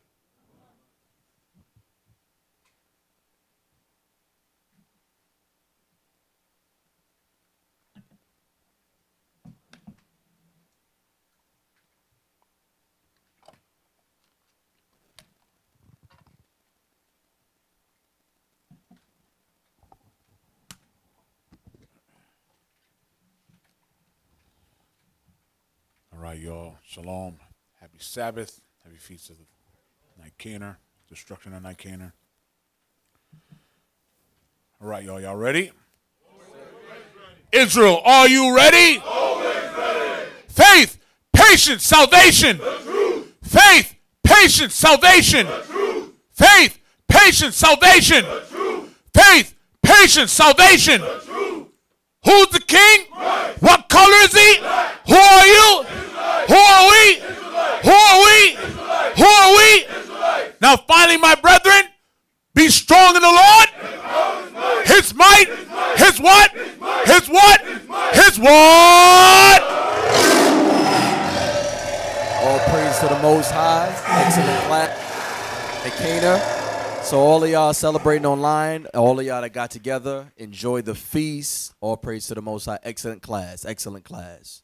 Right, y'all. Shalom. Happy Sabbath. Happy Feast of the Nicanor. Destruction of Nicanor. All right, y'all. Y'all ready? Israel, are you ready? Faith, patience, salvation. Faith, patience, salvation. Faith, patience, salvation. Faith, patience, salvation. Who's the king? What color is he? Who are you? Who are we? Who are we? Who are we? Now, finally, my brethren, be strong in the Lord. His might. His what? His what? His what? All praise to the Most High. Excellent class. Nicanor. So all of y'all celebrating online, all of y'all that got together, enjoy the feast. All praise to the Most High. Excellent class. Excellent class.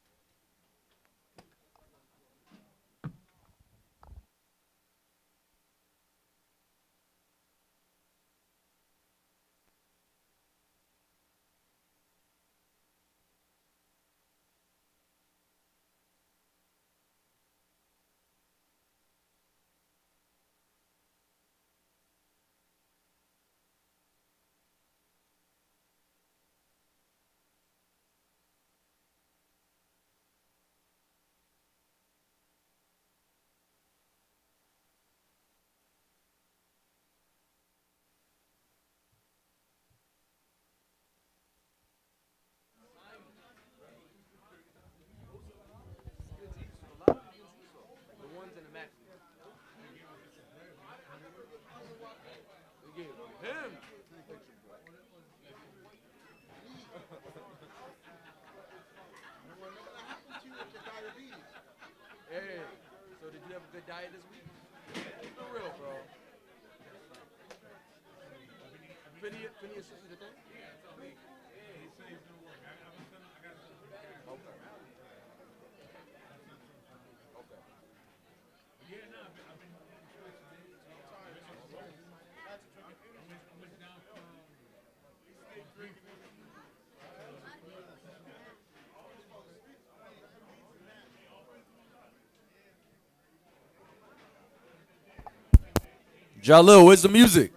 Jalil, where's the music?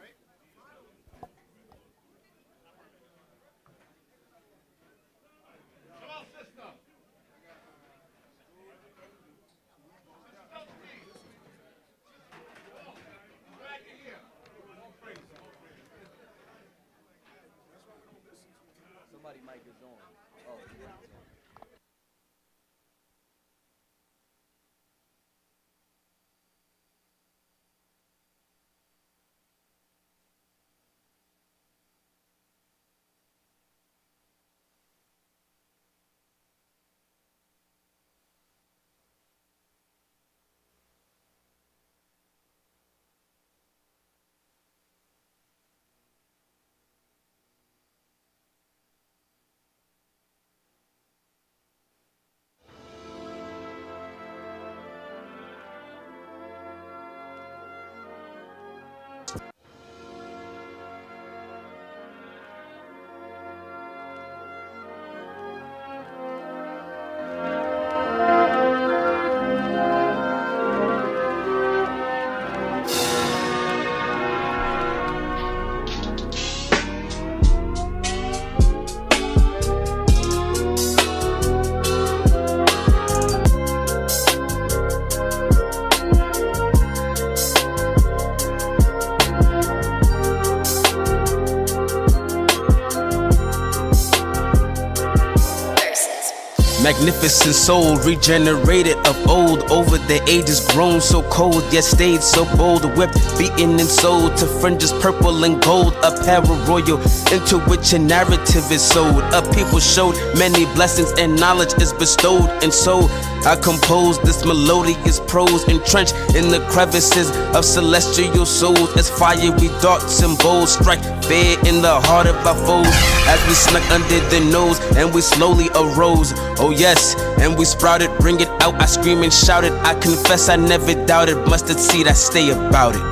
Magnificent soul, regenerated of old. Over the ages, grown so cold, yet stayed so bold. Whipped, beaten, and sold to fringes purple and gold. Apparel royal, into which a narrative is sold. A people showed many blessings and knowledge is bestowed. And so I compose this melodious prose, entrenched in the crevices of celestial souls. As fiery darts and bows strike fear in the heart of our foes. As we snuck under the nose and we slowly arose. Oh, yes, and we sprouted, bring it out. I scream and shouted. I confess I never doubted. Mustard seed, I stay about it.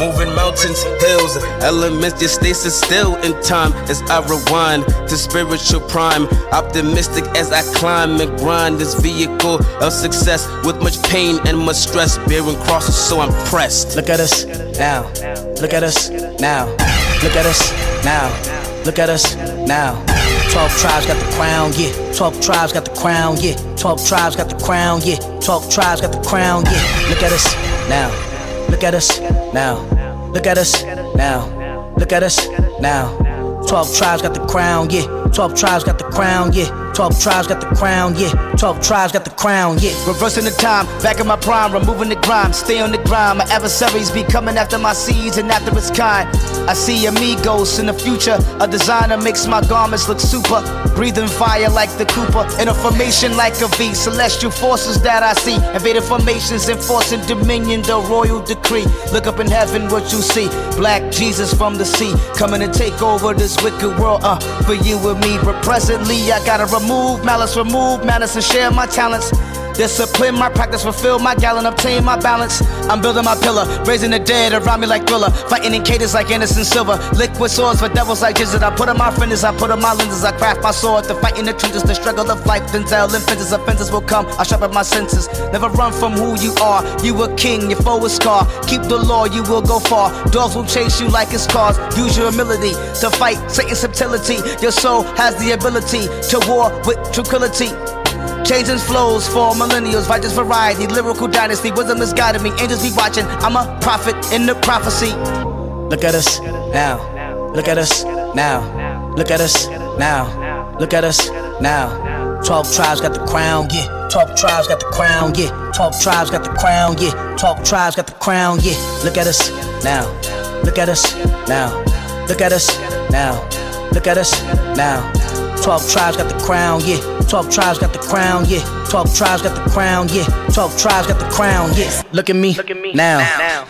Moving mountains, hills, elements just stay still in time as I rewind to spiritual prime. Optimistic as I climb and grind this vehicle of success with much pain and much stress, bearing crosses, so I'm pressed. Look at us now. Look at us now. Look at us now. Look at us now. 12 tribes got the crown, yeah. 12 tribes got the crown, yeah. 12 tribes got the crown, yeah. 12 tribes got the crown, yeah. Look at us now. Look at us now. Look at us now. Look at us now. 12 tribes got the crown, yeah. 12 tribes got the crown, yeah. 12 tribes got the crown, yeah. 12 tribes got the crown, yeah. Reversing the time, back in my prime, removing the grime, stay on the grind. My adversaries be coming after my seeds and after its kind. I see amigos in the future. A designer makes my garments look super. Breathing fire like the Cooper. In a formation like a V. Celestial forces that I see. Invading formations, enforcing dominion, the royal decree. Look up in heaven, what you see. Black Jesus from the sea. Coming to take over this wicked world, uh, for you and me. But presently, I gotta remove malice, remove malice, and share my talents. Discipline my practice, fulfill my gallon, obtain my balance. I'm building my pillar, raising the dead around me like thriller. Fighting in cadence like Anderson Silva. Liquid swords for devils like Jesus. I put on my fingers, I put on my lenses, I craft my sword. To fight in the trenches, the struggle of life. Denzel fences, offenses will come. I sharpen my senses. Never run from who you are. You a king, your foe is scar. Keep the law, you will go far. Dogs will chase you like it's cars. Use your ability to fight Satan's subtlety. Your soul has the ability to war with tranquility. Changing flows for millennials, righteous variety, lyrical dynasty, wisdom is guiding me. Angels be watching, I'm a prophet in the prophecy. Look at us now. Look at us now. Look at us now. Look at us now. 12 tribes got the crown, yeah. 12 tribes got the crown, yeah. 12 tribes got the crown, yeah. 12 tribes got the crown, yeah. Look at us now. Look at us now. Look at us now. Look at us now. 12 tribes got the crown, yeah. 12 tribes got the crown, yeah. 12 tribes got the crown, yeah. 12 tribes got the crown, yeah. Look at me, now.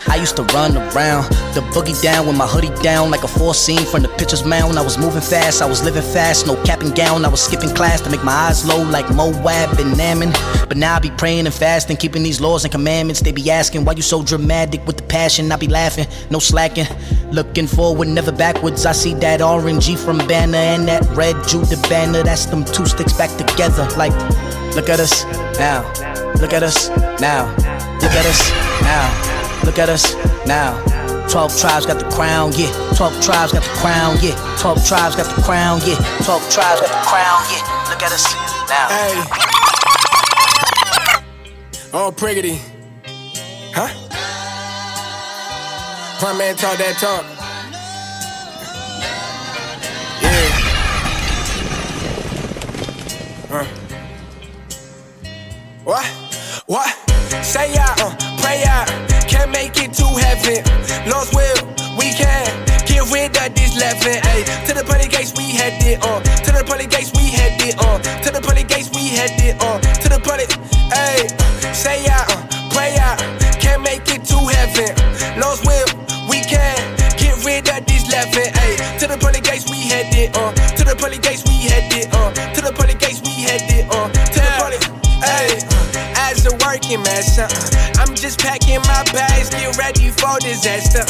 I used to run around, the boogie down with my hoodie down like a four scene from the pictures mound. I was moving fast, I was living fast, no cap and gown. I was skipping class to make my eyes low like Moab and Ammon. But now I be praying and fasting, keeping these laws and commandments. They be asking why you so dramatic with the passion. I be laughing, no slacking. Looking forward, never backwards. I see that orange Ephraim Banner and that red Judah banner. That's them two sticks back together. Like, look at us now. Look at us now. Look at us now. Look at us now. 12 tribes got the crown, yeah. 12 tribes got the crown, yeah. 12 tribes got the crown, yeah. 12 tribes got the crown, yeah. Look at us now. Hey. Oh, priggity. Huh? Prime man talk that talk. Yeah. Uh. What? What? Say out, uh, pray out. Can't make it to heaven. Lord's will, we can get rid of this leaven. Ay, to the pearly gates we headed on. To the pearly gates we headed on. To the pearly gates we headed on. To the pearly, ay, say out, uh, pray out. Can't make it to heaven. Lord's will, we can get rid of this leaven. Ay, to the pearly gates we headed on. To the pearly gates we man, son, I'm just packing my bags, get ready for disaster.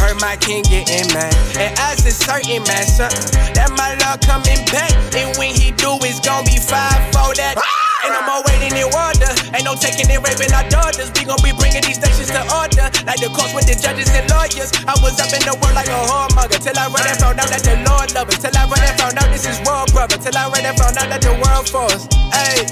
Heard my king getting mad, and as a certain son, that my Lord coming back, and when he do, it's gonna be five for that. And I'm all waiting in order. Ain't no taking and raping our daughters. We gon' be bringing these nations to order. Like the courts with the judges and lawyers. I was up in the world like a whoremonger. Till I run and found out that the Lord love us. Till I run and found out this is world brother. Till I run and found out that the world us. Hey,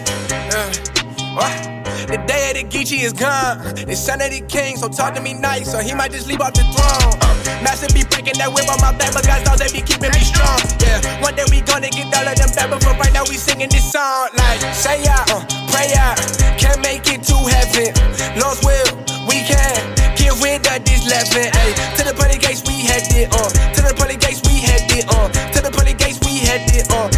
uh, The day of the Geechee is gone. The son of the king, so talk to me nice, or he might just leave off the throne. Uh, Master be breaking that whip on my back, but God's thoughts they be keeping me strong. Yeah, one day we gonna get all of them back, but for right now we singing this song like say ya, uh, pray ya, can't make it to heaven. Lord's will, we can get rid of this leaven. Ay, to the pearly gates we headed on. To the pearly gates we headed on. To the pearly gates we headed on. To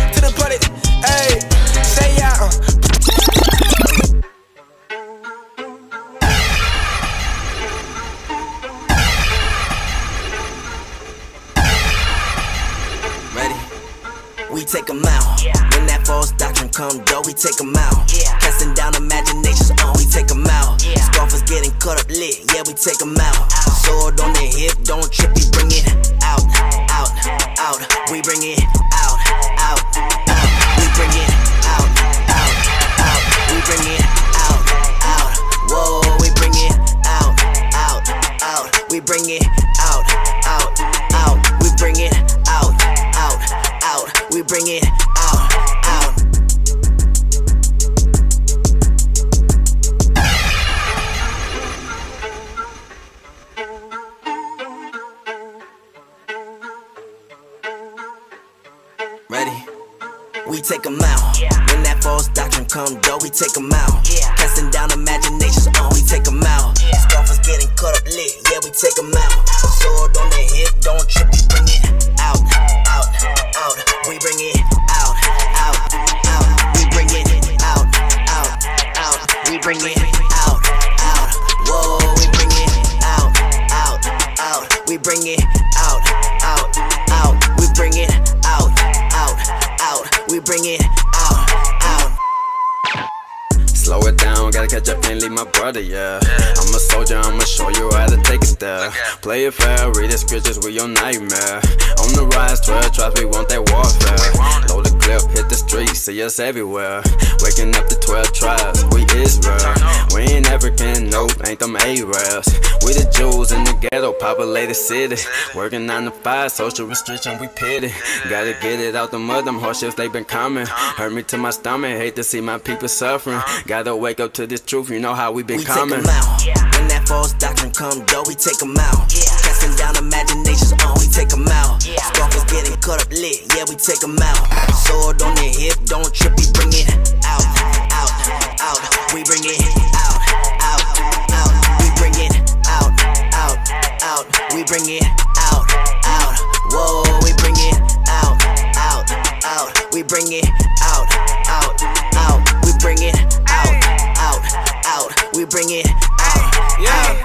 take 'em out. Casting down imaginations, oh, we take 'em out. Scoffers getting cut up lit, yeah, we take 'em out. Sword on the hip, don't trip, we bring it out, out, out. We bring it out, out, out. We bring it out, out, out. We bring it out, out. Whoa, we bring it out, out, out. We bring it out, out, out. We bring it out, out, out. We bring it take 'em out. It fair, read the scriptures, we your nightmare. On the rise, 12 tribes, we want that warfare. Load the clip, hit the streets, see us everywhere. Waking up the 12 tribes, we Israel. We ain't African, nope, ain't them Arabs. We the Jews in the ghetto, populated city. Working on the five, social restriction, we pity. Gotta get it out the mud, them hardships, they been coming. Hurt me to my stomach, hate to see my people suffering. Gotta wake up to this truth, you know how we been we coming. take 'em out. When that false doctrine come, though, we take 'em out. Casting down imaginations, oh, we take 'em out. Scoffers getting cut up lit, yeah, we take 'em out. Sword on the hip, don't trip, we bring it out, out, out. We bring it out, out, out. We bring it out, out, out. We bring it out, out. Whoa, we bring it out, out, out. We bring it out, out, out. We bring it out, out, out. We bring it out, Yeah,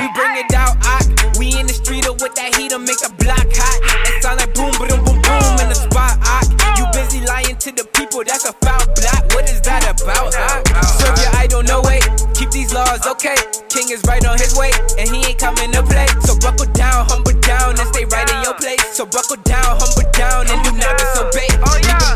we bring it out, ah. We in the street up with that heater, make the block hot. It sound like boom, boom, boom, boom in the spot, ah. You busy lying to the people, that's a foul block. What is that about, ah? Serve your idol, no way. Keep these laws, okay. King is right on his way, and he ain't coming to play. So buckle down, humble down, and stay right in your place. So buckle down, humble down, and do not disobey.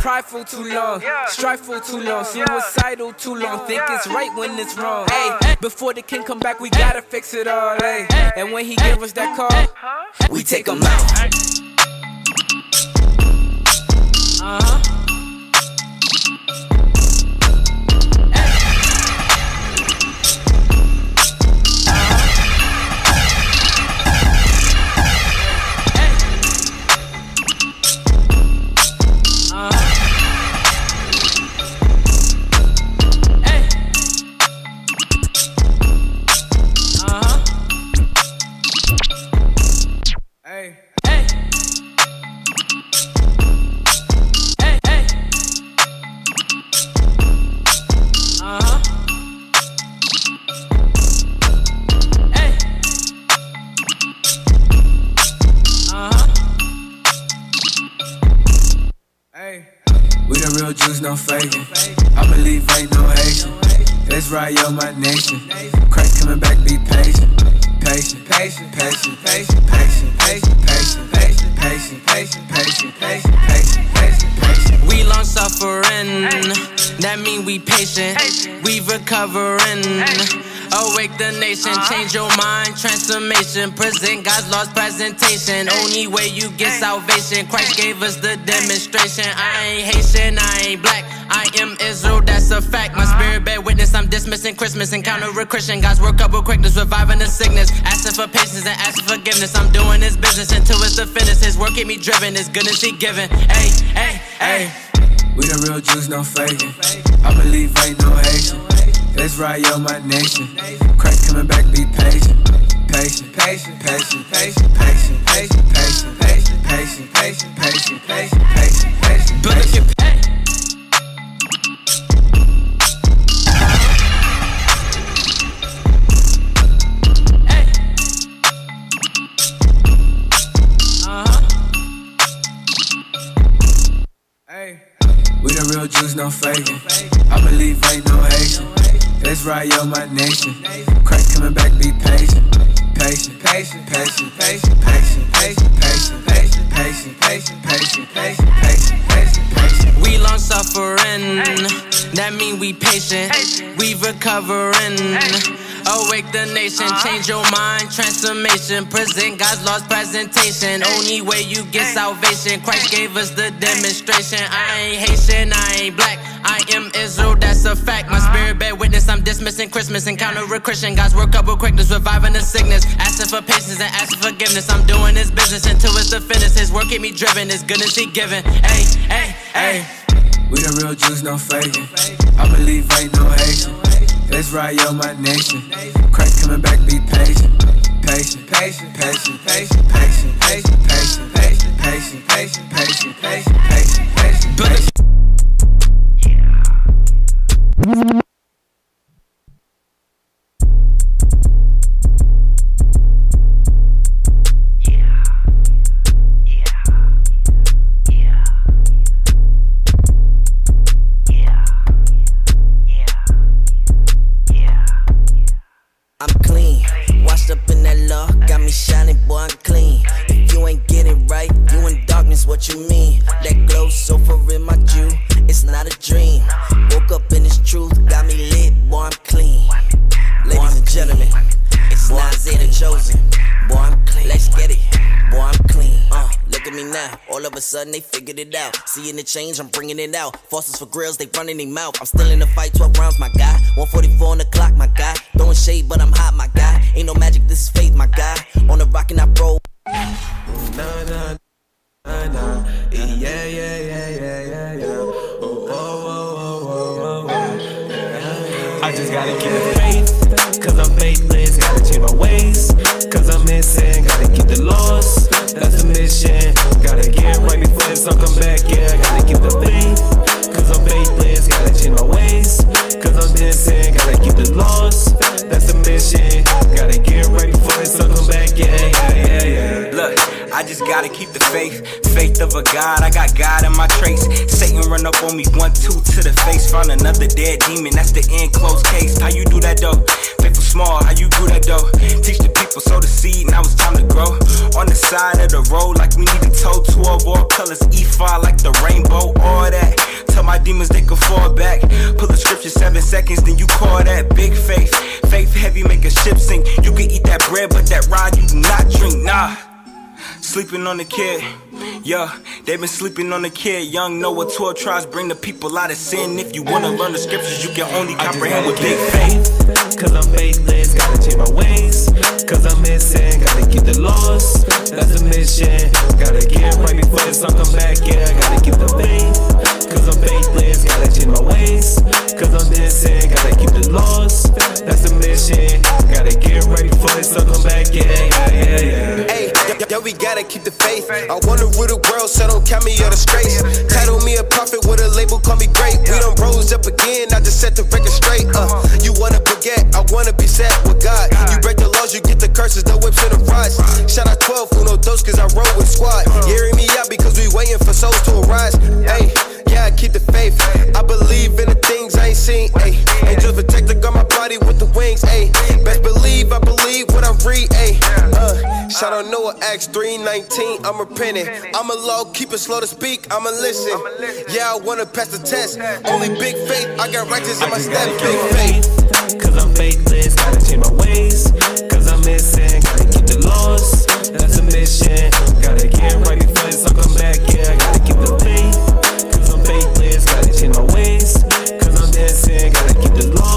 Prideful too long, strifeful too long, suicidal too long. Think it's right when it's wrong. Hey, before the king come back, we gotta fix it all. Hey, and when he give us that call, we take 'em out. Uh-huh. Hey, the real juice, no faking. I believe ain't no Haitian. It's right, yo, my nation. Christ coming back, be patient. Patient, patient, patient, patient, patient, patient, patient, patient, patient, patient, patient, patient, patient, patient, patient. We long suffering, that mean we patient. We recovering. Awake the nation, uh-huh. change your mind, transformation. Present God's lost presentation. Only way you get salvation. Christ gave us the demonstration. I ain't Haitian, I ain't black. I am Israel, that's a fact. My uh-huh. spirit bear witness, I'm dismissing Christmas. Encounter a Christian, God's work up with quickness, reviving the sickness. Asking for patience and asking forgiveness. I'm doing this business until it's the finish. His work keep me driven, His goodness He given. Hey, hey, hey. We the real Jews, no faking. I believe ain't no Haitian. Let's ride yo my nation. Christ coming back, be patient. Patient, patient, patient, patient, patient, patient, patient, patient, patient, patient, patient, patient, patient, patient. But if you pay. We the real Jews, no faking. I believe ain't no Haitian. Let's ride yo my nation. Christ coming back, be patient. Patient, patient, patient, patient, patient, patient, patient, patient, patient, patient, patient, patient, patient, patient, patient. We long suffering, that mean we patient. We recovering. Awake the nation, change your mind, transformation. Present God's lost presentation. Only way you get salvation. Christ gave us the demonstration. I ain't Haitian, I ain't black. I am Israel, that's a fact. My spirit bear witness, I'm dismissing Christmas. Encounter a Christian, God's work up with quickness, reviving the sickness. Asking for patience and asking forgiveness. I'm doing this business until it's the finish. His work keep me driven, His goodness He given. Hey, hey, hey. We the real Jews, no faking. I believe ain't no Haitian. Let's ride yo my nation. Christ coming back, be patient. Patient, patient, patient, patient, patient, patient, patient, patient, patient, patient, patient, patient, patient, patient, I'm clean. Washed up in that law, got me shining, boy, I'm clean. If you ain't getting right, you in darkness, what you mean? That glow so sudden they figured it out. Seeing the change, I'm bringing it out. Fosters for grills, they running their mouth. I'm still in the fight, 12 rounds, my guy. 144 on the clock, my guy. Throwing shade, but I'm hot, my guy. Ain't no magic, this is faith, my guy. On the rock and I roll. Nah, nah, nah, nah. Yeah, yeah, yeah, yeah, yeah, yeah. Oh, oh, oh, oh, oh, oh. I just gotta keep the faith, cause I'm faithless. Gotta change my ways, cause I'm missing. Gotta keep the loss, that's the mission. Gotta get right before the sun come back, yeah. Gotta keep the faith, cause I'm faithless. Gotta change my ways, cause I'm missing. Gotta keep the loss, that's the mission. Gotta get right before the sun come back, yeah, yeah, yeah, yeah. Look, I just gotta keep the faith, faith of a God. I got God in my trace. Satan run up on me, one, two to the face. Found another dead demon, that's the end, closed case. How you do that though? Faithful small, how you do that though? Teach the people, sow the seed, now it's time to grow. On the side of the road, like we need a toe, of all colors, E5 like the rainbow, all that. Tell my demons they can fall back. Pull the scripture seven seconds, then you call that big faith. Faith heavy, make a ship sink. You can eat that bread, but that rod you do not drink, nah. Sleeping on the kid, yeah, they been sleeping on the kid. Young Noah, 12 tries bring the people out of sin. If you wanna learn the scriptures, you can only comprehend with big faith. Cause I'm faithless, gotta change my ways. Cause I'm missing, gotta keep the loss. That's the mission. Gotta get right before the sun come back, yeah. Gotta keep the faith. Cause I'm faithless, gotta change my ways. Cause I'm missing, gotta keep the loss. That's the mission. Gotta get right before the sun come back, yeah, yeah, yeah, yeah. Hey, yo, yo, we gotta keep the faith. I wanna rule the world, so don't count me a disgrace. Title me a prophet with a label, call me great. We done rose up again, I just set the record straight. Uh, you wanna forget, I wanna be set with God. You break the laws, you get the curses, the whips and the rods. Shout out 12, Uno Dos, cause I roll with squad. You hearing me out because we waiting for souls to arise. Hey, yeah, I keep the faith. I believe in the things I ain't seen. Hey, angels protector got my body with the wings. Hey, best believe I believe what I read. Hey, uh, shout out Noah Acts 319. I'm repenting. I'm a low, keep it slow to speak. I'ma listen. Yeah, I wanna pass the test. Only big faith, I got righteous in my step. Big faith. Cause I'm faithless, gotta change my ways. Cause I'm missing, gotta keep the laws. That's a mission. Gotta get right before it's all come back. Yeah, gotta keep the faith. Cause I'm faithless, gotta change my ways. Cause I'm dancing, gotta keep the loss.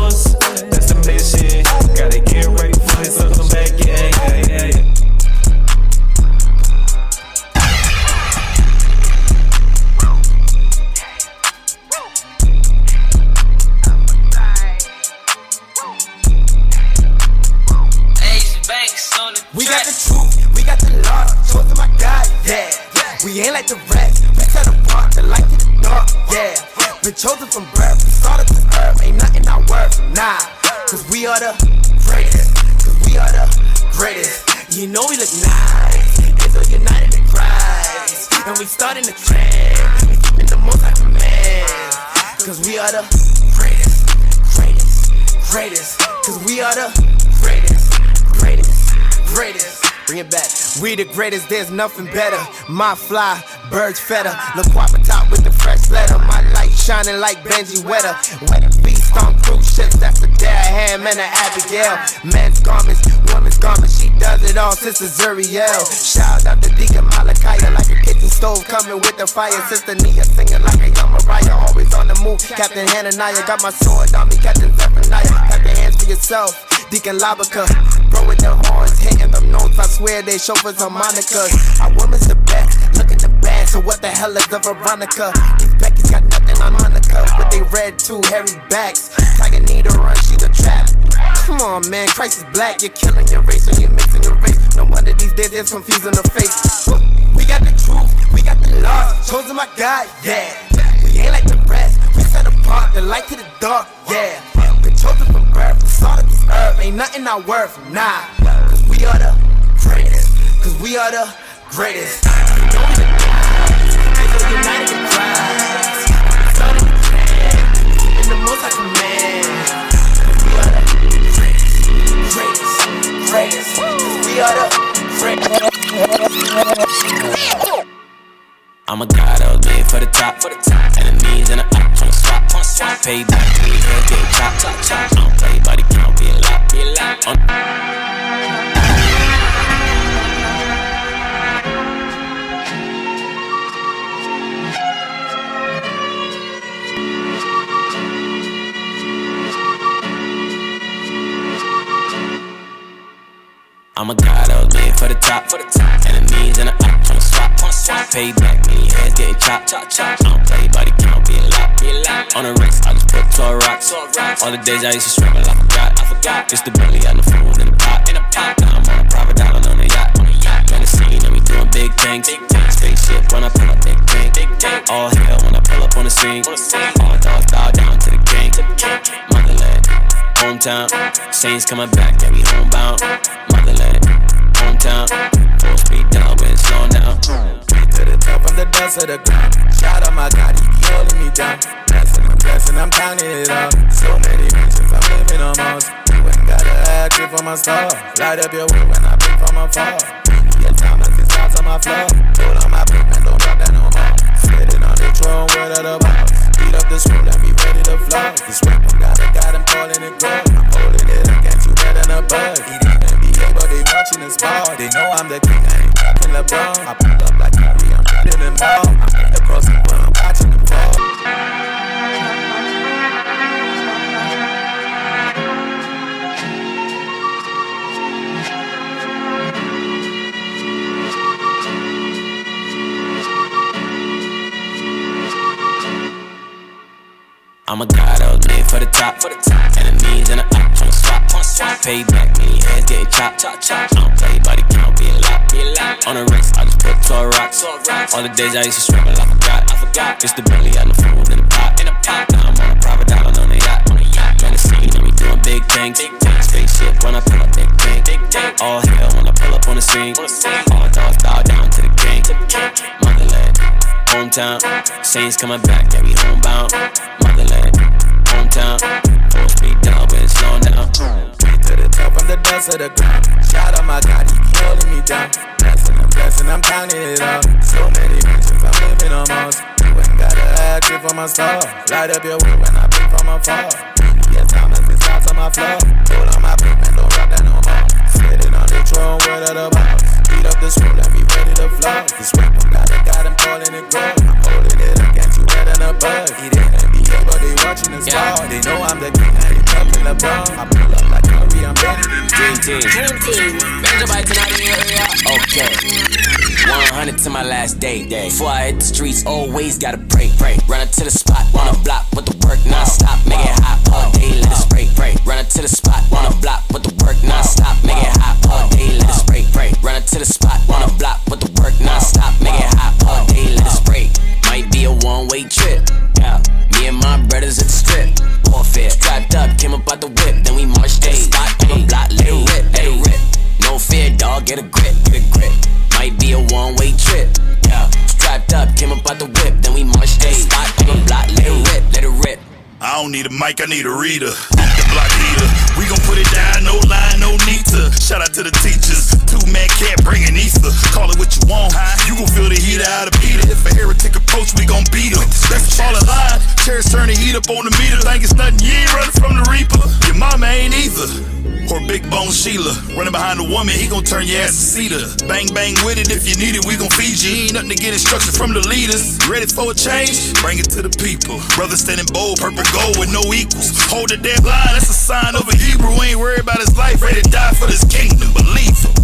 We got the truth, we got the law, chosen my God, yeah. We ain't like the rest, we set apart, the light to the dark, yeah. Been chosen from birth, we started this earth, ain't nothing our worth, nah. Cause we are the greatest, cause we are the greatest. You know we look nice, and so united in Christ. And we starting the trend, we keeping the most high commands. Cause we are the greatest, greatest, greatest. Cause we are the greatest, greatest. Bring it back. We the greatest, there's nothing better. My fly, birds feather. Look quapper top with the fresh letter. My light shining like Benji Wetter. Wetter beast on cruise ships, that's a dad ham and an Abigail. Men's garments, woman's garments, she does it all. Sister Zuriel. Shout out to Deacon Malachi like a kitchen stove coming with the fire. Sister Nia singing like a young Mariah, always on the move. Captain Hananiah got my sword on me, Captain Zephaniah. Clap your hands for yourself. Deacon Labica, bro with the horns, hitting them notes. I swear they chauffeurs on Monicas. Our woman's the best, looking the best. So what the hell is the Veronica? These Becky's got nothing on Monica, but they red two hairy backs. Tiger need a run, she's a trap. Come on, man, Christ is black. You're killing your race, and you're mixing your race. No wonder these days there's confusing the face. We got the truth, we got the law, chosen my God, yeah. We ain't like the rest, we set apart, the light to the dark, yeah. Been chosen from birth, we started this earth, ain't nothing our worth, nah. We are the greatest, cause we are the greatest. The greatest, ain't so united the trend, in the most I command. We are the greatest. Greatest. Greatest. We are the greatest. I'm a god, was made for the top. For the top. And the op tryna swap. Tryna swap. Payback, we head chopped. Chop. I don't play count, be a lot. Be a lot. I'm a god, I was made for the top. For the top. Enemies and the op tryna swap. Tryna swap. Payback, many heads getting chopped. Chop, chop. I don't play body count, be a lot. Be a. On the race, I just put 12 rocks. All the days I used to struggle, I forgot. I forgot. Just the belly on the phone in the pot. In the pot. Now I'm on a private island on a yacht. On a yacht. Man, the scene and we doing big things. Big things. Spaceship when I pull up, big thing. Big thing. All hell when I pull up on the scene. All dogs bow down to the king. Motherland, hometown. Saints coming back, yeah, we homebound. Motherland, hometown. Full speed down, when slowing down. to the top from the dust of the ground. Shout out my God, he holding me down. Blessing, I'm blessing, I'm counting it up. So many riches, I'm living almost. You ain't gotta ask it for my star. Light up your way when I pick from afar. Your time it's out on my floor. Put on my and don't drop that no more. Sitting on the throne, word of the the scroll and be ready to flow. This weapon got a God, I'm calling it gold. I'm holding it against you better than a bug. Ain't NBA, but they watching us ball. They know I'm the king, I ain't talking LeBron. I pull up like Kyrie, I'm better than ball. I'm at the crossing I'm a god, I was made for the top. For the top. Enemies and the op tryna swap. Tryna swap. Payback, many heads getting chopped. Chop, chop. I don't play body count, be a lot. Be a lot. On the race, I just put 12 rocks. All the days I used to struggle, I forgot. I forgot. Just the belly on the food in the pot. In the pot. Now I'm on a private island on a yacht. On a yacht. Man, the scene and we doing big things. Big things. Spaceship when I pull up, big thing. Big thing. All hell when I pull up on the scene. All dogs bow down to the hometown. Saints coming back, yeah, we homebound. Motherland, hometown. Full speed down, when it's slowing down. Straight to the top from the dust of the ground. Shout out my God, he keep holding me down. Blessing, I'm blessing, I'm counting it up. So many riches, I'm living almost. You ain't gotta ask for my star. Light up your way when I pick from afar. Yes, time as it's out on my floor. Hold on my and don't drop that no more. Sitting on the throne, word of the boss. Beat up the scroll and be ready to flow. This weapon got a God, I'm calling it gold. I'm holding it against you better than a bug. It ain't NBA, but they watching us ball. They know I'm the king, I ain't talking LeBron. I pull up like Curry, I'm better than Dream team. Dream team. Benjamin tonight in your area. Okay. 100 to my last day. Before I hit the streets, always gotta pray. pray. Run up to the spot, wanna block with the work non stop. Make it hot all day, let it spray. Pray. Run up to the spot, wanna block with the work non stop. Make it hot all day, let it spray. Pray. Run up to the spot, wanna block with the work non stop. Make it hot all day, let it spray. Might be a one way trip. Yeah. Me and my brothers at the strip. Warfare. Strapped up, came up out the whip. Then we marched to the spot, on a block, let it rip, let it rip. No fear, dog, get a grip, get a grip. Might be a one-way trip, yeah. Strapped up, came up out the whip, then we marched the spot on the block, let it rip, let it rip. I don't need a mic, I need a reader. The block leader. We gon' put it down, no line, no need to. Shout out to the teachers. Two man can't bring an Easter. Call it what you want. You gon' feel the heat out of Peter. If a heretic approach, we gon' beat him. Let's fall alive. Chairs turn the heat up on the meter. Think it's nothing, you ain't running from the Reaper. Your mama ain't either. Or Big Bone Sheila. Running behind a woman, he gon' turn your ass to cedar. Bang, bang with it if you need it, we gon' feed you. Ain't nothing to get instructions from the leaders. Ready for a change? Bring it to the people. Brothers standing bold, purple gold with no equals. Hold the dead line, that's a sign of a Hebrew. Ain't worried about his life, ready to die for this kingdom. Believe him.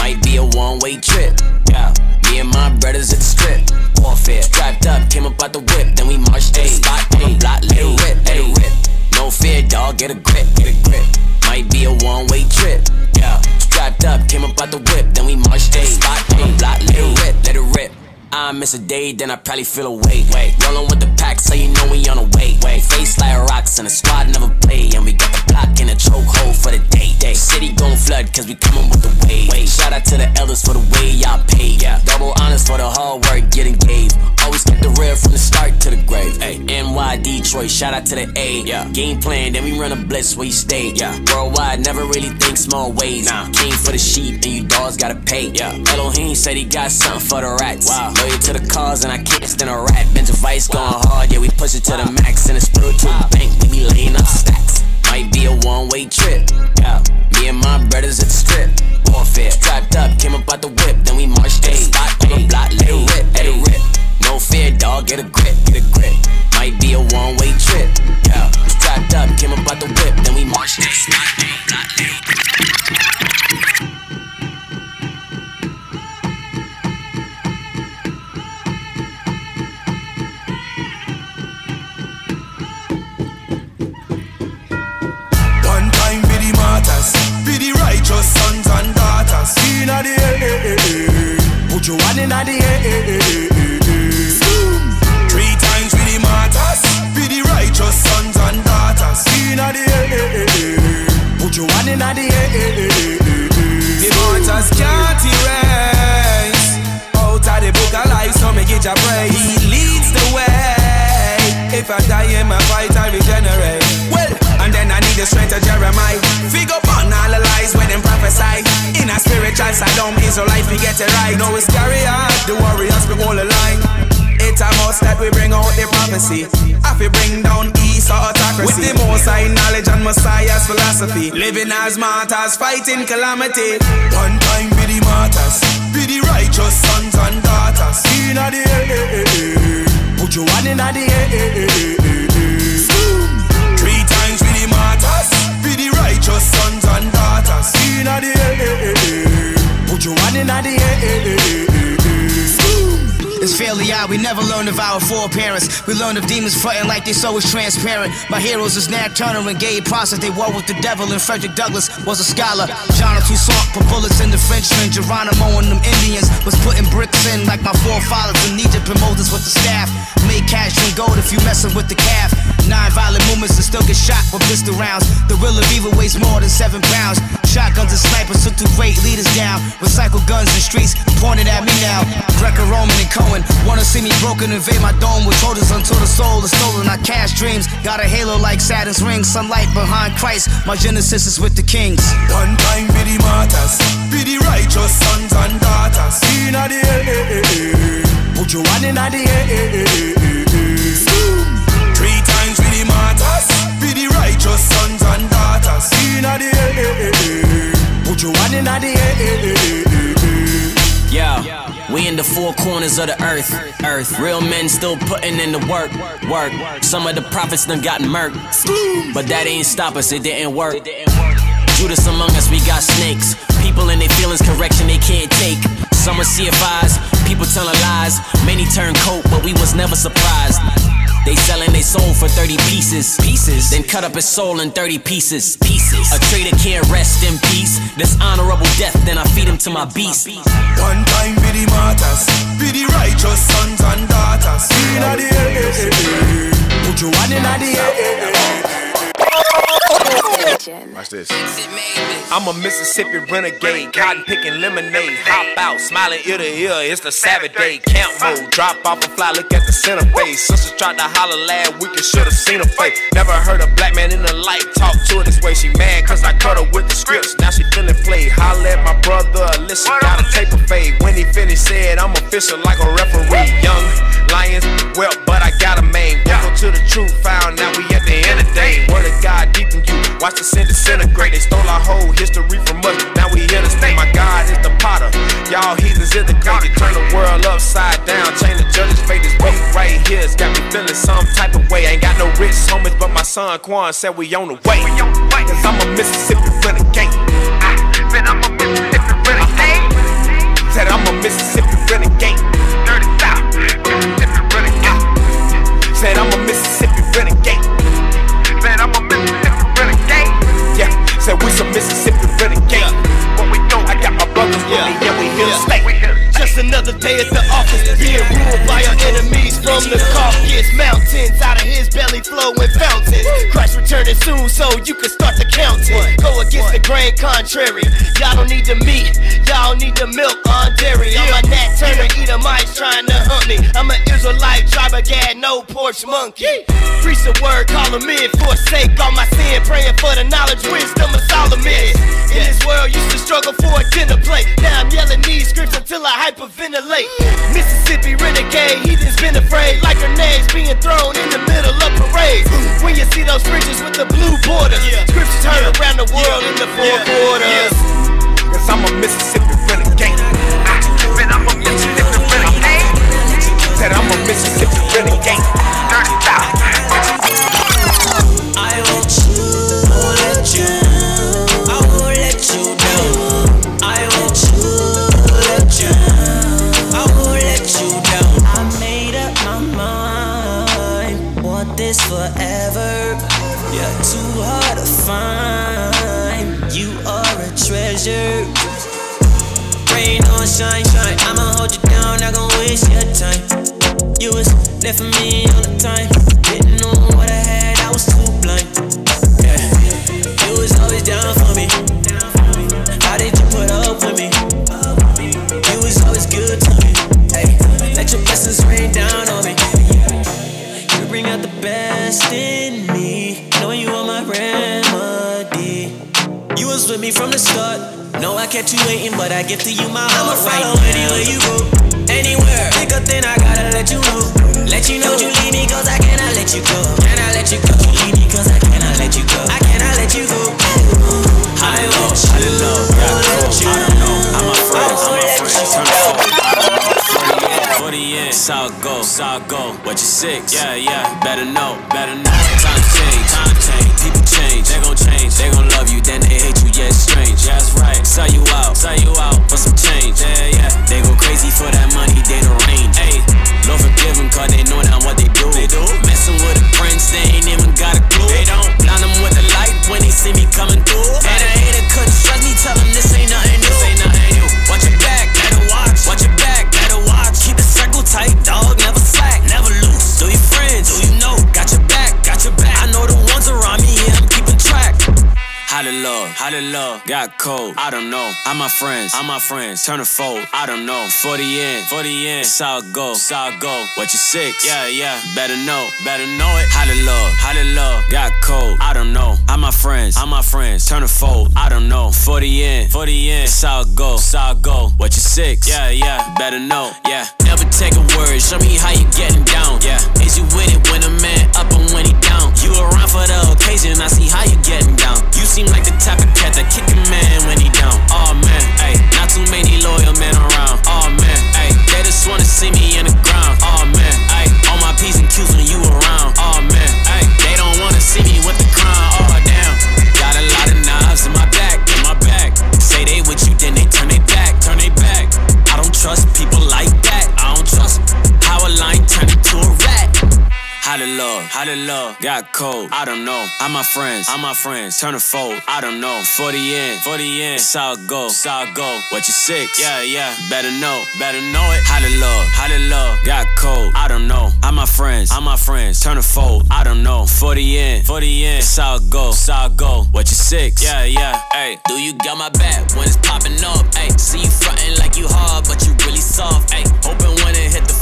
Might be a one-way trip. Yeah. Me and my brothers at the strip. Warfare. Strapped up, came up out the whip. Then we marched the spot on the block. It rip, it rip. No fear, dog. Get a grip, get a grip. Might be a one-way trip. Yeah. Strapped up, came up out the whip. Then we marched to the spot on the block. Let it rip, let it rip. I miss a day, then I probably feel away. Wait, rolling with the pack, so you know we on the way. Wait, face like rocks, and the squad never play. And we got the block in a chokehold for the day. day. City gon' flood, cause we coming with the wave. Wait, shout out to the elders for the way y'all paid. Yeah, double honors for the hard work getting gave. Always kept the real from the start to the grave. Hey, NY Detroit, shout out to the A. Yeah, game plan, then we run a blitz where you stay. Yeah, worldwide, never really think small ways. Nah, came for the sheep, and you dogs gotta pay. Yeah, Elohim said he got something for the rats. Wow, loyal to the cause, and I can't stand a rat. Bench Vice going hard, yeah, we push it to the max. And the spiritual bank, we be laying up stacks. Might be a one-way trip. Yeah, me and my brothers at the strip. Warfare. Strapped up, came up out the whip, then we marched to the spot on the block. Let it rip, let it rip. No fear, dog, get a grip, get a grip. Might be a one-way trip. Yeah, strapped up, came up out the whip, then we marched to the spot on the block. Let it rip. For the righteous sons and daughters. Inna the air, put your one inna the air. Three times for the martyrs, for the righteous sons and daughters. Inna the air, put your one inna the air. The martyrs can't erase Out of the book of life, so me get your praise He leads the way If I die in my fight, I regenerate Well, and then I need the strength of Jeremiah Figure prophesy In a spiritual Sodom, Israelite, we get it right No, it's carry on, the warriors, we hold the line it's a must that we bring out the prophecy. I fi bring down Esau autocracy. With the most high knowledge and Messiah's philosophy. Living as martyrs, fighting calamity. One time for the martyrs, for the righteous sons and daughters. Inna the air, put your one inna the air. Three times for the martyrs, for the righteous sons and daughters. The air, eh, eh, eh, put your one inna the air. It's fairly odd, we never learned of our foreparents. We learned of demons fronting like they so was transparent. My heroes is Nat Turner and Gabriel Prosser. They war with the devil, and Frederick Douglass was a scholar. Jonathan Toussaint put bullets in the Frenchmen. Geronimo and them Indians was putting bricks in like my forefathers in Egypt and Moses with the staff. Make cash and gold if you messing with the calf. Nine violent movements and still get shot with pistol rounds. The will of evil weighs more than seven pounds. Shotguns and snipers took two great leaders down. Recycle guns in streets pointed at me now. Greco-Roman and Cohen wanna see me broken, invade my dome with shoulders until the soul is stolen. I cash dreams, got a halo like Saturn's ring. Sunlight behind Christ, my genesis is with the kings. One time for the martyrs, for the righteous sons and daughters. The air, eh, eh, eh, put your one inna the air. Times for the righteous sons and daughters. Inna the air, put your one inna the air. Yeah, we in the four corners of the earth. Earth, real men still putting in the work. Work. Some of the prophets done got murked, but that ain't stop us. It didn't work. Judas among us, we got snakes. People in their feelings, correction they can't take. Some are CFIs, people telling lies. Many turn coat, but we was never surprised. They selling their soul for 30 pieces. Pieces. Then cut up his soul in 30 pieces. Pieces. A traitor can't rest in peace. Dishonorable death, then I feed him to my beast. One time for the martyrs, for the righteous sons and daughters. Put your one inna the air. Watch this. I'm a Mississippi renegade, cotton picking lemonade. Hop out, smiling ear to ear. It's the Sabbath day camp mode. Drop off a fly, look at the center face. Sister tried to holler last week and should've seen her face. Never heard a black man in the life talk to her this way. She mad cause I cut her with the scripts. Now she feeling played. Holla at my brother, listen, got a tape of fade. When he finished, said I'm official like a referee. Young lions, well, but I got a main. To the truth, found now we at the end of the day. Word of God deep in you. Watch the sin disintegrate. They stole our whole history from us. Now we here to stay. My God is the potter. Y'all heathens in the clay. You turn the world upside down. Change the judge's fate. This beat right here has got me feeling some type of way. Ain't got no rich homies, but my son Quan said we on the way. Cause I'm a Mississippi renegade. I said I'm a Mississippi renegade. Said I'm a Mississippi renegade. Mississippi renegade. What we do? I got my brothers with me, yeah, we here to stay. Just another day at the office, being ruled by our enemies from the Caucasus Mountains. Out of his belly flowing fountains. Christ returning soon, so you can start the counting. Go against the grain contrary. Y'all don't need the meat, y'all need the milk on dairy. I'm a Nat Turner, Edomites trying to hunt me. I'm an Israelite, of Gad, no porch monkey. Preach the word, call them in, forsake all my sin, praying for the knowledge, wisdom of Solomon. In this world, used to struggle for a dinner plate. Now I'm yelling these scripts until I hyperventilate. Mississippi renegade, heathens been afraid, like grenades being thrown in the middle of parades. When you see those fringes with the blue borders, scriptures turn around the world in the four quarters. Cause I'm a Mississippi renegade. I said I'm a Mississippi renegade. Said I'm a Mississippi renegade. Dirty South. I won't, won't let you. A. Rain or shine, shine. I'ma hold you down. Not gonna waste your time. You was there for me all the time. Didn't know what I had. I was too blind. Yeah. You was always down for me. How did you put up with me? You was always good to me. Hey, let your blessings rain down on me. You bring out the best in me. was with me from the start. No, I kept you waiting, but I give to you my heart. I'ma follow right anywhere you go, anywhere. Pick up, then I gotta let you know. Let you know you leave me, cause I cannot let you go. Cannot let you go. You leave me, cause I cannot let you go. I cannot let you go. High low, high low. I don't know, I'm afraid. I'm afraid. 40 in. South go, South go. What you six? Yeah, yeah. Better know, better know. Time change, time change. People change, they gon' change. They gon' love you, then they hate you. Yeah, it's strange. Yeah, that's right. Sell you out, sell you out for some change. Yeah, yeah. They go crazy for that money, they don't range. Hey, Lord forgive them, cause they know not what they do. They do. Messing with a prince, they ain't even got a clue. They don't. Blind them with the light when they see me coming through. And I ain't a couldn't trust me, tell them this ain't nothing new. This ain't nothing Love, how to love, got cold. I don't know. I'm my friends, I'm my friends. Turn a fold, I don't know. For the end, for the end, it's it go, it's it go. What you six? Yeah, yeah, better know, better know it. How to love, how to love, got cold. I don't know. I'm my friends, I'm my friends. Turn a fold, I don't know. For the end, for the end, it's it go, it's it go. What you six? Yeah, yeah, better know, yeah. Never take a word, show me how you getting down. Yeah, is you with it when a man up and when he down? You around for the occasion, I see how you getting down. You seem like the type of cat that kick a man when he down. Oh man, ayy, not too many loyal men around. Oh man, ayy, they just wanna see me in the ground. How a a to love, how How love got cold? I don't know. How my friends, how my friends turn to fold? I don't know. For the end, for the end, it's how go, how it go. What you six? Yeah, yeah. Better know, better know it. How did love, how did love got cold? I don't know. How my friends, how my friends turn to fold? I don't know. For the end, for the end, it's how go, how it go. What you six? Yeah, yeah. Hey, do you got my back when it's popping up? Hey, see you frontin' like you hard, but you really soft. Hey, hoping when it hit the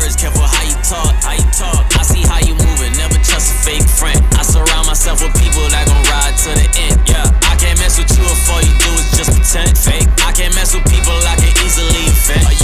words, careful how you talk, how you talk. I see how you moving, never trust a fake friend. I surround myself with people that gon' ride to the end. Yeah, I can't mess with you if all you do is just pretend fake. I can't mess with people I can easily offend.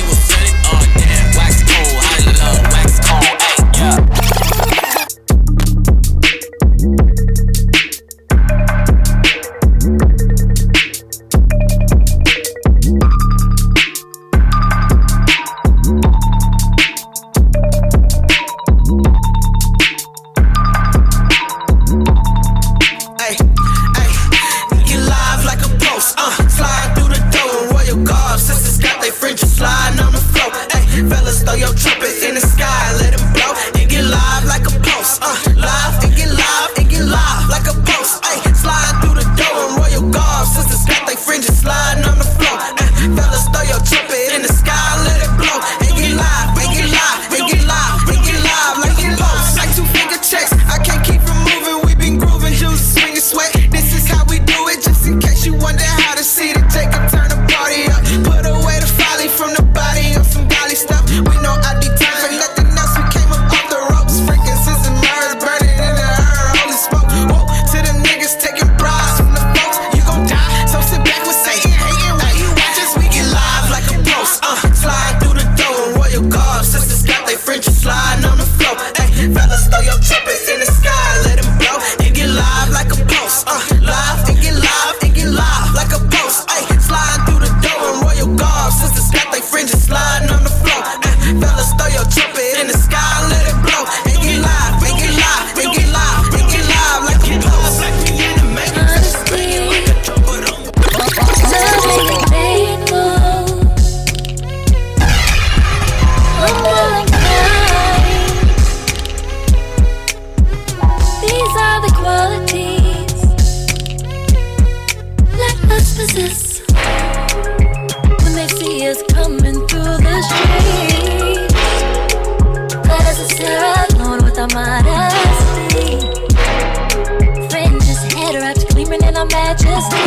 majesty.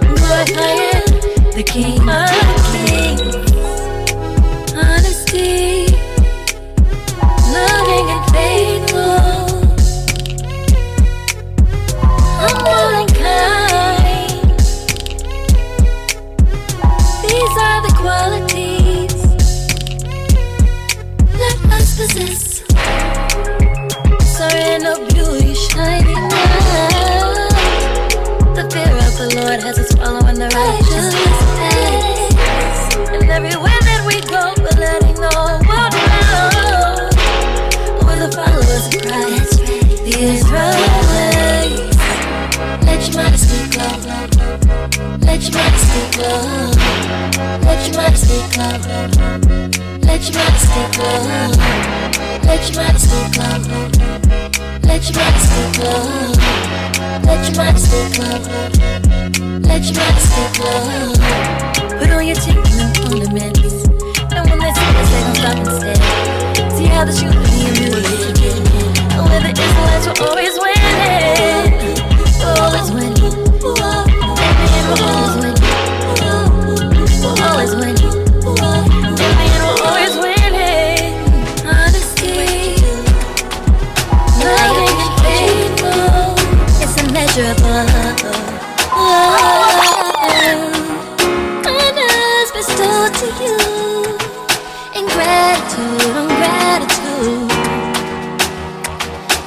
Good I am the king. Let your mind stick up. Let your mind stick up. Let your mind stick up. Let your mind stick up. Let your mind stick up. Let your mind stick up. Put on your chicken and ornaments. And when they see us, they gon' stop instead. See how the shoes be amused. And with the influence will always win. It's immeasurable. Kindness bestowed to you. In gratitude, on gratitude.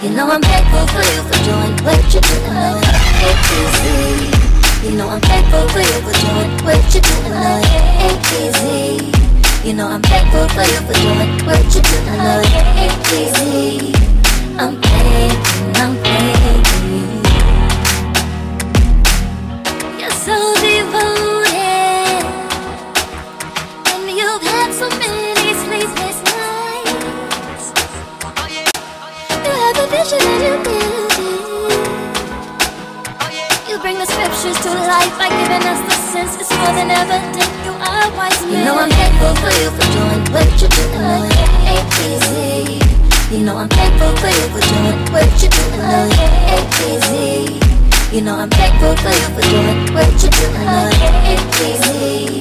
You know I'm thankful for you for doing what you do. I know it ain't easy. You know I'm thankful for you for doing what you do. I know it ain't easy. You know I'm thankful for you for doing what you do. I know it ain't easy. I'm thanking, I'm you so devoted And you've had so many sleepless nights You have a vision and you. You bring the scriptures to life by giving us the sense It's more than you are wise men You know I'm thankful for you for doing what you're doing oh, it ain't easy You know I'm thankful for you for doing what you're doing it ain't easy you know I'm thankful for you for doing what you do. I know it ain't easy.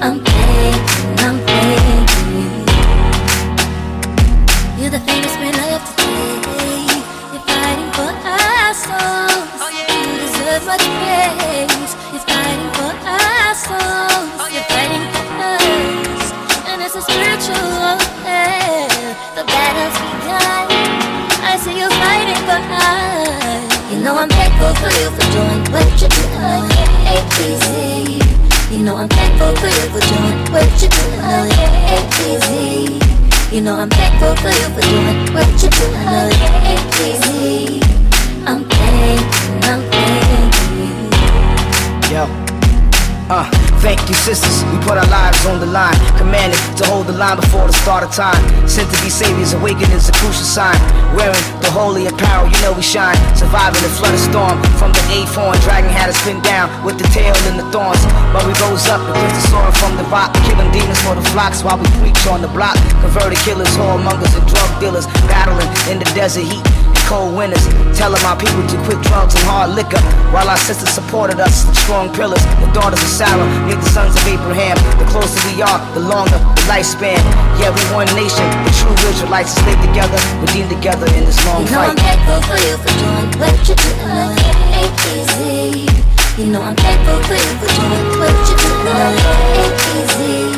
I'm thanking, I'm thanking you. You're the famous man of today. You're fighting for our souls. Oh, you deserve much praise. You're fighting for our souls. Oh, you're fighting for us. And it's a spiritual thankful for you for doing what you do. Ain't easy. You know I'm thankful for you for doing what you do. Ain't easy. You know I'm thankful for you for doing what you do. Ain't easy. I'm thanking, I'm you. Yo. Uh, thank you, sisters. We put our lives on the line. Commanded to hold the line before the start of time. Sent to be saviors, awakening is a crucial sign. Wearing the holy apparel, you know we shine. Surviving the flood of storm. From the eighth horn, dragon had us pinned down with the tail and the thorns. But we rose up, and the soaring from the rock. Killing demons for the flocks while we preach on the block. Converted killers, whoremongers, and drug dealers. Battling in the desert heat cold winters. Telling my people to quit drugs and hard liquor. While our sisters supported us, strong pillars. The daughters of Sarah, meet the sons of Abraham. The closer we are, the longer the lifespan. Yeah, we one nation. The true Israelites stay together, redeem together in this long You know I'm fight. thankful for you for doing what you do. It ain't easy. You know I'm thankful for you for doing what you do. It ain't easy.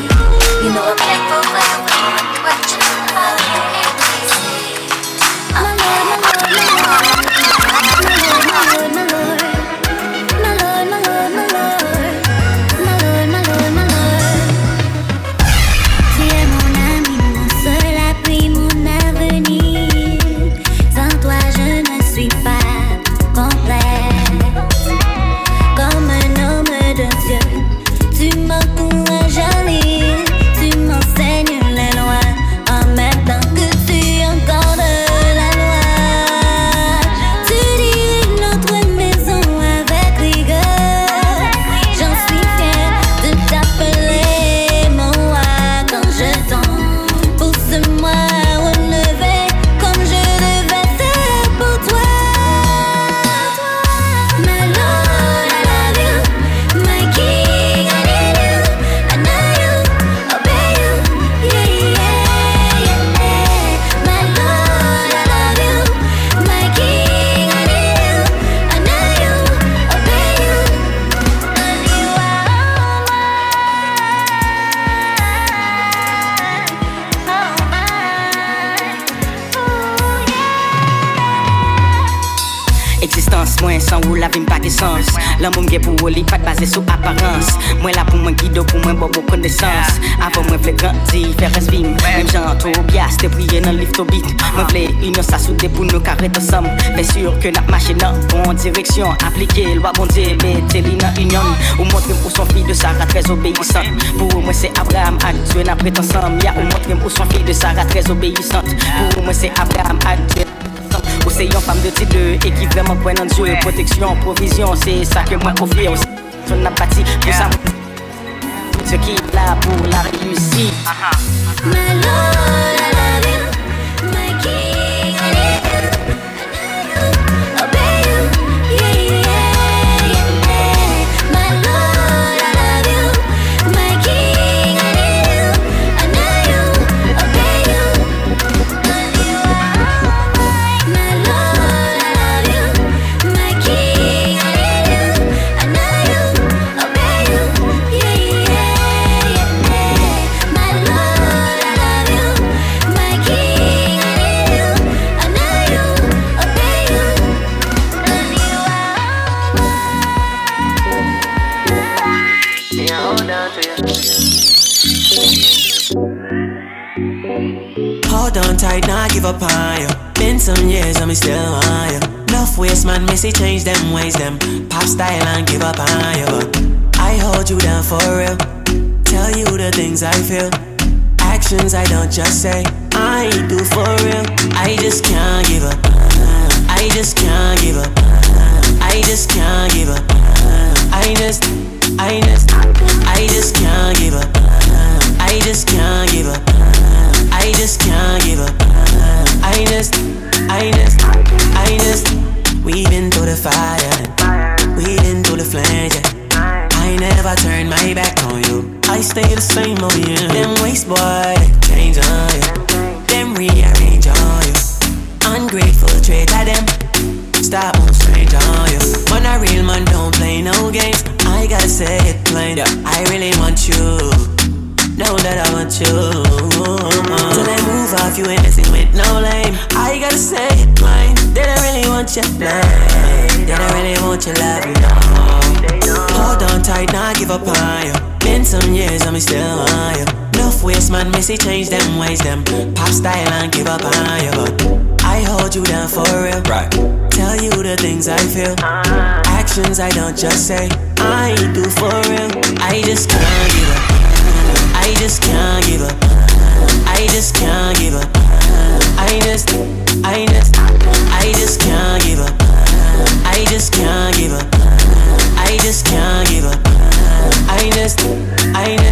L'amour mge pou ou li pat base sou aparence Mwen la pou mwen guido pou mwen bo bo konesans Avon mwen vle grandi, fè resvim Mem jan to bias, te priye nan lift au beat. Mwen vle union sa soude pou nou karet ansam Fè sur ke nap mache nan bon direksyon Aplike lwa bon diye, mette li nan union Ou montre ou son fi de Sarah très obéissante. Pour mwen se Abraham Dieu pret ansam Ya ou montre ou son fi de Sarah très obéissante. Pour mwen se Abraham Dieu Ou se yon fam de ti de E ki vreman kwen nan Dieu. Proteksyon, provision, se sa ke mwen ofre Ou se ton ap bati Pou sa mwen Se ki la pou la reyusi My give up on you. Been some years and me still want you. Enough waste man, missy change them ways, them pop style and give up on you. But I hold you down for real. Tell you the things I feel. Actions I don't just say. I do for real. I just can't give up. I just can't give up. I just can't give up. I just, I just, I just can't give up. I just can't give up. I just can't give up. I just, I just, I just. We've been through the fire, we been through the flames. Yeah. I never turn my back on you. I stay the same on you. Them waste boy, change on you. Them rearrange on you. Ungrateful trade by them. Stop on strange on you. When a real man don't play no games, I gotta say it plain. I really want you. Know that I want you. Move off, you ain't messing with no lame. I gotta say it plain. They don't really want your name. They don't really want your love. Hold on tight, not give up on you. Been some years, and me still on you. Enough waste, man, missy change them ways, them pop style and give up on you. But I hold you down for real. Right. Tell you the things I feel. Actions I don't just say. I do for real. I just can't give up. I just can't give up. I just can't give up. I just, I just, I just can't give up. I just can't give up. I just can't give up. I just, I.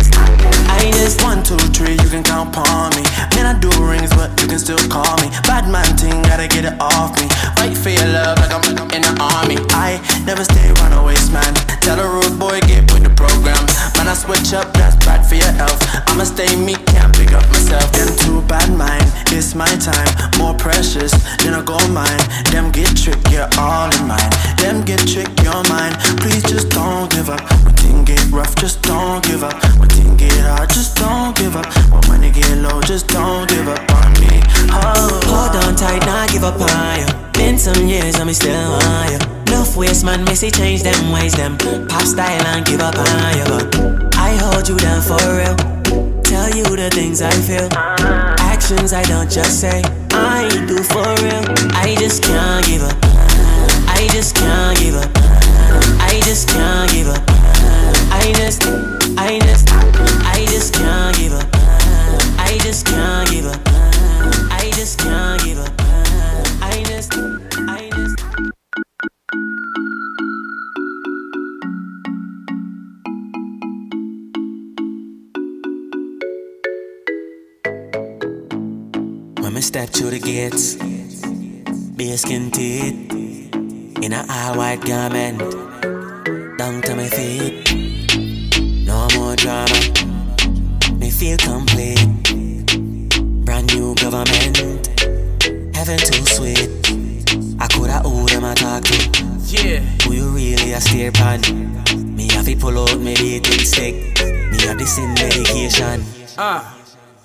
One, two, three, you can count on me. Man, I do rings, but you can still call me. Bad man thing, gotta get it off me. Fight for your love like I'm in the army. I never stay runaways, man. Tell a rude boy, get with the program. Man, I switch up, that's bad for your health. I'ma stay me, can't pick up myself. Them too bad mind, it's my time. More precious than a gold mine. Them get tricked, you're all in mine. Them get tricked, you're mine. Please just don't give up. Things get rough, just don't give up. When things get hard, just don't give up. When money get low, just don't give up on me. Oh. Hold on tight, not give up on you. Been some years, and me still on you. Enough waste, man, missy change them ways, them pop style and give up on you. But I hold you down for real. Tell you the things I feel. Actions I don't just say. I do for real. I just can't give up. I just can't give up. I just can't give up. I just, I just, I just can't give up. I just can't give up. I just can't give up. I just, I just. When me step through the gates, bare skin teeth, in a all white garment, down to my feet. Drama, me feel complete. Brand new government, heaven too sweet. I coulda who them I talk to. Yeah. Who you really a steer pan? Me have to pull out me dating stick. Me have this in medication. Uh.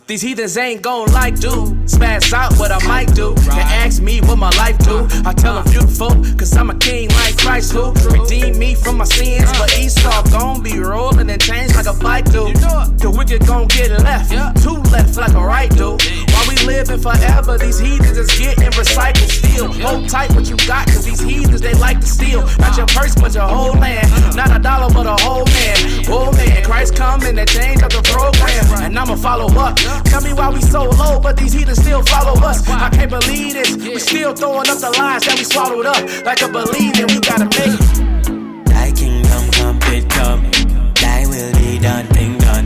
These heathens ain't gon' like do. Spaz out what I might do. They ask me what my life do. I tell them beautiful, cause I'm a king like Christ who redeemed me from my sins. But Esau gon' be rolling and change like a bike do. The wicked gon' get left, two left like a right do. While we living forever, these heathens is getting recycled still. Hold tight what you got, cause these heathens they like to steal. Not your purse, but your whole land. Not a dollar, but a whole man. Oh man, Christ coming and change up the program. And I'ma follow up. Tell me why we so low, but these heathens still follow us. I can't believe this. We still throwing up the lies that we swallowed up. Like a believing we gotta make it. Thy kingdom come, it come. Thy will be done, thing done.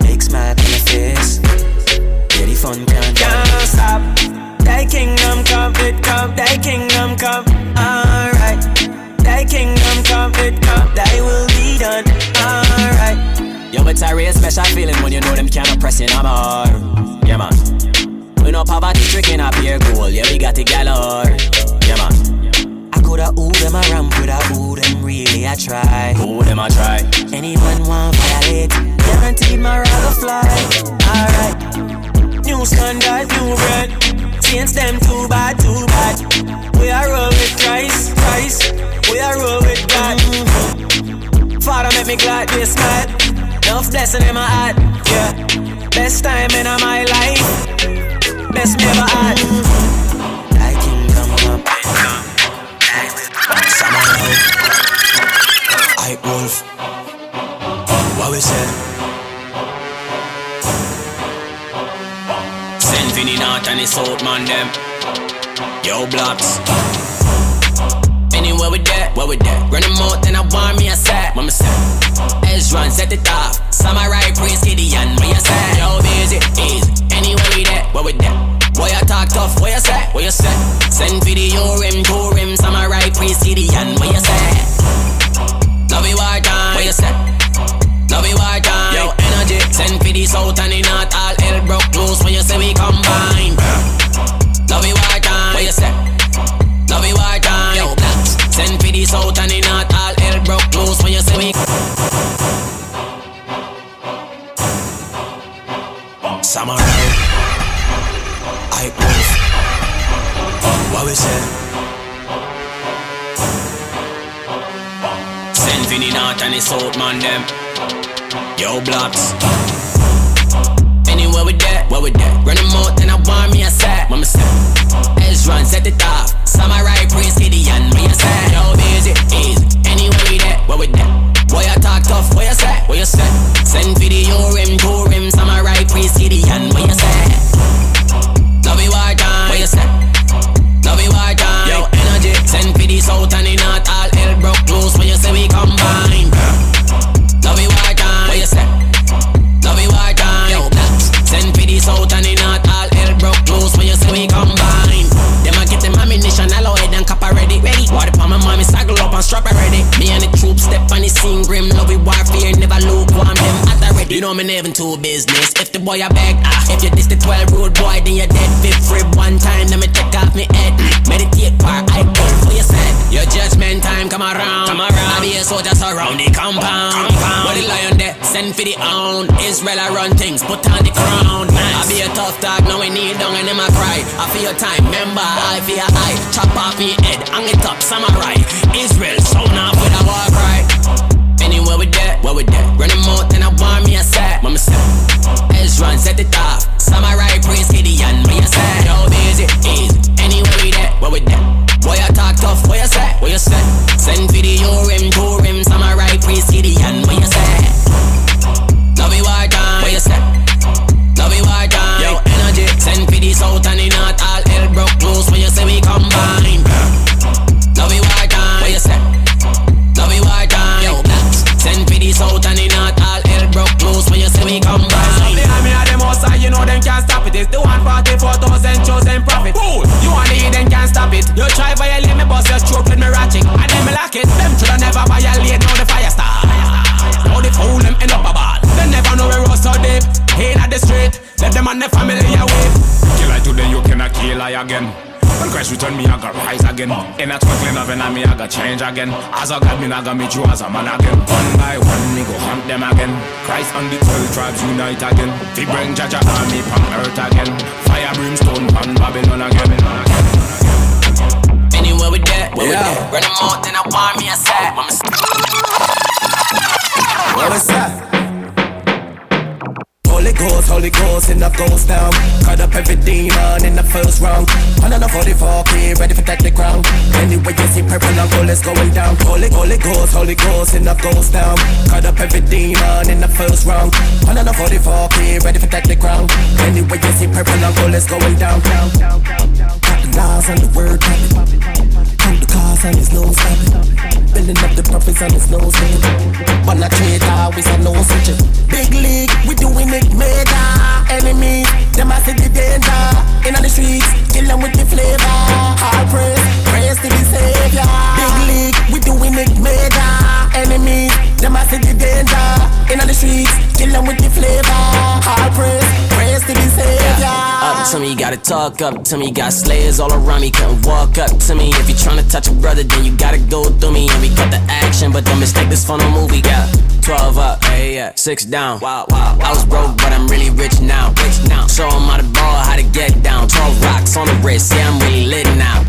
Big smile on the face. The fun can't Can't stop. Thy kingdom come, it come. Thy kingdom come. Alright. Thy kingdom come, it come. Thy will be done. Yo, it's a real special feeling when you know them cannot press in arm. Yeah, man. We no poverty stricken up here, goal. Yeah, we got the galore. Yeah, man. I coulda who them a ramp with a who them really I try. Who them I try. Anyone want violate? Guaranteed my rag fly. Alright. New standard, new bread. Saints them too bad, too bad. We are roll with Christ, Christ. We are roll with God. Father, make me glad this night. Enough blessing in my heart, yeah. Best time in my life. Best me ever had. Thy kingdom come. Somehow. I wolf. What we say? Send the north and the south, man, them. Yo, blocks mean, where with that? Where with that? Running more than I want me, I said. Mama said, Edge runs at the top. Samurai Prince Gideon, me, I said. Yo, busy, easy. Anywhere we that? Where with that? Boy, I talk tough, where you say? Where you say? Send video rim, two rim, Samurai Prince Gideon, where you say? Love you, war time, where you say? Love you, war time. Yo, energy. Send for the south and the north, all hell broke loose when you say we combine. Love you, war time, where you say? Samurai I Wolf What we say? Send Vinny out and the South man them. Yo blocks Anywhere with that, where with that Run them out and I want me a sack Mama said Edge runs at the top Samurai Prince Gideon Me a set. Yo busy, easy? Anywhere with that, where with that Boy I talk tough, where you set? Where you set? Send for the Urim, Turim, Samurai priest Gideon, where you set? Love you war time, where you set? Love you war time. Yo energy, send for the south and the and strap it ready. Me and the troops step on the scene grim. Love we warfare, never lukewarm them. At the ready. You know me never to business. If the boy a bag, ah. If you diss the 12 road boy, then you're dead. Fifth rib one time, then me take off me head. Meditate par I go for your set. Your judgment time come around. Come around. I be a soldier surround the compound. compound. Where the lion there, send for the own. Israel I I feel your time, remember I feel I chop off me head, hang it up, samurai. Israel sound off with a war cry. Anywhere with that, where with that? Running more than I want me a set. Mama said, Ezra set it off. Samurai priest Gideon, me a set. Yo busy, easy. Anywhere with that, where with that? Boy I talk tough, where you set? Where you set? Send for street, let them and the family away. Kill I today, you cannot kill I again. When Christ return me, I got rise again. In a twinkling of an eye, me, I got change again. As a God, me, I got meet you as a man again. One by one, me go hunt them again. Christ and the twelve tribes unite again. We bring Jaja army from earth again. Fire, brimstone, pan Babylon again. Anywhere with that, where with that? Running more than I want me a set. Mama What was that? Ghost, Holy Ghost in the ghost town. Cut up every demon in the first round. On and 44k, ready for take the crown. Anyway, you see purple and gold is going down. Holy, Holy Ghost, Holy Ghost in the ghost town. Cut up every demon in the first round. On and 44k, ready for take the crown. Anyway, you see purple and gold is going down. down, down, down, down. Got the laws and the word cars and his nose puppet. Building up the profits on his nose puppet. But not traitor, we say no switches. Big league, we doing it major. Enemies, them I see the danger. In on the streets, kill them with the flavor. Hard praise, praise to the savior. Big league, we doing it major. Enemies, them I see the danger. In the streets, kill them with the flavor. Hard praise, praise to the savior. Up to me, gotta talk up to me. Got slayers all around me, couldn't walk up to me. If you tryna touch a brother, then you gotta go through me. And we got the action, but don't mistake this for no movie. Yeah, 12 up, hey, yeah, 6 down. Wow, wow. I was broke, but I'm really rich now. Rich now. Show 'em how to ball, how to get down. 12 rocks on the wrist, yeah, I'm really lit now.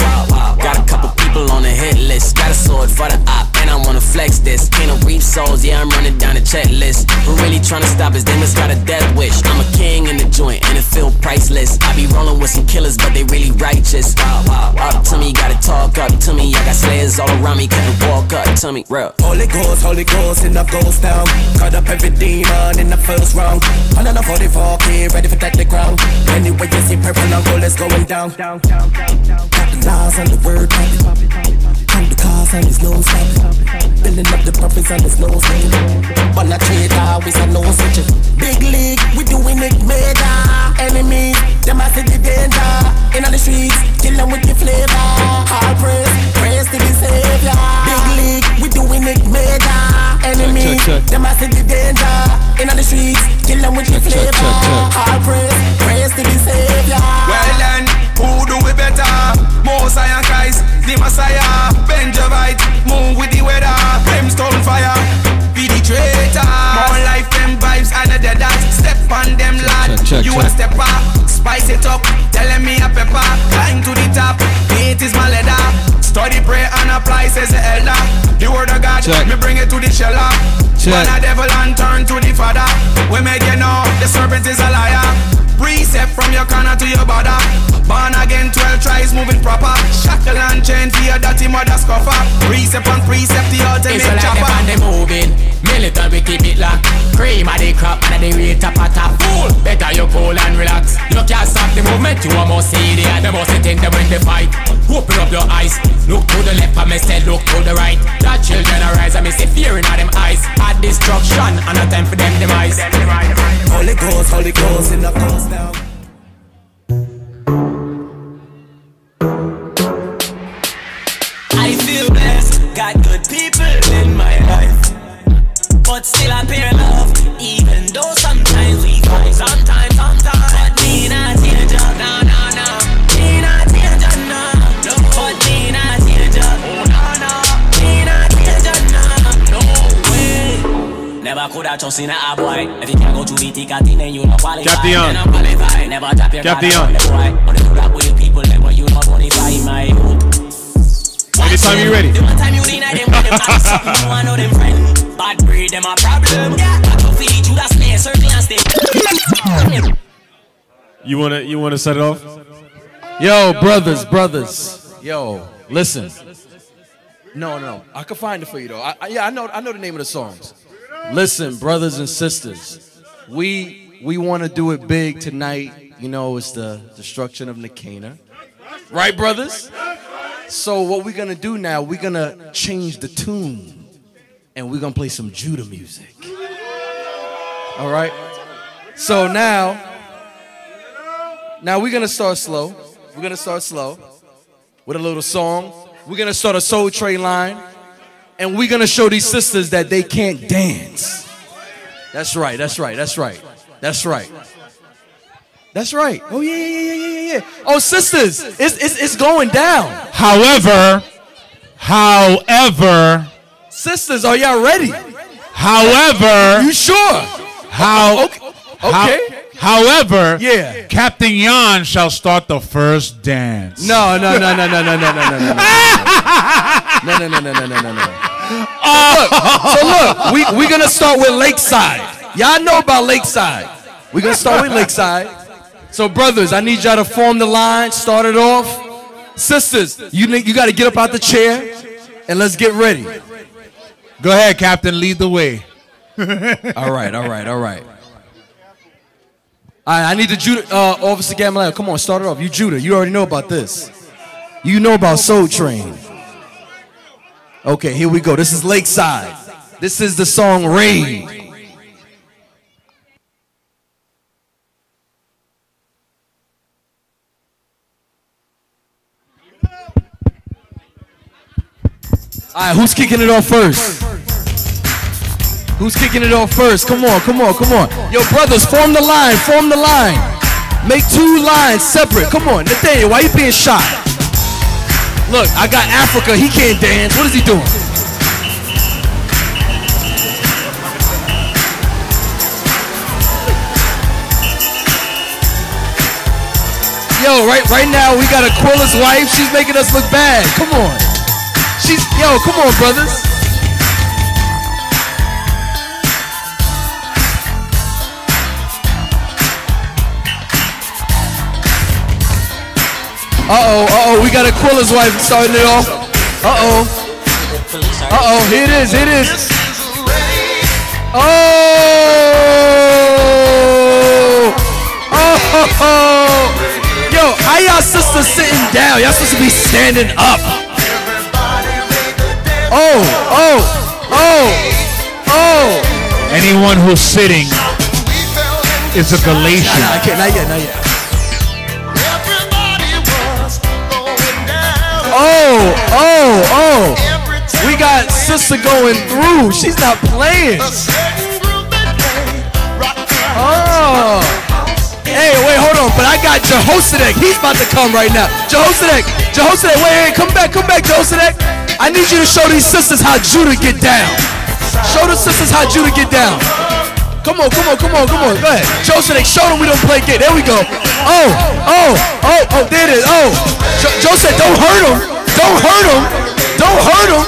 Got a couple people on the hit list. Got a sword for the op, and I wanna flex this. Can't no reap souls, yeah, I'm running down the checklist. Who really tryna stop us? Must got a death wish. I'm a king in the joint, and it feel priceless. I be rolling with some killers, but they really righteous. Up to me, gotta talk up to me. I got slayers all around me, couldn't walk up to me. Real. Holy Ghost, Holy Ghost in the ghost town. Cut up every demon in the first round. On and 44k, ready for take the crown. Anyway, you see purple and gold is going down. Got the laws and the word the cars and his nose puppet. Building up the profits on his nose puppet. But not traitor, we say no switches. Big league, we doing it major. Enemies, them I see the danger. In on the streets, kill them with the flavor. Hard praise, praise to the savior. Big league, we doing it major. Enemies, check, check. them I see the danger. In on the streets, kill them with the flavor. check, check. Hard praise, praise to the savior. Well then, who do we better? Mosiah and Christ, the Messiah. Benjamite, move with the weather. Brimstone fire, be the traitor. More life, them vibes, and the dead Step on them, lad. check, you check. a stepper, spice it up. Telling me a pepper, climb to the top. It is my leather. Study, pray, and apply, says the elder. The word of God, Check, Check. Me bring it to the sheller. Check. Man a devil and turn to the father. We make you know the serpent is a liar. Precept from your corner to your border. Born again, 12 tries moving proper. Shackle and chain for your dirty mother scuffer. Precept on precept, the ultimate It's like the chopper. band they moving. Militant we keep it locked. Cream of the crop and the rate top a top. Fool, better you cool and relax. You can't stop the movement. You almost see the other must think they win the fight. Open up your eyes. Look to the left I me say look to the right. The children arise I me see fear in them eyes. A destruction and a time for them demise. Holy Ghost, Holy Ghost in the house now. I feel blessed, got good people in my life. But still I bear Never could have trust in a boy. If you can't go to the ticket, then you not qualify. Captain Then I'm qualified. Never drop your Captain guard Young. on the boy. Only do that with people, then when you not qualify, my youth. Anytime you ready. The one time you lean at them when them have you want know them friend. Bad breed, them a problem. Yeah, I can feed you, that's me, circle and stay. You wanna you wanna set it off? Yo, brothers, brothers. Yo, listen. No, no, I can find it for you though. I, I, yeah, I know, I know the name of the songs. Listen, brothers and sisters, we we want to do it big tonight. You know, it's the destruction of Nicanor, right, brothers? So what we're gonna do now? We're gonna change the tune, and we're gonna play some Judah music. All right. So now, now we're gonna start slow. We're gonna start slow with a little song. We're gonna start a soul train line, and we're gonna show these sisters that they can't dance. That's right. That's right. That's right. That's right. That's right. Oh yeah, yeah, yeah, yeah, yeah. Oh sisters, it's it's, it's going down. However, however, sisters, are y'all ready? However, you sure? How? Okay. however, Yeah. Captain Jan shall start the first dance. No, no, no, no, no, no, no, no, no, no, no, no, no, no, no, no, no, no. Oh. So look, so look, we we gonna start with Lakeside. Y'all know about Lakeside. We're gonna start with Lakeside. So brothers, I need y'all to form the line, start it off. Sisters, you you gotta get up out the chair and let's get ready. Go ahead, Captain. Lead the way. all right, all right, all right. All right, I need the Judah, uh, Officer Gamaliel. Come on, start it off. You Judah, you already know about this. You know about Soul Train. Okay, here we go. This is Lakeside. This is the song Raid. All right, who's kicking it off first? Who's kicking it off first? Come on, come on, come on. Yo, brothers, form the line, form the line. Make two lines separate. Come on, Nathaniel, why you being shot? Look, I got Africa. He can't dance. What is he doing? Yo, right, right now we got Aquila's wife. She's making us look bad. Come on. She's yo, come on, brothers. Uh-oh, uh-oh, we got Aquila's wife starting it off. Uh-oh. Uh-oh, here it is, here it is. Oh! Oh! Yo, how y'all sisters sitting down? Y'all supposed to be standing up. Oh, oh, oh, oh. Anyone who's sitting is a Galatian. Nah, nah, not yet, not yet. Oh, oh, oh. We got sister going through. She's not playing. Oh. Hey, wait, hold on. But I got Jehoshaphat. He's about to come right now. Jehoshaphat. Jehoshaphat, wait, wait, come back, come back, Jehoshaphat. I need you to show these sisters how Judah get down. Show the sisters how Judah get down. Come on, come on, come on, come on. Go ahead. Joseph, show them we don't play gay. There we go. Oh, oh, oh, oh, there it is. Oh. Joseph, don't hurt him. Don't hurt him. Don't hurt him.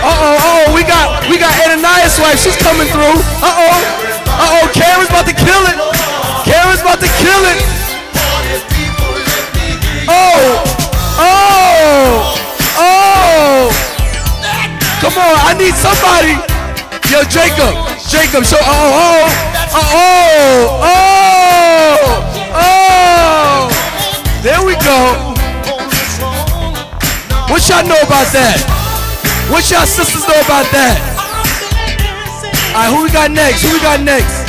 Uh-oh, oh, we got we got Ananias' wife. She's coming through. Uh-oh. Uh-oh, Karen's about to kill it. Karen's about to kill it. Oh. Oh. Oh. Come on, I need somebody. Yo, Jacob. Jacob, show. Oh, oh. Oh, oh. Oh. Oh. There we go. What y'all know about that? What y'all sisters know about that? Alright, who we got next? Who we got next?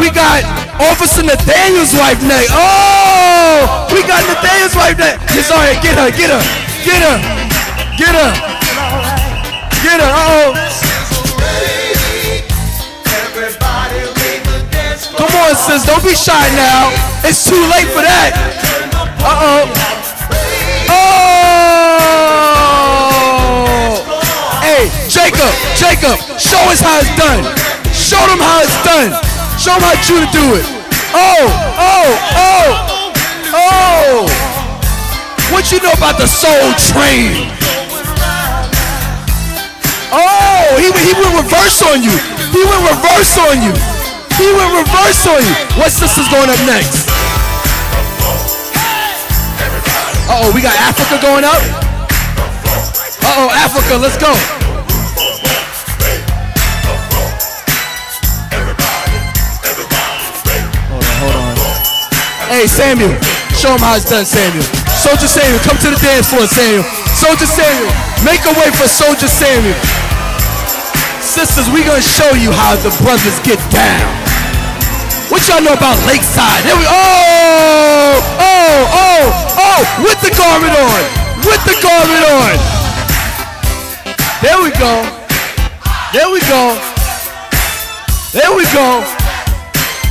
We got Officer Nathaniel's wife next. Oh! We got Nathaniel's wife next. Yes, all right, get her, get her, get her, get her, get her. Oh. Come on, sis, don't be shy now. It's too late for that. Uh oh. Oh! Hey, Jacob, Jacob, show us how it's done. Show them how it's done. Show them how you to do it. Oh, oh, oh, oh. What you know about the Soul Train? Oh, he, he went reverse on you. He went reverse on you. He went reverse on you. What sister's going up next? Uh oh, we got Africa going up. Uh oh, Africa, let's go. Hold on, hold on. Hey, Samuel, show him how it's done, Samuel. Soldier Samuel, come to the dance floor, Samuel. Soldier Samuel, make a way for Soldier Samuel. Sisters, we gonna show you how the brothers get down. What y'all know about Lakeside? There we oh oh oh oh with the garment on, with the garment on. There we go. There we go. There we go.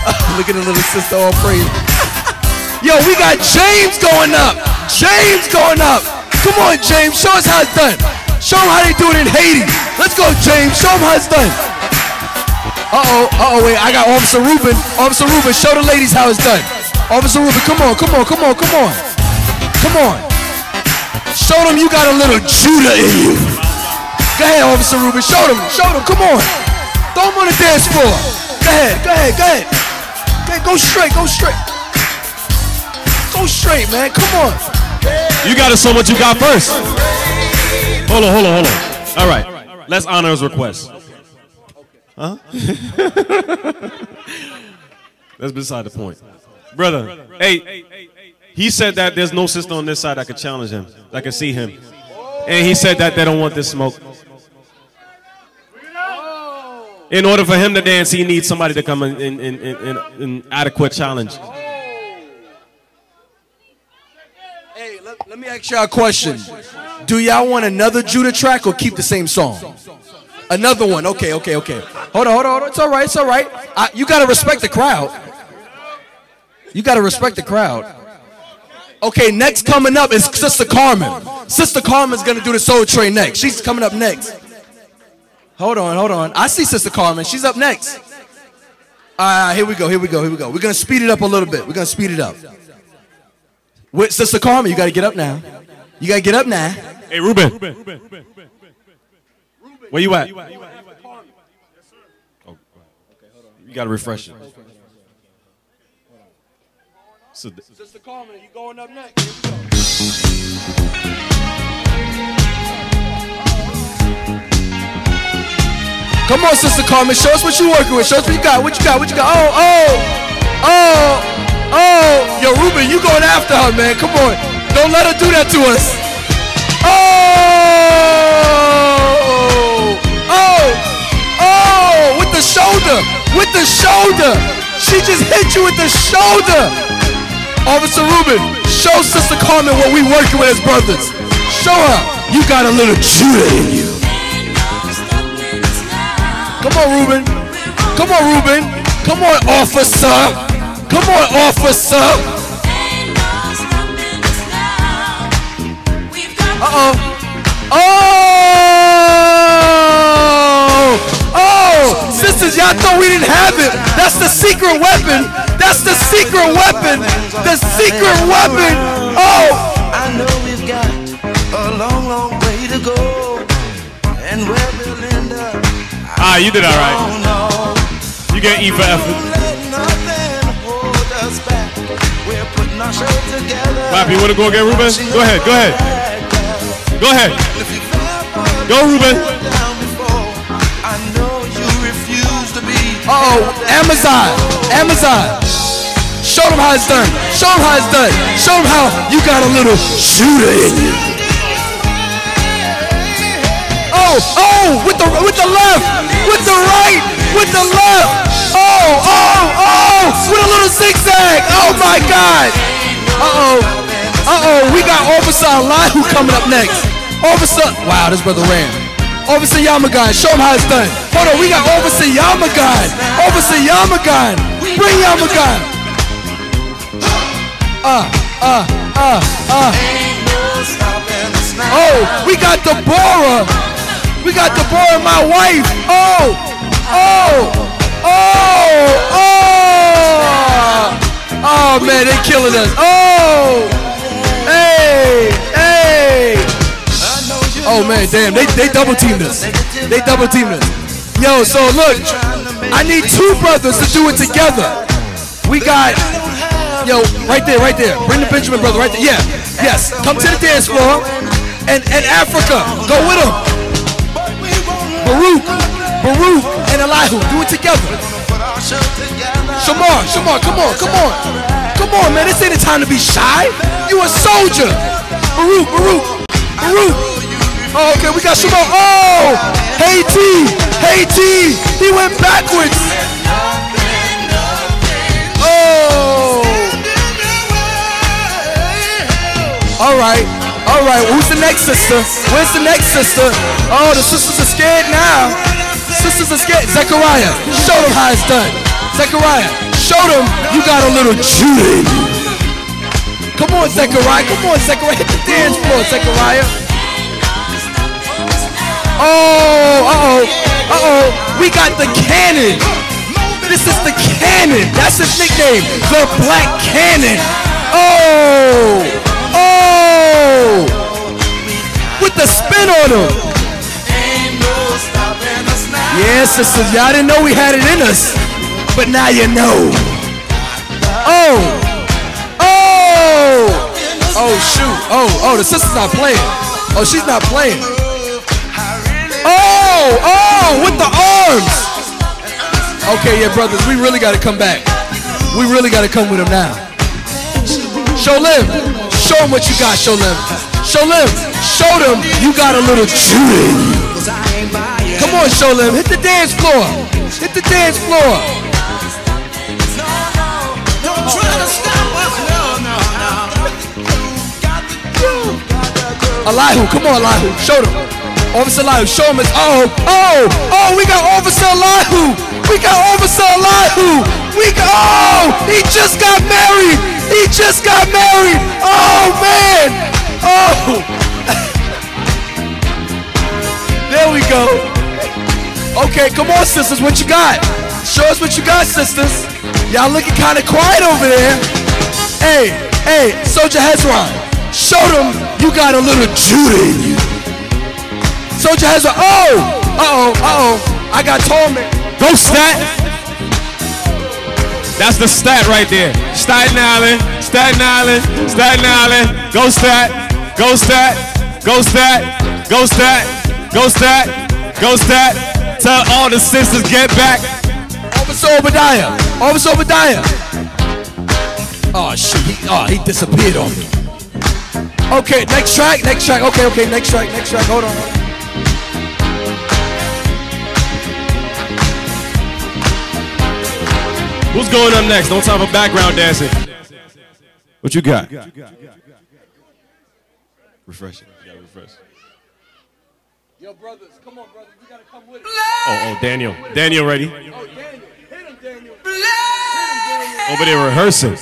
Look at the little sister all praise. Yo, we got James going up. James going up. Come on, James. Show us how it's done. Show them how they do it in Haiti. Let's go, James. Show them how it's done. Uh-oh, uh-oh, wait. I got Officer Ruben. Officer Ruben, show the ladies how it's done. Officer Ruben, come on, come on, come on, come on. Come on. Show them you got a little Judah in you. Go ahead, Officer Ruben. Show them, show them. Come on. Throw them on the dance floor. Go ahead, go ahead, go ahead. Go go straight, go straight. Go straight, man. Come on. You got to show what you got first. Hold on, hold on, hold on. All right. Let's honor his request. Huh? That's beside the point. Brother, hey, he said that there's no sister on this side that could challenge him, that could see him. And he said that they don't want this smoke. In order for him to dance, he needs somebody to come in, in, in, in, in, in adequate challenge. Hey, let, let me ask y'all a question. Do y'all want another Judah track or keep the same song? Another one. Okay, okay, okay. Hold on, hold on, hold on. It's all right, it's all right. I, you got to respect the crowd. You got to respect the crowd. Okay, next coming up is Sister Carmen. Sister Carmen's going to do the Soul Train next. She's coming up next. Hold on, hold on. I see Sister Carmen. She's up next. All right, here we go, here we go, here we go. We're going to speed it up a little bit. We're going to speed it up. With Sister Carmen, you got to get up now. You got to get up now. Hey, Ruben. Where you at? Oh, you got to refresh it. So th- Sister Carmen, you going up next? Come on, Sister Carmen, show us what you working with. Show us what you got. What you got? What you got? Oh, oh, oh, oh. Yo, Ruben, you going after her, man. Come on. Don't let her do that to us. Oh, the shoulder, with the shoulder. She just hit you with the shoulder. Officer Ruben, show Sister Carmen what we working with as brothers. Show her you got a little Judah in you. Come on, Ruben. Come on, Ruben. Come on, officer. Come on, officer. Uh-oh. Oh! Y'all thought we didn't have it. That's the secret weapon. That's the secret weapon. The secret weapon. Oh! I know we've got a long, long way to go. And where we'll end up, Ah, you did all right. You get E for effort. Clap, you want to go again, Ruben? Go ahead, go ahead. Go ahead. Go, Ruben. Uh oh, Amazon, Amazon. Show them how it's done. Show them how it's done. Show them how you got a little Judah in you. Oh, oh, with the with the left, with the right, with the left. Oh, oh, oh, with a little zigzag. Oh my God. Uh oh, uh oh, we got Officer Elihu coming up next. Officer, wow, this brother ran. Officer Yamagan, show him how it's done. Hold on, we got Officer Yamagan. Officer Yamagan, bring Yamagan. Uh, uh, uh, uh. Oh, we got Deborah. We got Deborah, my wife. Oh, oh, oh, oh. Oh man, they killing us. Oh, hey, hey. Oh man, damn, they they double teamed us. They double teamed us. Yo, so look, I need two brothers to do it together. We got, yo, right there, right there. Bring the Benjamin brother right there. Yeah, yes. Come to the dance floor. And and Africa, go with them. Baruch, Baruch, and Elihu, do it together. Shamar, Shamar, come on, come on. Come on, man, this ain't the time to be shy. You a soldier. Baruch, Baruch, Baruch. Oh, okay, we got Shamar. Oh, hey T, he went backwards. Oh. All right, all right. Who's the next sister? Where's the next sister? Oh, the sisters are scared now. Sisters are scared. Zechariah, show them how it's done. Zechariah, show them you got a little Judy. Come on, Zechariah. Come on, Zechariah. Hit the dance floor, Zechariah. Oh, uh-oh, uh-oh. We got the cannon. This is the cannon. That's his nickname. The Black Cannon. Oh, oh. With the spin on him. Yeah, sisters, y'all didn't know we had it in us. But now you know. Oh, oh. Oh, shoot. Oh, oh, the sister's not playing. Oh, she's not playing. Oh, oh, with the arms. Okay, yeah, brothers, we really got to come back. We really got to come with him now. Sholim, show him what you got, Sholim. Sholim, show them you got a little Judy. Come on, Sholim, hit the dance floor. Hit the dance floor. Elihu, come on, Elihu, show them. Officer Elihu, show him his. Oh, oh, oh, we got Officer Elihu. We got Officer Elihu. We got. Oh, he just got married. He just got married. Oh man. Oh. there we go. Okay, come on, sisters. What you got? Show us what you got, sisters. Y'all looking kind of quiet over there. Hey, hey, Soldier Hezron. Show them you got a little Judy in you. Soldier Hezron. Oh, uh-oh, uh-oh. I got torment. Go stat. That's the stat right there. Staten Island, Staten Island, Staten Island. Go stat, go stat, go stat, go stat, go stat, go stat. Tell all the sisters get back. Officer Obadiah. Officer Obadiah. Oh shit. He, oh, he disappeared on me. Okay, next track, next track. Okay, okay, next track, next track. Hold on. hold on. Who's going up next? Don't time for background dancing. What you got? Refresh it. Refresh. Yo, brothers, come on, brothers. You gotta come with it. Oh, oh, Daniel. Daniel ready. Oh, Daniel. Hit him, Daniel. Over there rehearsing.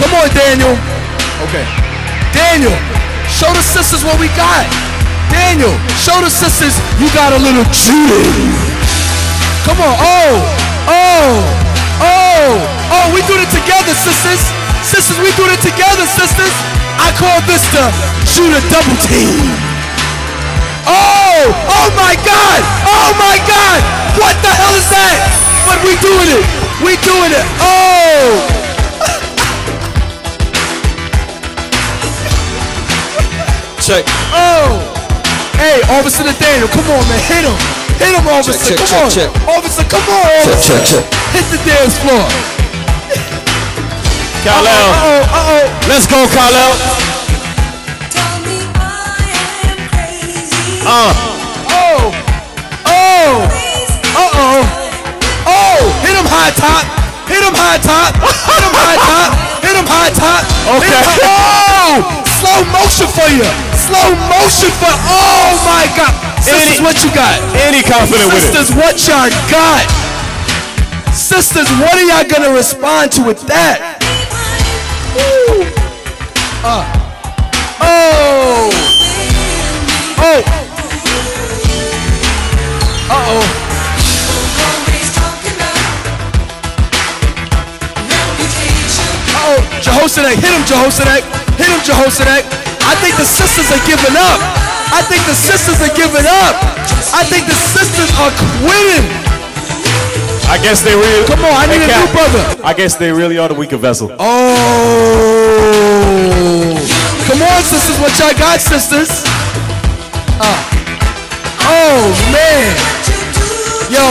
Come on, Daniel. Okay. Daniel, Show the sisters what we got. Daniel, show the sisters you got a little Judy. Come on. Oh, oh, oh, oh. We doing it together, sisters. Sisters, we doing it together, sisters. I call this the Judah double team. Oh, oh my God. Oh my God. What the hell is that? But we doing it. We doing it. Oh. Check. Oh! Hey, Officer Nathaniel, come on, man. Hit him. Hit him, Officer. check, come check, on. check. Officer, come on, Officer. check, check. check. Hit the dance floor. Kyle. Uh-oh, uh-oh. Let's go, Kyle. Uh. Oh! Oh! Uh-oh! Oh! Hit him high top! Hit him high top! Hit him high top! Hit him high top! Hit him Okay. high- Oh! Slow motion for you! Slow motion for Oh my god! Sisters, Any- what you got? Any confident with it. Sisters, what y'all got? Sisters, what are y'all gonna respond to with that? Woo. Uh. Oh! Oh! Uh-oh. Jehoshaphat, hit him, Jehoshaphat. Hit him, Jehoshaphat. I think the sisters are giving up. I think the sisters are giving up. I think the sisters are quitting. I guess they really. Come on, I need a new brother. I guess they really are the weaker vessel. Oh! Come on, sisters, what y'all got, sisters? Uh. Oh man! Yo,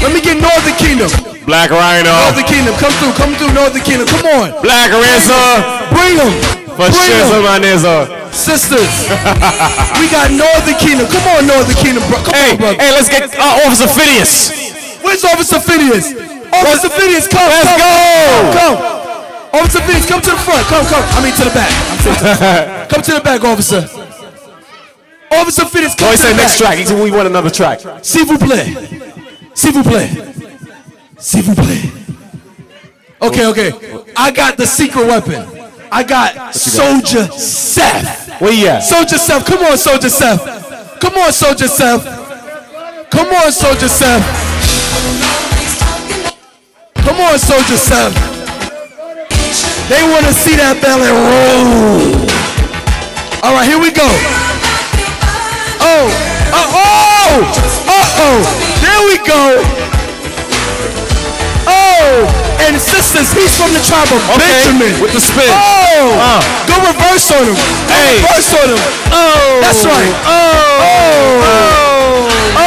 let me get Northern Kingdom. Black Rhino. Northern Kingdom, come through, come through, Northern Kingdom, come on. Black Ransom. Bring them. For Bring shizzle, 'em. my nizzo. Sisters, we got Northern Kingdom. Come on, Northern Kingdom, bro. Come Hey, on, brother. hey, let's get uh, Officer Phineas. Where's Officer Phineas? Officer Phineas, come. Let's come, go. Come. Officer Phineas, come to the front. Come, come. I mean to the back. To the come to the back, officer. Officer Phineas, come Oh, he said next back. track. He said we want another track. S'il vous plaît. S'il vous plaît. S'il vous plaît. Okay, okay. I got the secret weapon. I got Soldier Seth. Where you at? Soldier Seth. Come on, Soldier Seth. Come on, Soldier Seth. Come on, Soldier Seth. Come on, Soldier Seth. They want to see that belly roll. All right, here we go. Oh, uh oh, uh oh. There we go. Oh, and sisters, he's from the tribe of Okay, Benjamin. with the spin. Oh, Uh. go reverse on him. Go Hey. reverse on him. Oh. That's right. Oh. Oh. Oh.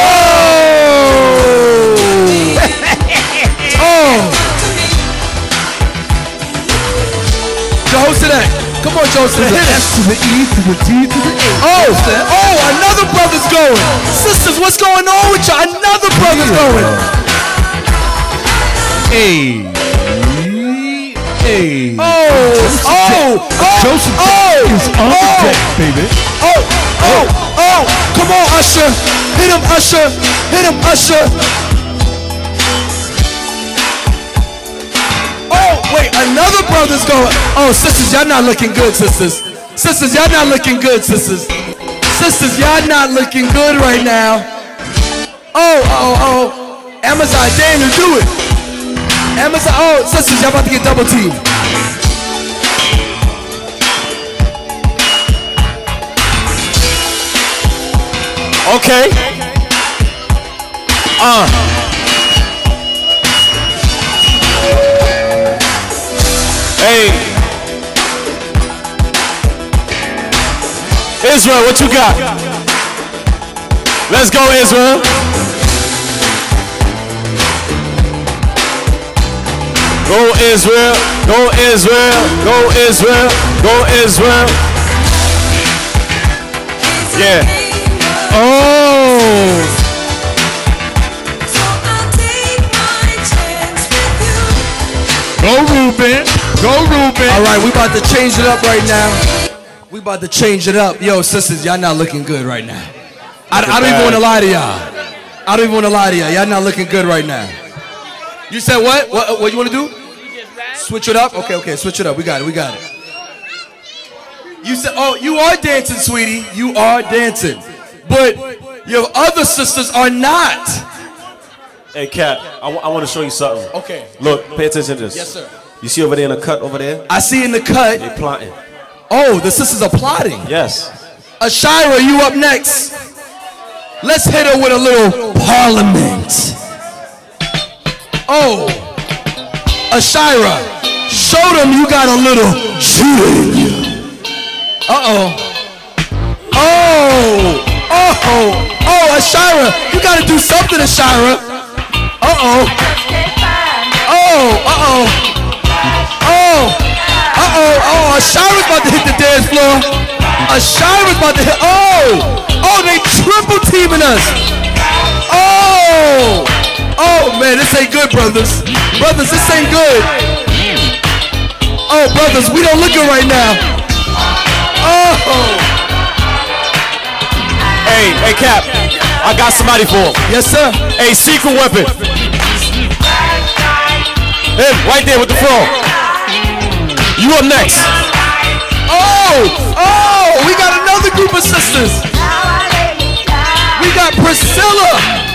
oh. Jehoshaphat. Come on, Jehoshaphat. Hit it. to the E to the T to the A. Oh, oh, another brother's going. Sisters, what's going on with you? Another brother's going. A. A. Oh, oh, oh, Joseph oh, is on the oh, oh deck, oh. baby. Oh, oh, oh, come on, Usher. Hit him, Usher. Hit him, Usher. Oh, wait, another brother's going. Oh, sisters, y'all not looking good, sisters. Sisters, y'all not looking good, sisters. Sisters, y'all not looking good right now. Oh, oh, oh. Amazon, Daniel, do it. Amazon, oh, sisters, y'all about to get double teamed. Okay. Uh. Hey. Israel, what you got? Let's go, Israel. Go Israel, go Israel, go Israel, go Israel. Yeah. Oh. Go Ruben. Go Ruben. All right, we about to change it up right now. We about to change it up. Yo, sisters, y'all not looking good right now. I, I don't even want to lie to y'all. I don't even want to lie to y'all. Y'all not looking good right now. You said what? What, what you want to do? Switch it up? Okay, okay, switch it up. We got it. We got it. You said, oh, you are dancing, sweetie. You are dancing. But your other sisters are not. Hey, Cat, I want to show you something. Okay. Look, pay attention to this. Yes, sir. You see over there in the cut over there? I see in the cut. They plotting. Oh, the sisters are plotting. Yes. Ashira, you up next. Let's hit her with a little parliament. Oh, Ashira, show them you got a little shit in you. Uh-oh. Oh, oh, oh, Ashira, you gotta do something, Ashira. Uh-oh. Oh, uh-oh. Oh, uh-oh, oh, Ashira's about to hit the dance floor. Ashira's about to hit, oh, oh, they triple teaming us. Oh, oh, man, this ain't good, brothers. Brothers, this ain't good. Oh, brothers, we don't look good right now. Oh. Hey, hey, Cap. I got somebody for him. Yes, sir. Hey, secret weapon. Him, right there with the floor. You up next. Oh, oh, we got another group of sisters. We got Priscilla.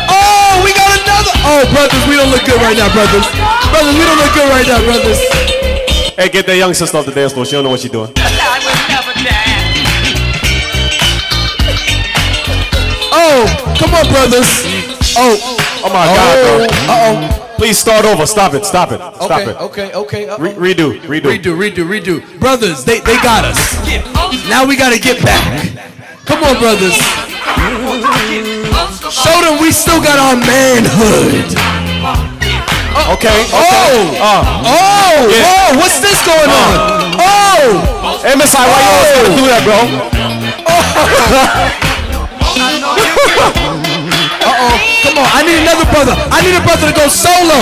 Oh, we got another. Oh, brothers, we don't look good right now, brothers. Brothers, we don't look good right now, brothers. Hey, get that young sister off the dance floor. She don't know what she's doing. Oh, come on, brothers. Oh, Oh my God, bro. Uh oh. Please start over. Stop it. Stop it. Stop Okay, it. okay, okay. uh-oh. Re- redo. Redo. Redo, redo, redo. Brothers, they, they got us. Now we gotta get back. Come on, brothers. Show them we still got our manhood. Okay. Oh, Uh, oh, Yeah. oh, what's this going on? Oh, MSI, why you always gotta do that, bro? Uh-oh, come on, I need another brother. I need a brother to go solo.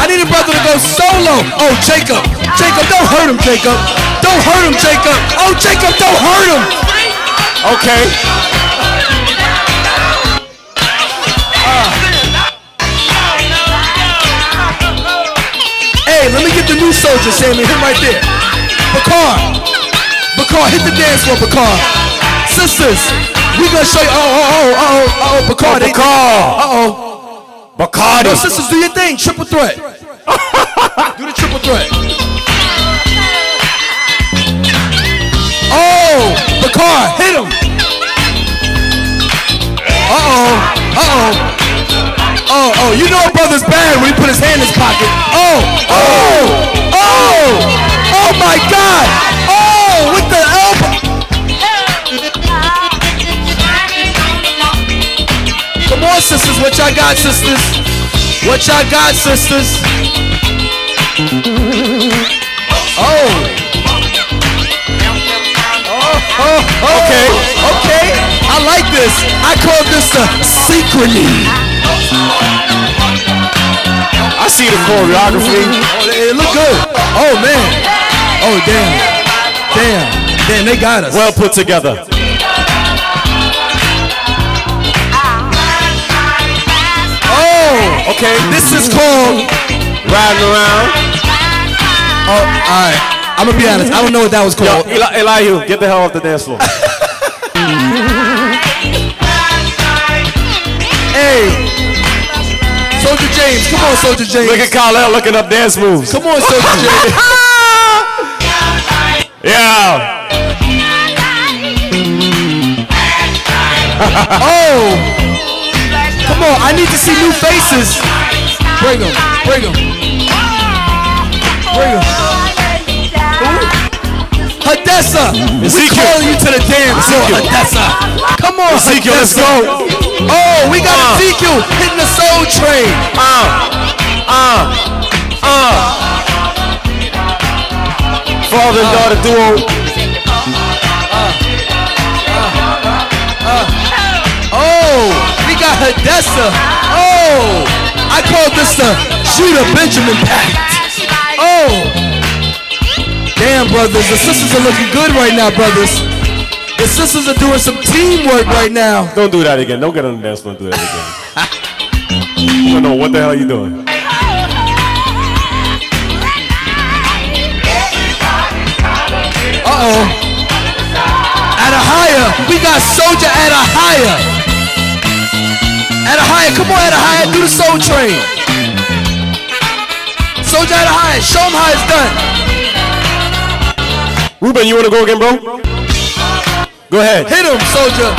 I need a brother to go solo. Oh, Jacob. Jacob, don't hurt him, Jacob. Don't hurt him, Jacob. Oh, Jacob, don't hurt him. Okay. Hey, let me get the new soldier, Sammy. Him right there. Bakar. Bakar, hit the dance floor, Bakar. Sisters, we gonna show you. Oh, oh, oh, oh, oh, oh, Bakar. they- Bakar. Uh-oh. Bacardi. No, sisters, do your thing. Triple threat. do the triple threat. Oh, Bakar, hit him. Uh-oh. Uh-oh. Oh, oh, you know a brother's bad when he put his hand in his pocket. Oh, oh, oh, oh my God. Oh, with the elbow. Come on, sisters. What y'all got, sisters? What y'all got, sisters? Oh. Oh, okay, okay. I like this. I call this the synchrony. I see the choreography. Oh, it look good. Oh man. Oh damn. Damn. Damn, they got us. Well put together. Oh, Okay. this is called. Riding around. Oh, all right. I'm gonna be honest. I don't know what that was Yo, called. Eli, Elihu, get the hell off the dance floor. Hey, Soldier James. Come on, Soldier James. Look at Kyle looking up dance moves. Come on, Soldier James. Yeah. oh. Come on. I need to see new faces. Bring them. Bring them. Bring them. Hadessa, we calling you to the dance floor. Hadessa. Come on, Ezekiel, let's go. Oh, we got Uh. Ezekiel hitting the soul train. Uh. Uh. Uh. Father and daughter duo. Oh, we got Hadessa. Oh, I call this the Judah Benjamin Pact. Oh, damn, brothers. The sisters are looking good right now, brothers. The sisters are doing some teamwork right now. Don't do that again. Don't get on the dance floor and do that again. I don't know what the hell you doing. Uh oh. got Soldier at a higher. At a higher. Come on, at a higher. Do the Soul Train. Soldier at a higher. Show him how it's done. Ruben, you want to go again, bro? Go ahead. Hit him, Soldier.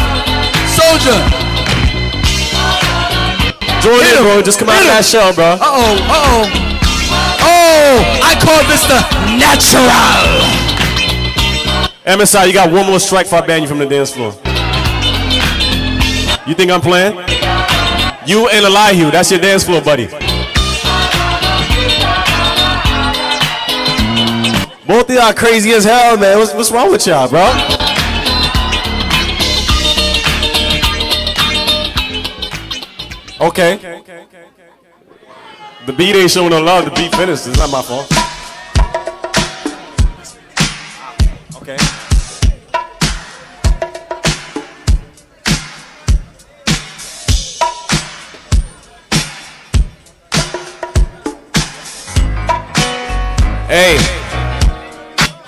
Soldier. Join in, bro. Just come out of that shell, bro. Uh oh. Uh oh. Oh, I call this the natural. MSI, you got one more strike for I ban you from the dance floor. You think I'm playing? You and Elihu, that's your dance floor, buddy. Y'all crazy as hell, man. What's, what's wrong with y'all, bro? Okay. The beat ain't showing no love. The beat finished. It's not my fault.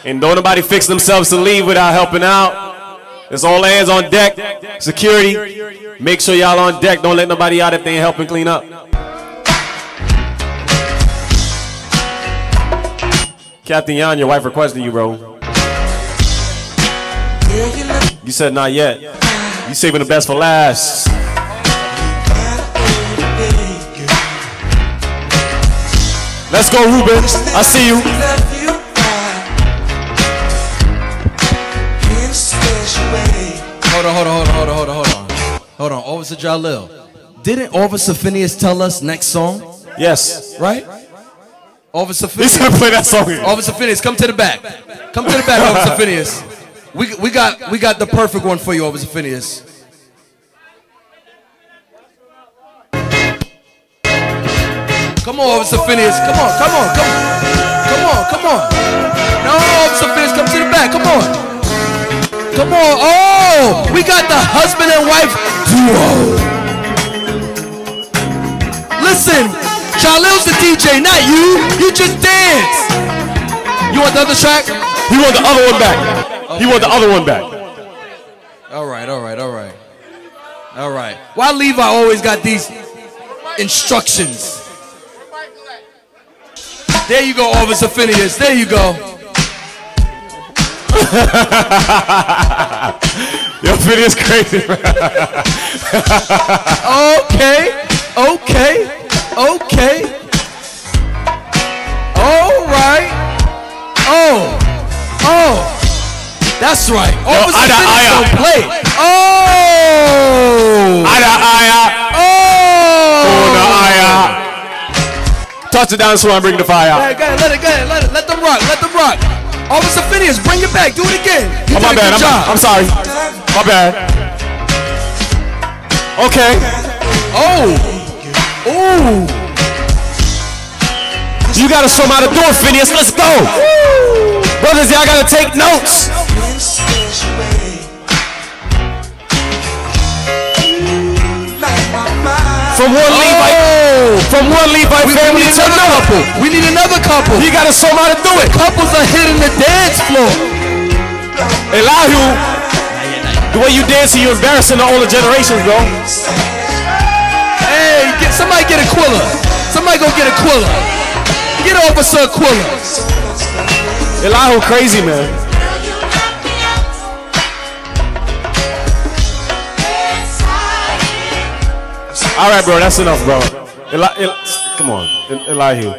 And don't nobody fix themselves to leave without helping out. It's all hands on deck. Security. Make sure y'all on deck. Don't let nobody out if they ain't helping clean up. Captain Yan, your wife requested you, bro. You said not yet. You saving the best for last. Let's go, Ruben. I see you. Officer Jalil. Didn't Officer Phineas tell us next song? Yes. Right? Officer Phineas. He's gonna play that song again. Officer Phineas, come to the back. Come to the back, Officer Phineas. We, we got we got the perfect one for you, Officer Phineas. Come on, Officer Phineas. Come on, come on, come on. Come on, come on. No, Officer Phineas, come to the back. Come on. Come on. Oh, we got the husband and wife duo. Listen, Jalil's the DJ, not you. You just dance. You want the other track? He want the other one back. He want the other one back. All right, all right, all right. All right. Why Levi always got these instructions? There you go, Officer Phineas. There you go. Yo, Phineas crazy. bro. Okay, okay, okay. All right. Oh, oh. That's right. Officer ada, Phineas aya. don't play. Oh. Ada, aya. Oh. Ona, aya. Touch it down so I bring the fire. Go ahead, go ahead, let it, go ahead, let it, let them rock, let them rock. Officer Phineas, bring it back, do it again. You Oh, my bad. I'm. I'm sorry. My bad. Okay. Oh. Ooh. You gotta show 'em how to do it, Phineas. Let's go. Brothers, y'all gotta take notes. From one Levite, oh! from one Levite We- we family need to another couple. We need another couple. You gotta how to do it. Couples are hitting the dance floor. Elihu, the way you dance, you're embarrassing the older generations, bro. Hey, get, somebody get a Quilla. Somebody go get a Quilla. Get Officer Quilla. Elihu crazy, man. All right, bro, that's enough, bro. Eli, Eli, come on, El- Elihu.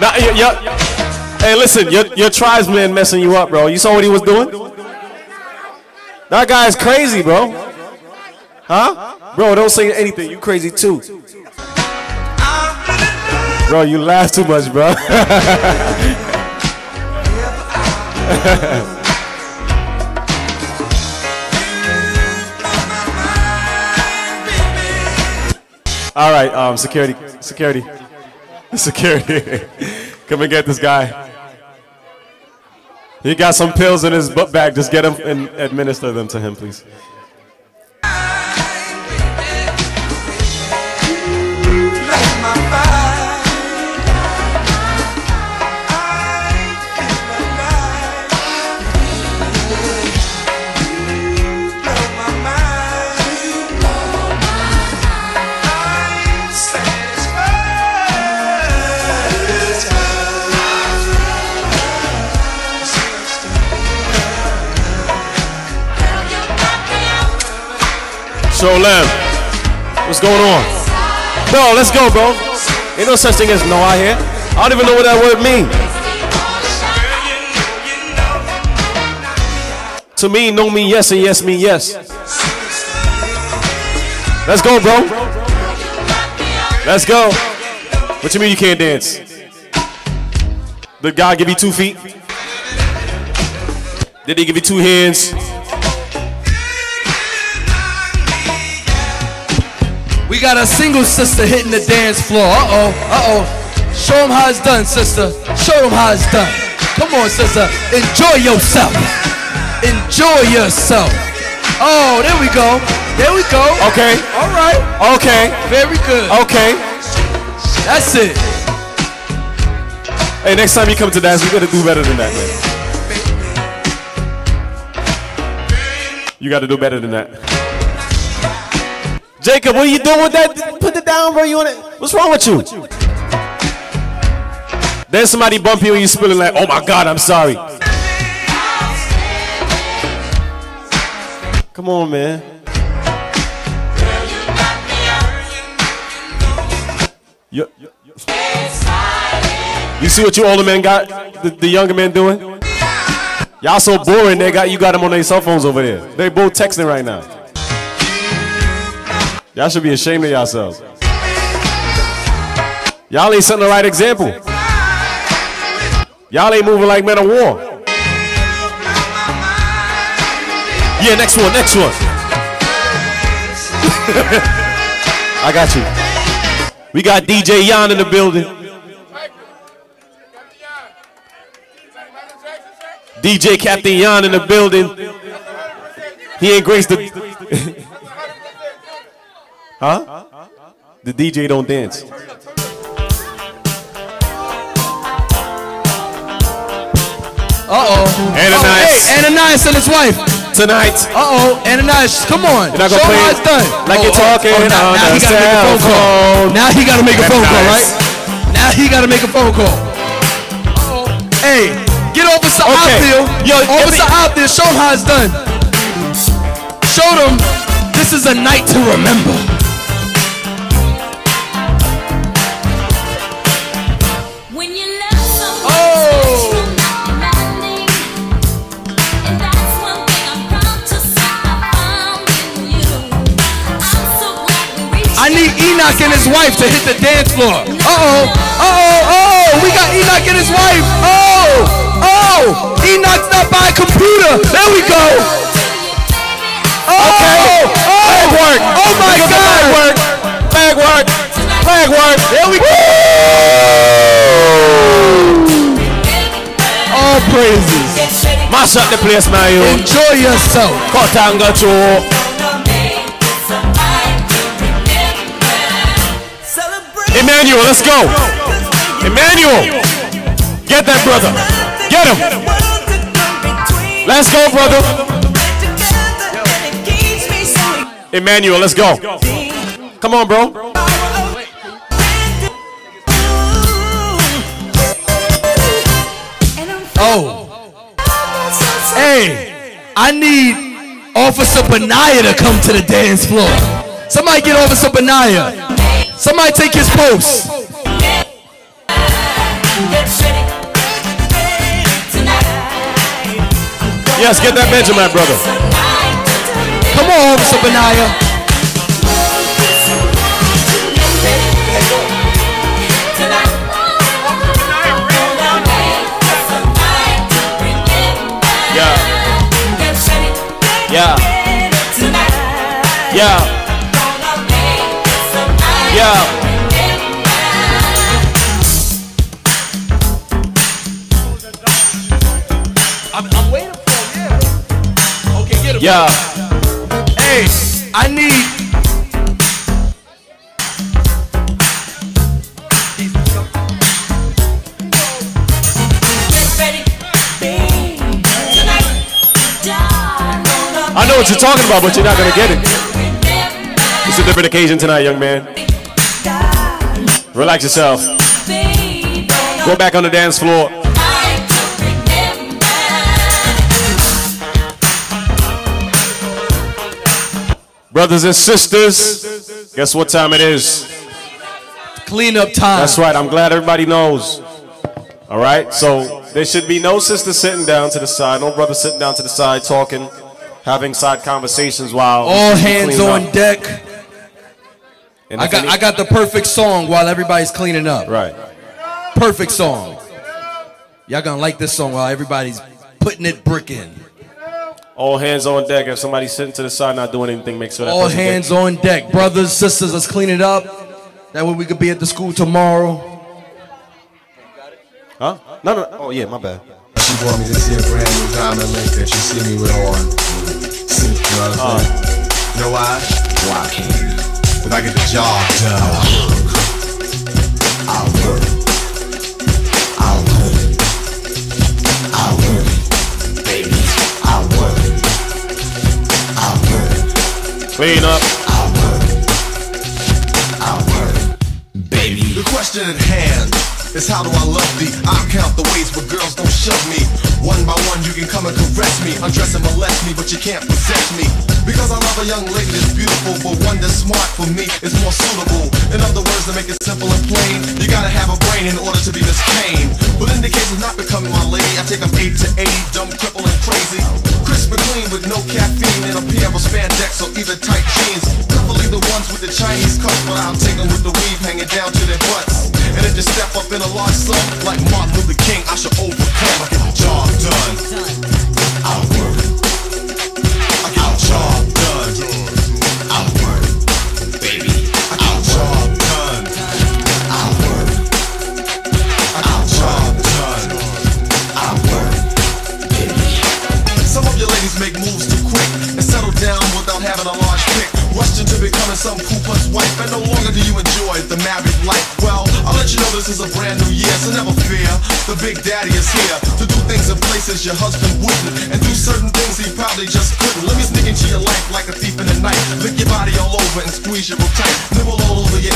Now, y- y- hey, listen, your, your tribesman messing you up, bro. You saw what he was doing? That guy is crazy, bro. Huh? Bro, don't say anything. You crazy too. Bro, you laugh too much, bro. All right, um, security, security, security. Come and get this guy. He got some pills in his butt bag. Just get him and administer them to him, please. Shalom. What's going on? Bro, let's go, bro. Ain't no such thing as no out here. I don't even know what that word means. To me, no mean yes and yes mean yes. Let's go, bro. Let's go. What you mean you can't dance? Did God give you two feet? Did he give you two hands? We got a single sister hitting the dance floor. Uh oh, uh oh. Show them how it's done, sister. Show them how it's done. Come on, sister. Enjoy yourself. Enjoy yourself. Oh, there we go. There we go. Okay. All right. Okay. Very good. Okay. That's it. Hey, next time you come to dance, we gotta do better than that, man. You gotta do better than that. Jacob, what are you doing with that? Put it down, bro. You want it? What's wrong with you? Then somebody bump you and you spilling like, oh my God, I'm sorry. Come on, man. You, you see what you older men got the, the younger men doing? Y'all so boring. They got you got them on their cell phones over there. They both texting right now. Y'all should be ashamed of yourselves. Y'all ain't setting the right example. Y'all ain't moving like men of war. Yeah, next one, next one. I got you. We got DJ Yan in the building. DJ Captain Yan in the building. He ain't graced the. Huh? The DJ don't dance. Uh oh. Ananias. hey, Ananias and his wife. Tonight. Uh oh. Ananias, come on. You're not Show gonna him play it's done. like you're Oh, oh, talking oh, now, on now the he gotta make a cell phone. Now he gotta make a phone call, right? Now he gotta make a phone call. Uh-oh. Hey, get Officer Okay. Outfield. Yo, Officer me- Outfield, show him how it's done. Show them this is a night to remember. Enoch and his wife to hit the dance floor. Uh oh, uh oh, oh, we got Enoch and his wife. Oh, oh, Enoch's not by a computer. There we go. Oh, Okay. oh, Leg work. Oh my Look God. Leg work. Leg work. Leg work. There we go. All praises. Mash up the place, man. Enjoy yourself. Cut and Emmanuel, let's go. Emmanuel, get that brother. Get him. Let's go, brother. Emmanuel, let's go. Come on, bro. Oh. Hey, I need Officer Benaya to come to the dance floor. Somebody get Officer Benaya. Somebody take his post. Yes, get that Benjamin, brother. Come on, Benaya. Yeah. Yeah. Yeah. Yeah. I'm, I'm waiting for him, yeah. Okay, get him. Yeah. Hey, I need. I know what you're talking about, but you're not gonna get it. It's a different occasion tonight, young man. Relax yourself. Go back on the dance floor. Brothers and sisters, guess what time it is? Cleanup time. That's right. I'm glad everybody knows. All right. So there should be no sister sitting down to the side, no brother sitting down to the side talking, having side conversations while All hands on up. deck. And I got any- I got the perfect song while everybody's cleaning up. Right. Perfect song. Y'all gonna like this song while everybody's putting it brick in. All hands on deck. If somebody's sitting to the side not doing anything, make sure that All hands gets- on deck. Brothers, sisters, let's clean it up. That way we could be at the school tomorrow. Huh? No, no. Oh yeah, my bad. She want me to see a brand new diamond link that you see me with on. See, you know what I'm uh. saying? You know why? Why I can? If I get the job done, I'll work. I'll work. I'll work. Baby, I'll work. I'll work. Clean up. I'll work. I'll work. Baby. The question at hand is how do I love thee? I count the ways but girls don't shove me. One by one, you can come and caress me, undress and molest me, but you can't possess me. Because I love a young lady that's beautiful, but one that's smart for me is more suitable. In other words, to make it simple and plain, you gotta have a brain in order to be Miss Kane. But in the case of not becoming my lady, I take them 8 to 80, dumb, cripple, and crazy. Crisp and clean with no caffeine and a pair of spandex or either tight jeans. Preferably the ones with the Chinese cuffs, but I'll take them with the weave hanging down to their butts. And if you step up in a large sum, like Martin Luther King, I should overcome. I get the job done. I'll work. I get the job make moves too quick and settle down without having a large pick. Rush into becoming some poo-puss wife, and no longer do you enjoy the married life. Well, I'll let you know this is a brand new year, so never fear. The Big Daddy is here to do things in places your husband wouldn't, and do certain things he probably just couldn't. Let me sneak into your life like a thief in the night, lick your body all over and squeeze you real tight, nibble all over your